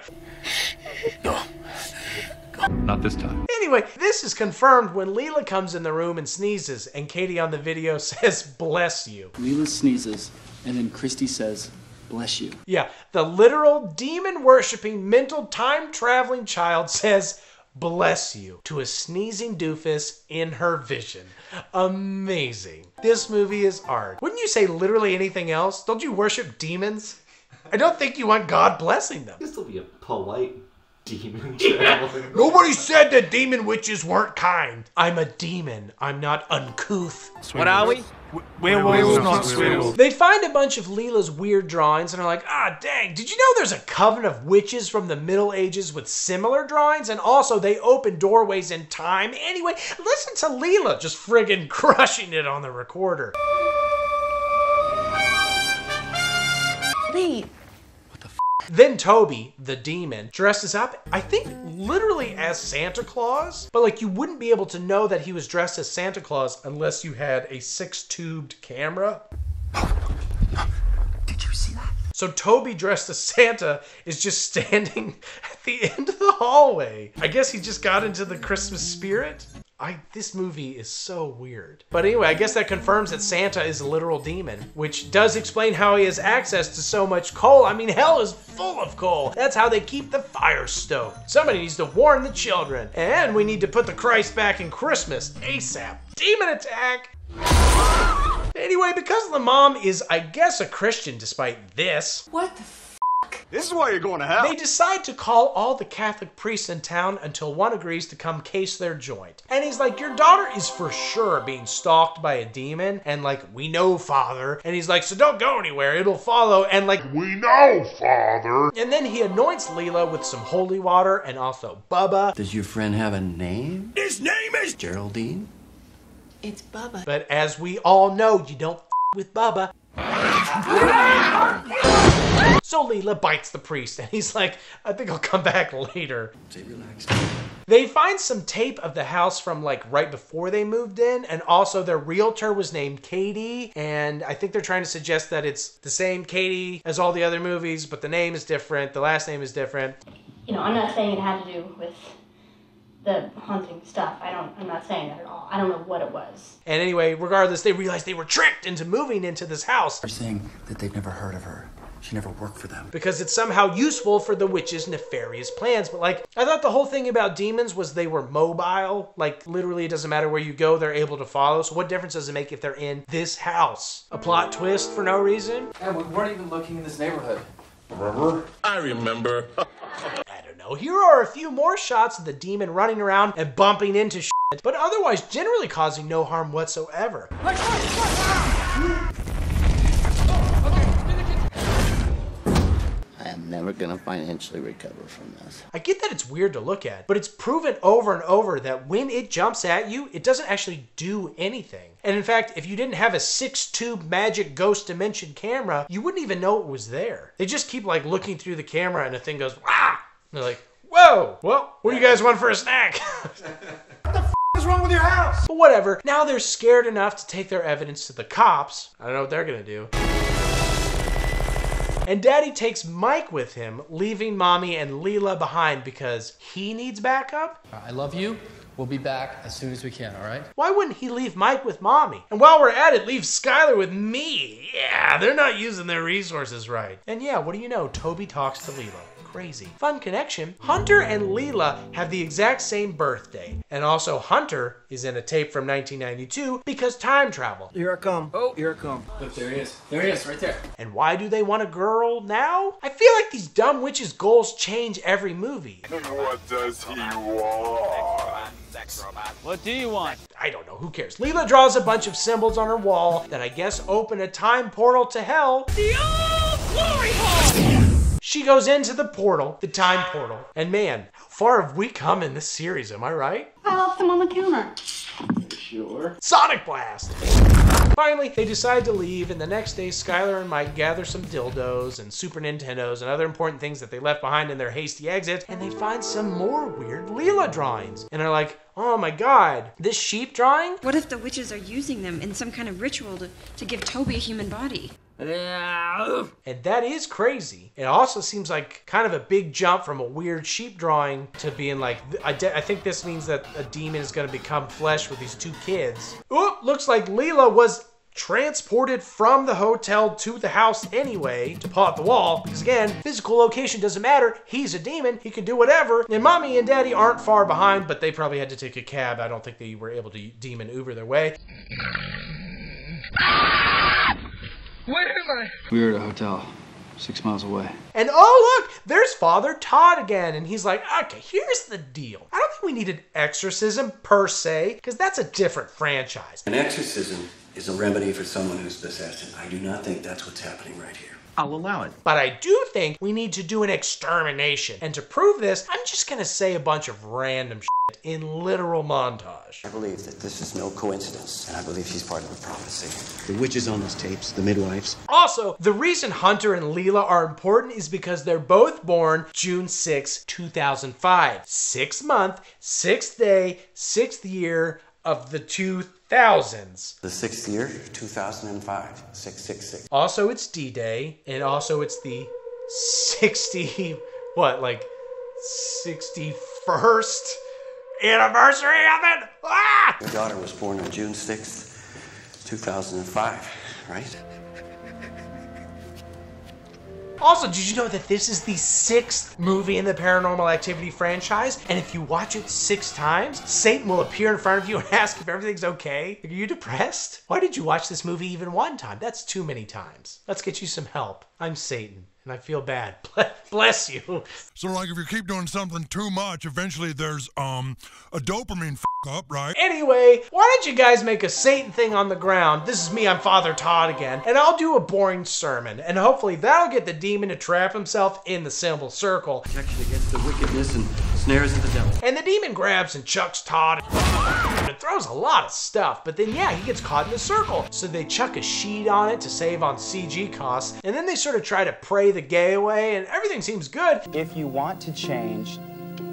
Not this time. Anyway, this is confirmed when Leela comes in the room and sneezes, and Katie on the video says, bless you. Leela sneezes, and then Kristi says, bless you. Yeah, the literal demon worshipping, mental time traveling child says, bless you to a sneezing doofus in her vision. Amazing. This movie is art. Wouldn't you say literally anything else? Don't you worship demons? I don't think you want God blessing them. This will be a polite demon Yeah. Nobody said that demon witches weren't kind. I'm a demon. I'm not uncouth. What are we? Werewolves, not werewolves. They find a bunch of Leela's weird drawings and are like, ah, dang, did you know there's a coven of witches from the Middle Ages with similar drawings? And also, they open doorways in time. Anyway, listen to Leela just friggin' crushing it on the recorder. Wait. Then Toby, the demon, dresses up, I think literally as Santa Claus, but like you wouldn't be able to know that he was dressed as Santa Claus unless you had a six tubed camera. Did you see that? So Toby dressed as Santa is just standing at the end of the hallway. I guess he just got into the Christmas spirit. I this movie is so weird. But anyway, I guess that confirms that Santa is a literal demon, which does explain how he has access to so much coal. I mean, hell is full of coal. That's how they keep the fire stoked. Somebody needs to warn the children. And we need to put the Christ back in Christmas ASAP. Demon attack! Anyway, because the mom is, I guess, a Christian despite this, What the f- This is why you're going to hell. they decide to call all the Catholic priests in town until one agrees to come case their joint. And he's like, Your daughter is for sure being stalked by a demon. And like, we know, Father. And he's like, So don't go anywhere, it'll follow. And like, We know, Father. and then he anoints Leela with some holy water and also Bubba. Does your friend have a name? His name is Geraldine? It's Bubba. But as we all know, you don't f- with Bubba. So Leela bites the priest, and he's like, I think I'll come back later. Stay relaxed. They find some tape of the house from like right before they moved in, and also their realtor was named Katie, and I think they're trying to suggest that it's the same Katie as all the other movies, but the name is different, the last name is different. You know, I'm not saying it had to do with the haunting stuff. I don't. I'm not saying that at all. I don't know what it was. And anyway, regardless, they realized they were tricked into moving into this house They're saying that they've never heard of her. She never worked for them. because it's somehow useful for the witch's nefarious plans. But like, I thought the whole thing about demons was they were mobile. Like, literally, it doesn't matter where you go, they're able to follow. So, what difference does it make if they're in this house? A plot twist for no reason? Yeah, we weren't even looking in this neighborhood. Remember? I remember. Here are a few more shots of the demon running around and bumping into shit, but otherwise generally causing no harm whatsoever. I am never never gonna financially recover from this. I get that it's weird to look at, but it's proven over and over that when it jumps at you, it doesn't actually do anything. And in fact, if you didn't have a six tube magic ghost dimension camera, you wouldn't even know it was there. They just keep like looking through the camera and the thing goes, ah! And they're like, whoa, well, what do you guys want for a snack? What's wrong with your house? But whatever. Now they're scared enough to take their evidence to the cops. I don't know what they're gonna do. And Daddy takes Mike with him, leaving Mommy and Leela behind because he needs backup? I love you. We'll be back as soon as we can, all right? Why wouldn't he leave Mike with Mommy? And while we're at it, leave Skylar with me. Yeah, they're not using their resources right. And yeah, what do you know? Toby talks to Leela. Crazy. Fun connection. Hunter and Leela have the exact same birthday. And also, Hunter is in a tape from 1992 because time travel. Here I come. Oh, here I come. Look, there he is. There he is, right there. And why do they want a girl now? I feel like these dumb witches' goals change every movie. What does he want? What do you want? I don't know, who cares? Leela draws a bunch of symbols on her wall that I guess open a time portal to hell. The old glory hole! She goes into the portal, the time portal, and man, how far have we come in this series, am I right? I left them on the counter. Sure. Sonic Blast! Finally, they decide to leave, and the next day, Skylar and Mike gather some dildos and Super Nintendos and other important things that they left behind in their hasty exit, and they find some more weird Leela drawings. And are like, oh my god, this sheep drawing? What if the witches are using them in some kind of ritual to, to give Toby a human body? And that is crazy. It also seems like kind of a big jump from a weird sheep drawing to being like, I, de- I think this means that a demon is going to become flesh with these two kids. Oop, looks like Leila was transported from the hotel to the house anyway to pot the wall because again physical location doesn't matter he's a demon he can do whatever and mommy and daddy aren't far behind but they probably had to take a cab i don't think they were able to demon uber their way Where am I? We were at a hotel six miles away. And oh, look, there's Father Todd again. And he's like, okay, here's the deal. I don't think we need an exorcism per se, because that's a different franchise. An exorcism is a remedy for someone who's possessed, and I do not think that's what's happening right here. I'll allow it. But I do think we need to do an extermination. And to prove this, I'm just going to say a bunch of random shit in literal montage. I believe that this is no coincidence, and I believe she's part of a prophecy. The witches on those tapes, the midwives. Also, the reason Hunter and Leila are important is because they're both born June 6, 2005. Sixth month, sixth day, sixth year of the 2000s. The sixth year, 2005, 666. Also, it's D Day, and also it's the 60, what, like 61st anniversary of it? Ah! Your daughter was born on June 6th, 2005, right? Also, did you know that this is the sixth movie in the Paranormal Activity franchise? And if you watch it six times, Satan will appear in front of you and ask if everything's okay. Are you depressed? Why did you watch this movie even one time? That's too many times. Let's get you some help. I'm Satan, and I feel bad. Bless you. So, like, if you keep doing something too much, eventually there's um a dopamine f- up, right? Anyway, why don't you guys make a Satan thing on the ground? This is me, I'm Father Todd again, and I'll do a boring sermon, and hopefully that'll get the demon to trap himself in the symbol circle. Protection against the wickedness and snares of the devil. And the demon grabs and chucks Todd and throws a lot of stuff, but then yeah, he gets caught in the circle. So they chuck a sheet on it to save on CG costs, and then they sort of try to pray the gay away, and everything seems good. If you want to change,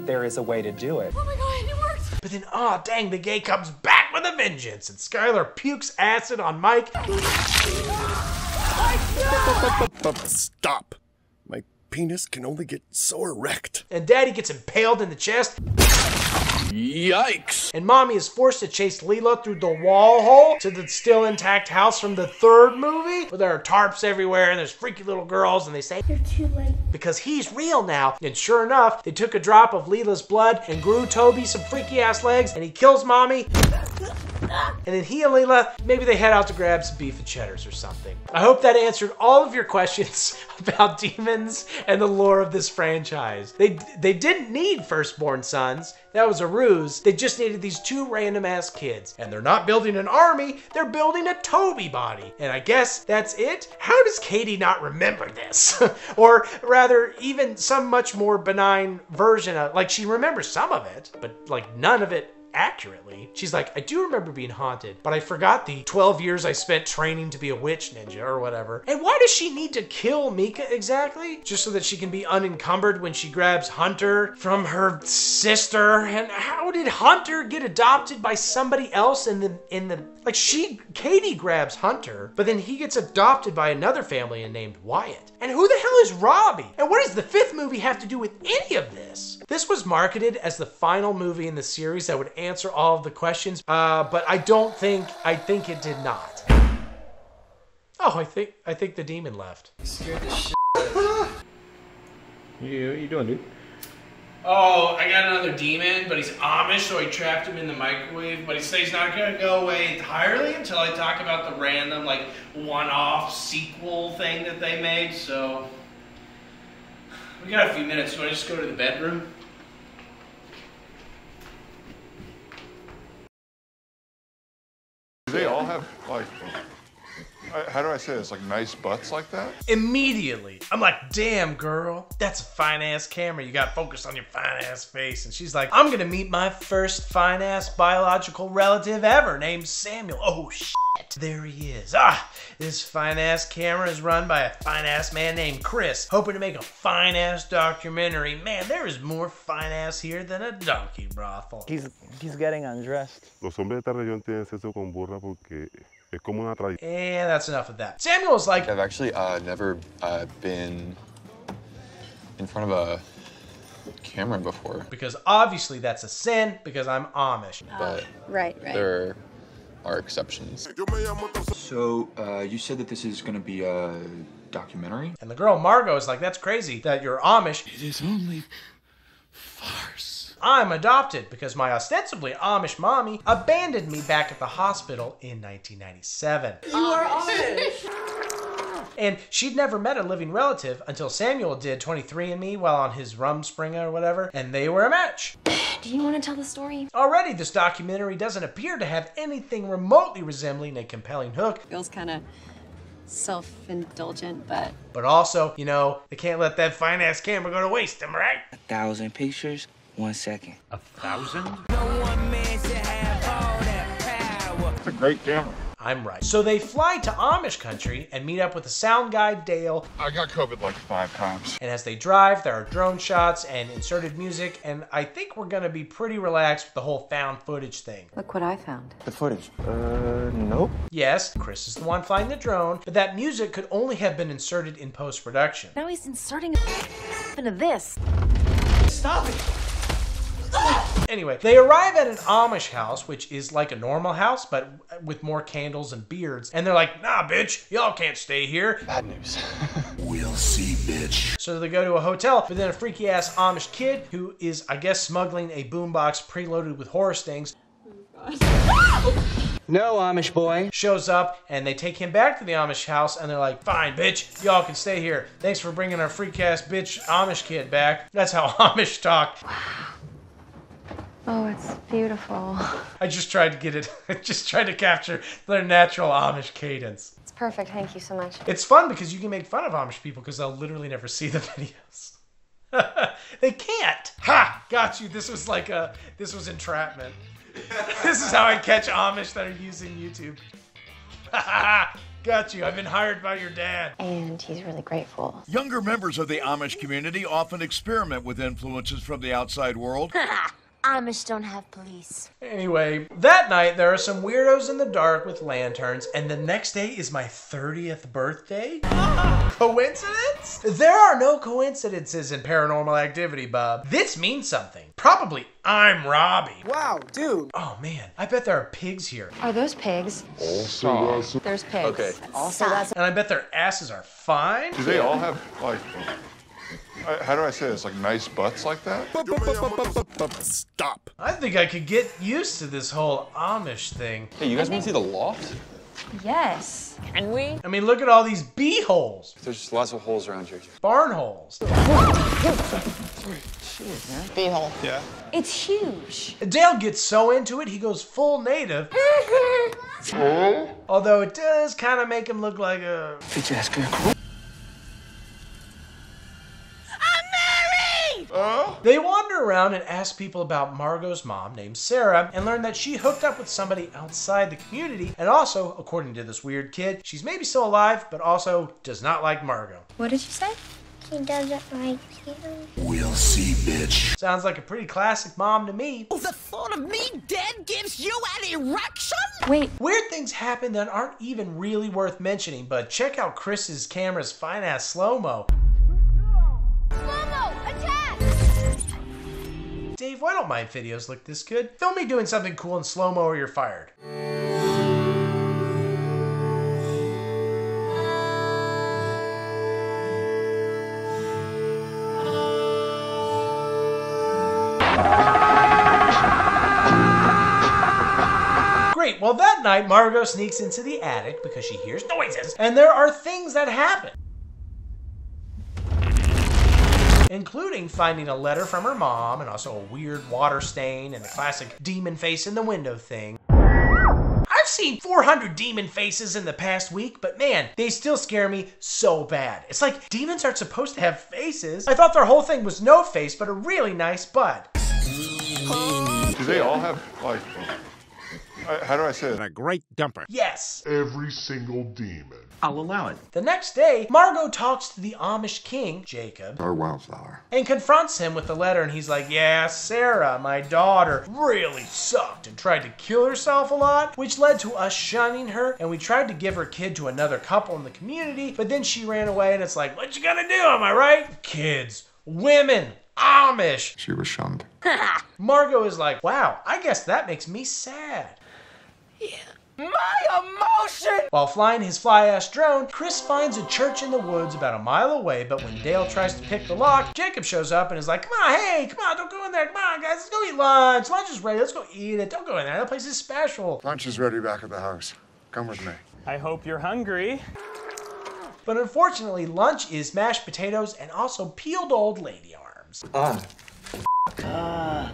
there is a way to do it. Oh my god, it worked! But then, oh dang, the gay comes back with a vengeance, and Skylar pukes acid on Mike. Oh Stop. Penis can only get so erect. And Daddy gets impaled in the chest. Yikes! And Mommy is forced to chase Leila through the wall hole to the still intact house from the third movie, where there are tarps everywhere and there's freaky little girls, and they say, You're too late. because he's real now. And sure enough, they took a drop of Leila's blood and grew Toby some freaky ass legs, and he kills Mommy. And then he and Leila, maybe they head out to grab some beef and cheddars or something. I hope that answered all of your questions about demons and the lore of this franchise. They they didn't need firstborn sons. That was a ruse. They just needed these two random ass kids. And they're not building an army, they're building a Toby body. And I guess that's it? How does Katie not remember this? or rather, even some much more benign version of like she remembers some of it, but like none of it accurately. She's like, I do remember being haunted, but I forgot the 12 years I spent training to be a witch ninja or whatever. And why does she need to kill Micah exactly? Just so that she can be unencumbered when she grabs Hunter from her sister? And how did Hunter get adopted by somebody else in the in the like she Katie grabs Hunter, but then he gets adopted by another family and named Wyatt. And who the hell is Robbie? And what does the fifth movie have to do with any of this? This was marketed as the final movie in the series that would answer all of the questions, uh, but I don't think I think it did not. Oh, I think I think the demon left. You scared the shit. You, you doing, dude? Oh, I got another demon, but he's Amish, so I trapped him in the microwave. But he says he's not gonna go away entirely until I talk about the random, like, one-off sequel thing that they made. So we got a few minutes. Do I just go to the bedroom? They all have like, how do I say this? Like nice butts like that? Immediately, I'm like, damn, girl, that's a fine ass camera. You got focused on your fine ass face. And she's like, I'm gonna meet my first fine ass biological relative ever named Samuel. Oh, shit. There he is. Ah, this fine ass camera is run by a fine ass man named Chris, hoping to make a fine ass documentary. Man, there is more fine ass here than a donkey brothel. He's, he's getting undressed. Los hombres de esta región tienen sexo con burra porque es como una tradición. And that's enough of that. Samuel's like, I've actually uh, never uh, been in front of a camera before, because obviously that's a sin because I'm Amish. but Right, right. there are exceptions. So, uh, you said that this is going to be a documentary? And the girl Margot is like, that's crazy that you're Amish. It is only I'm adopted because my ostensibly Amish mommy abandoned me back at the hospital in 1997. You are Amish. And she'd never met a living relative until Samuel did 23andMe while on his rum Rumspringa or whatever, and they were a match. Do you want to tell the story? Already, this documentary doesn't appear to have anything remotely resembling a compelling hook, Feels kind of self-indulgent, but but also, you know, they can't let that fine ass camera go to waste, am I right? A thousand pictures, one second. A thousand? no It's a great camera. I'm right. So they fly to Amish country and meet up with the sound guy Dale. I got COVID like five times. And as they drive, there are drone shots and inserted music, and I think we're gonna be pretty relaxed with the whole found footage thing. look what I found. The footage. Uh, nope. Yes, Chris is the one flying the drone, but that music could only have been inserted in post production. Now he's inserting into this. Stop it! Anyway, they arrive at an Amish house, which is like a normal house, but with more candles and beards. And they're like, nah, bitch, y'all can't stay here. Bad news. We'll see, bitch. So they go to a hotel, but then a freaky ass Amish kid, who is, I guess, smuggling a boombox preloaded with horror stings, No, Amish boy. shows up and they take him back to the Amish house and they're like, fine, bitch, y'all can stay here. Thanks for bringing our freak ass bitch Amish kid back. That's how Amish talk. Oh, it's beautiful. I just tried to get it, I just tried to capture their natural Amish cadence. It's perfect. Thank you so much. It's fun because you can make fun of Amish people because they'll literally never see the videos. they can't. Ha! Got you. This was like a, this was entrapment. this is how I catch Amish that are using YouTube. Ha! Got you. I've been hired by your dad. And he's really grateful. Younger members of the Amish community often experiment with influences from the outside world. Amish don't have police. Anyway, that night there are some weirdos in the dark with lanterns, and the next day is my 30th birthday? Coincidence? There are no coincidences in paranormal activity, Bob. This means something. Probably I'm Robbie. Wow, dude. Oh man, I bet there are pigs here. Are those pigs? Also, There's pigs. Okay. Also, that's And I bet their asses are fine. do they all have like, I, how do I say this? Like nice butts like that? Stop. I think I could get used to this whole Amish thing. Hey, you guys want to see the loft? Yes. Can we? I mean, look at all these bee holes, There's just lots of holes around here. barn holes. Beehole. Yeah. It's huge. Dale gets so into it, he goes full native. Although it does kind of make him look like a. Bitch ass girl. They wander around and ask people about Margot's mom, named Sarah, and learn that she hooked up with somebody outside the community. And also, according to this weird kid, she's maybe still alive, but also does not like Margot. What did you say? He doesn't like you. We'll see, bitch. Sounds like a pretty classic mom to me. Oh, The thought of me dead gives you an erection? Wait, Weird things happen that aren't even really worth mentioning, but check out Chris's camera's fine ass slow mo. Dave, why don't my videos look this good? Film me doing something cool in slow mo or you're fired. Great. Well, that night, Margot sneaks into the attic because she hears noises, and there are things that happen. Including finding a letter from her mom and also a weird water stain and the classic demon face in the window thing. I've seen 400 demon faces in the past week, but man, they still scare me so bad. It's like demons aren't supposed to have faces. I thought their whole thing was no face, but a really nice butt. Do they all have like? I, how do I say this? A great dumper. Yes. Every single demon. I'll allow it. The next day, Margot talks to the Amish king, Jacob, Our wildflower. and confronts him with the letter. And he's like, Yeah, Sarah, my daughter, really sucked and tried to kill herself a lot, which led to us shunning her. And we tried to give her kid to another couple in the community, but then she ran away. And it's like, What you gonna do? Am I right? Kids, women, Amish. She was shunned. Margot is like, Wow, I guess that makes me sad. My emotion! While flying his fly ass drone, Chris finds a church in the woods about a mile away, but when Dale tries to pick the lock, Jacob shows up and is like, Come on, hey, come on, don't go in there. Come on, guys, let's go eat lunch. Lunch is ready. Let's go eat it. Don't go in there. That place is special. Lunch is ready back at the house. Come with me. I hope you're hungry. But unfortunately, lunch is mashed potatoes and also peeled old lady arms. Ah.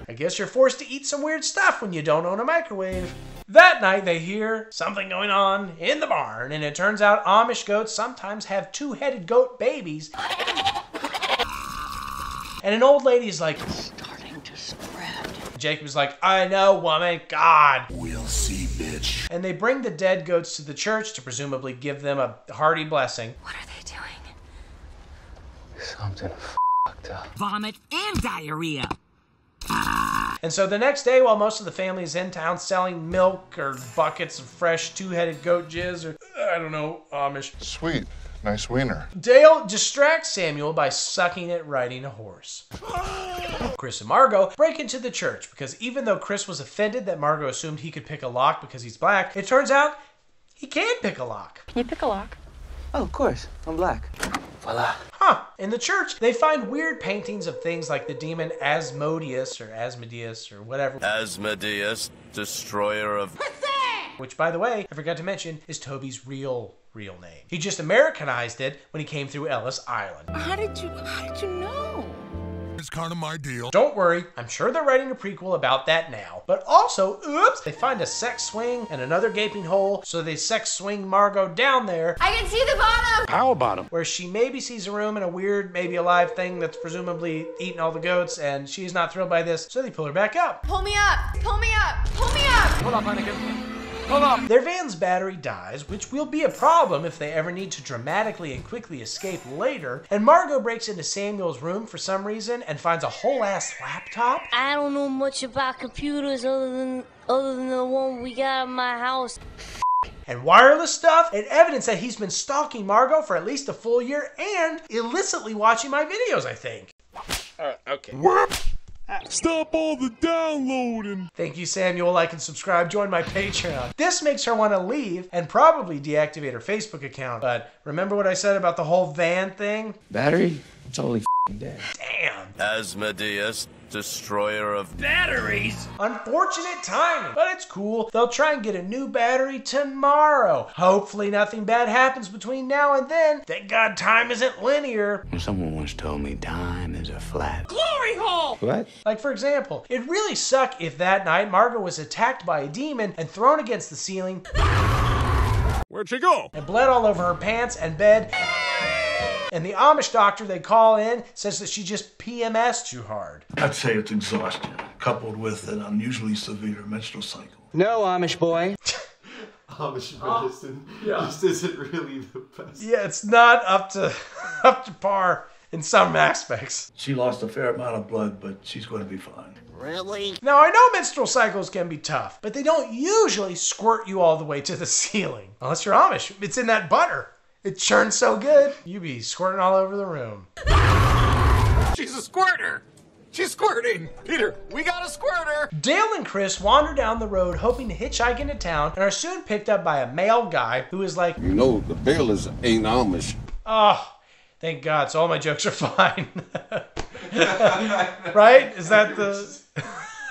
I guess you're forced to eat some weird stuff when you don't own a microwave. That night, they hear something going on in the barn, and it turns out Amish goats sometimes have two headed goat babies. And an old lady is like, Starting to spread. Jacob's like, I know, woman, God. We'll see, bitch. And they bring the dead goats to the church to presumably give them a hearty blessing. What are they doing? Something fucked up. Vomit and diarrhea. And so the next day, while most of the family is in town selling milk or buckets of fresh two headed goat jizz or, I don't know, Amish, Sweet. Nice wiener. Dale distracts Samuel by sucking at riding a horse. Chris and Margot break into the church because even though Chris was offended that Margot assumed he could pick a lock because he's black, it turns out he can pick a lock. Can you pick a lock? Oh, of course. I'm black. Voila. Huh. In the church, they find weird paintings of things like the demon Asmodeus or Asmodeus or whatever, Asmodeus, destroyer of. which, by the way, I forgot to mention, is Toby's real, real name. He just Americanized it when he came through Ellis Island. How did you how did you know? It's kind of my deal. Don't worry, I'm sure they're writing a prequel about that now. But also, oops, they find a sex swing and another gaping hole, so they sex swing Margot down there, I can see the bottom! How about him? where she maybe sees a room and a weird, maybe alive thing that's presumably eating all the goats, and she's not thrilled by this, so they pull her back up. Pull me up! Pull me up! Pull me up! Hold on, Heineken. Hold on. Their van's battery dies, which will be a problem if they ever need to dramatically and quickly escape later. And Margot breaks into Samuel's room for some reason and finds a whole ass laptop. I don't know much about computers other than other than the one we got in my house. and wireless stuff, and evidence that he's been stalking Margot for at least a full year and illicitly watching my videos, I think. Uh, okay. Stop all the downloading. Thank you, Samuel. Like and subscribe. Join my Patreon. This makes her want to leave and probably deactivate her Facebook account. But remember what I said about the whole van thing? Battery totally f***ing dead. Damn. Asmodeus, destroyer of batteries. Unfortunate timing, but it's cool. They'll try and get a new battery tomorrow. Hopefully, nothing bad happens between now and then. Thank God time isn't linear. Someone once told me time is a flat. Glory hole! What? Like, for example, it'd really suck if that night Margot was attacked by a demon and thrown against the ceiling Where'd she go? and bled all over her pants and bed. And the Amish doctor they call in says that she just PMS too hard. I'd say it's exhaustion, coupled with an unusually severe menstrual cycle. No, Amish boy. Amish medicine oh, just isn't really the best. Yeah, it's not up to up to par in some aspects. She lost a fair amount of blood, but she's going to be fine. Really? Now, I know menstrual cycles can be tough, but they don't usually squirt you all the way to the ceiling. Unless you're Amish. It's in that butter. It churns so good, you be squirting all over the room. She's a squirter. She's squirting. Peter, we got a squirter. Dale and Chris wander down the road hoping to hitchhike into town and are soon picked up by a male guy who is like, You know, the Baylors ain't Amish. oh, thank God, so all my jokes are fine. right? Is that the.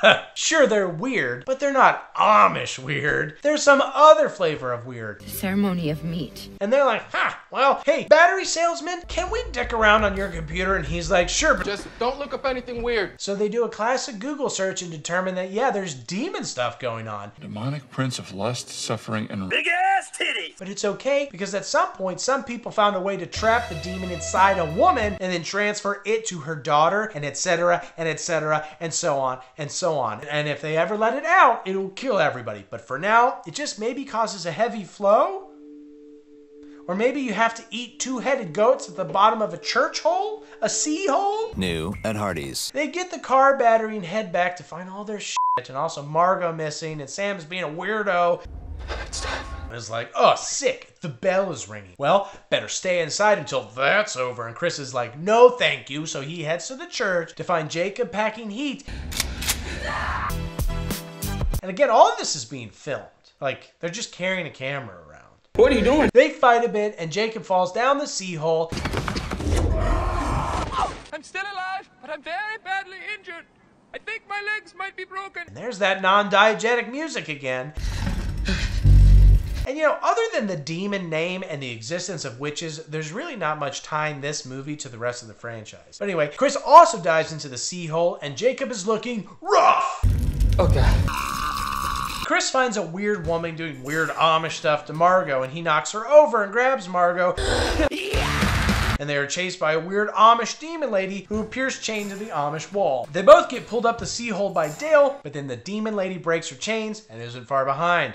sure, they're weird, but they're not Amish weird. There's some other flavor of weird. The Ceremony of meat. And they're like, ha, well, hey, battery salesman, can we dick around on your computer? And he's like, sure, but Just don't look up anything weird. So they do a classic Google search and determine that, yeah, there's demon stuff going on. Demonic prince of lust, suffering, and Big ass titty. But it's okay because at some point, some people found a way to trap the demon inside a woman and then transfer it to her daughter, and etc., and etc., and so on, and so on. On, and if they ever let it out, it'll kill everybody. But for now, it just maybe causes a heavy flow. Or maybe you have to eat two headed goats at the bottom of a church hole? A sea hole? New at Hardee's. They get the car battery and head back to find all their shit, and also Margot missing, and Sam's being a weirdo. And It's like, oh, sick. The bell is ringing. Well, better stay inside until that's over. And Chris is like, no, thank you. So he heads to the church to find Jacob packing heat. And again, all of this is being filmed. Like, they're just carrying a camera around. What are you doing? They fight a bit, and Jacob falls down the sea hole. I'm still alive, but I'm very badly injured. I think my legs might be broken. And there's that non diegetic music again. And you know, other than the demon name and the existence of witches, there's really not much tying this movie to the rest of the franchise. But anyway, Chris also dives into the sea hole, and Jacob is looking rough. Okay. Chris finds a weird woman doing weird Amish stuff to Margot, and he knocks her over and grabs Margot. And they are chased by a weird Amish demon lady who appears chained to the Amish wall. They both get pulled up the sea hole by Dale, but then the demon lady breaks her chains and isn't far behind.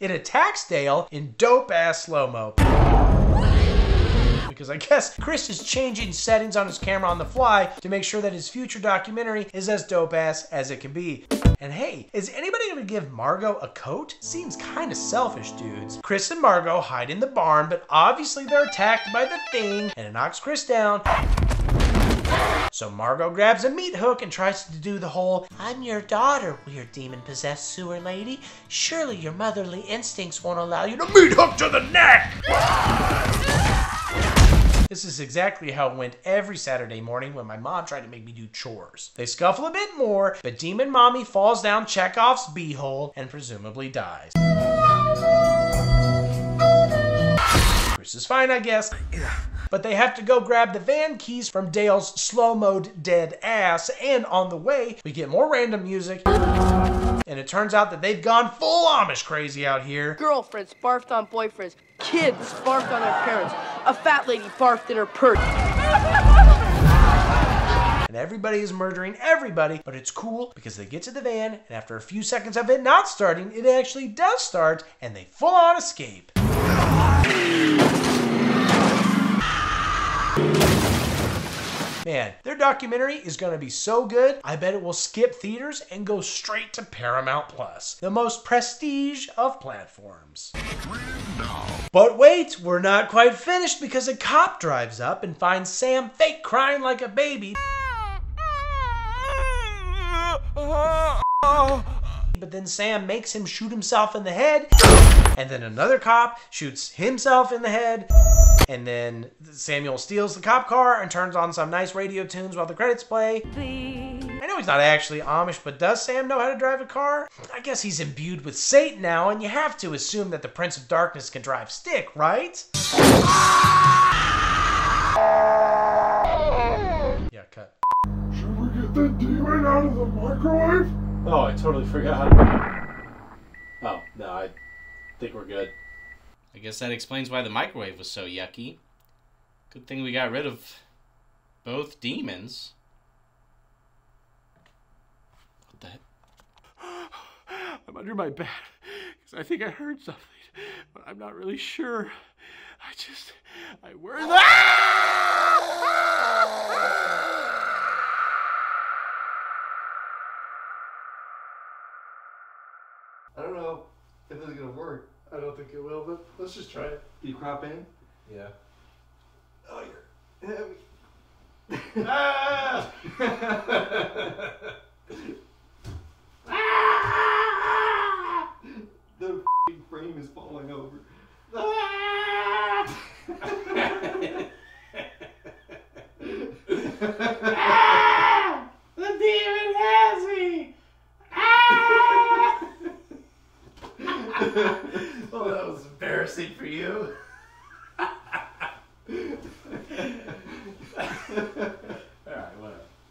It attacks Dale in dope ass slow mo. Because I guess Chris is changing settings on his camera on the fly to make sure that his future documentary is as dope ass as it can be. And hey, is anybody gonna give Margot a coat? Seems kinda selfish, dudes. Chris and Margot hide in the barn, but obviously they're attacked by the thing and it knocks Chris down. So Margot grabs a meat hook and tries to do the whole I'm your daughter, weird demon possessed sewer lady. Surely your motherly instincts won't allow you to meat hook to the neck! This is exactly how it went every Saturday morning when my mom tried to make me do chores. They scuffle a bit more, but Demon Mommy falls down Chekhov's beehole and presumably dies. Chris is fine, I guess. But they have to go grab the van keys from Dale's slow mode dead ass, and on the way, we get more random music. And it turns out that they've gone full Amish crazy out here. Girlfriends barfed on boyfriends. Kids barfed on their parents. A fat lady barfed in her purse. and everybody is murdering everybody, but it's cool because they get to the van, and after a few seconds of it not starting, it actually does start, and they full on escape. Man, their documentary is going to be so good, I bet it will skip theaters and go straight to Paramount Plus, the most prestige of platforms. But wait, we're not quite finished because a cop drives up and finds Sam fake crying like a baby. Oh, oh, But then Sam makes him shoot himself in the head, and then another cop shoots himself in the head, and then Samuel steals the cop car and turns on some nice radio tunes while the credits play. I know he's not actually Amish, but does Sam know how to drive a car? I guess he's imbued with Satan now, and you have to assume that the Prince of Darkness can drive stick, right? Yeah, cut. Should we get the demon out of the microwave? Oh, I totally forgot. Oh, no, I think we're good. I guess that explains why the microwave was so yucky. Good thing we got rid of both demons. What the heck? I'm under my bed because I think I heard something, but I'm not really sure. I just, I worry. I don't know if this is gonna work. I don't think it will, but let's just try it. Do you crop in? Yeah. Oh, you're heavy. ah! the f***ing frame is falling over. The well, that was embarrassing for you.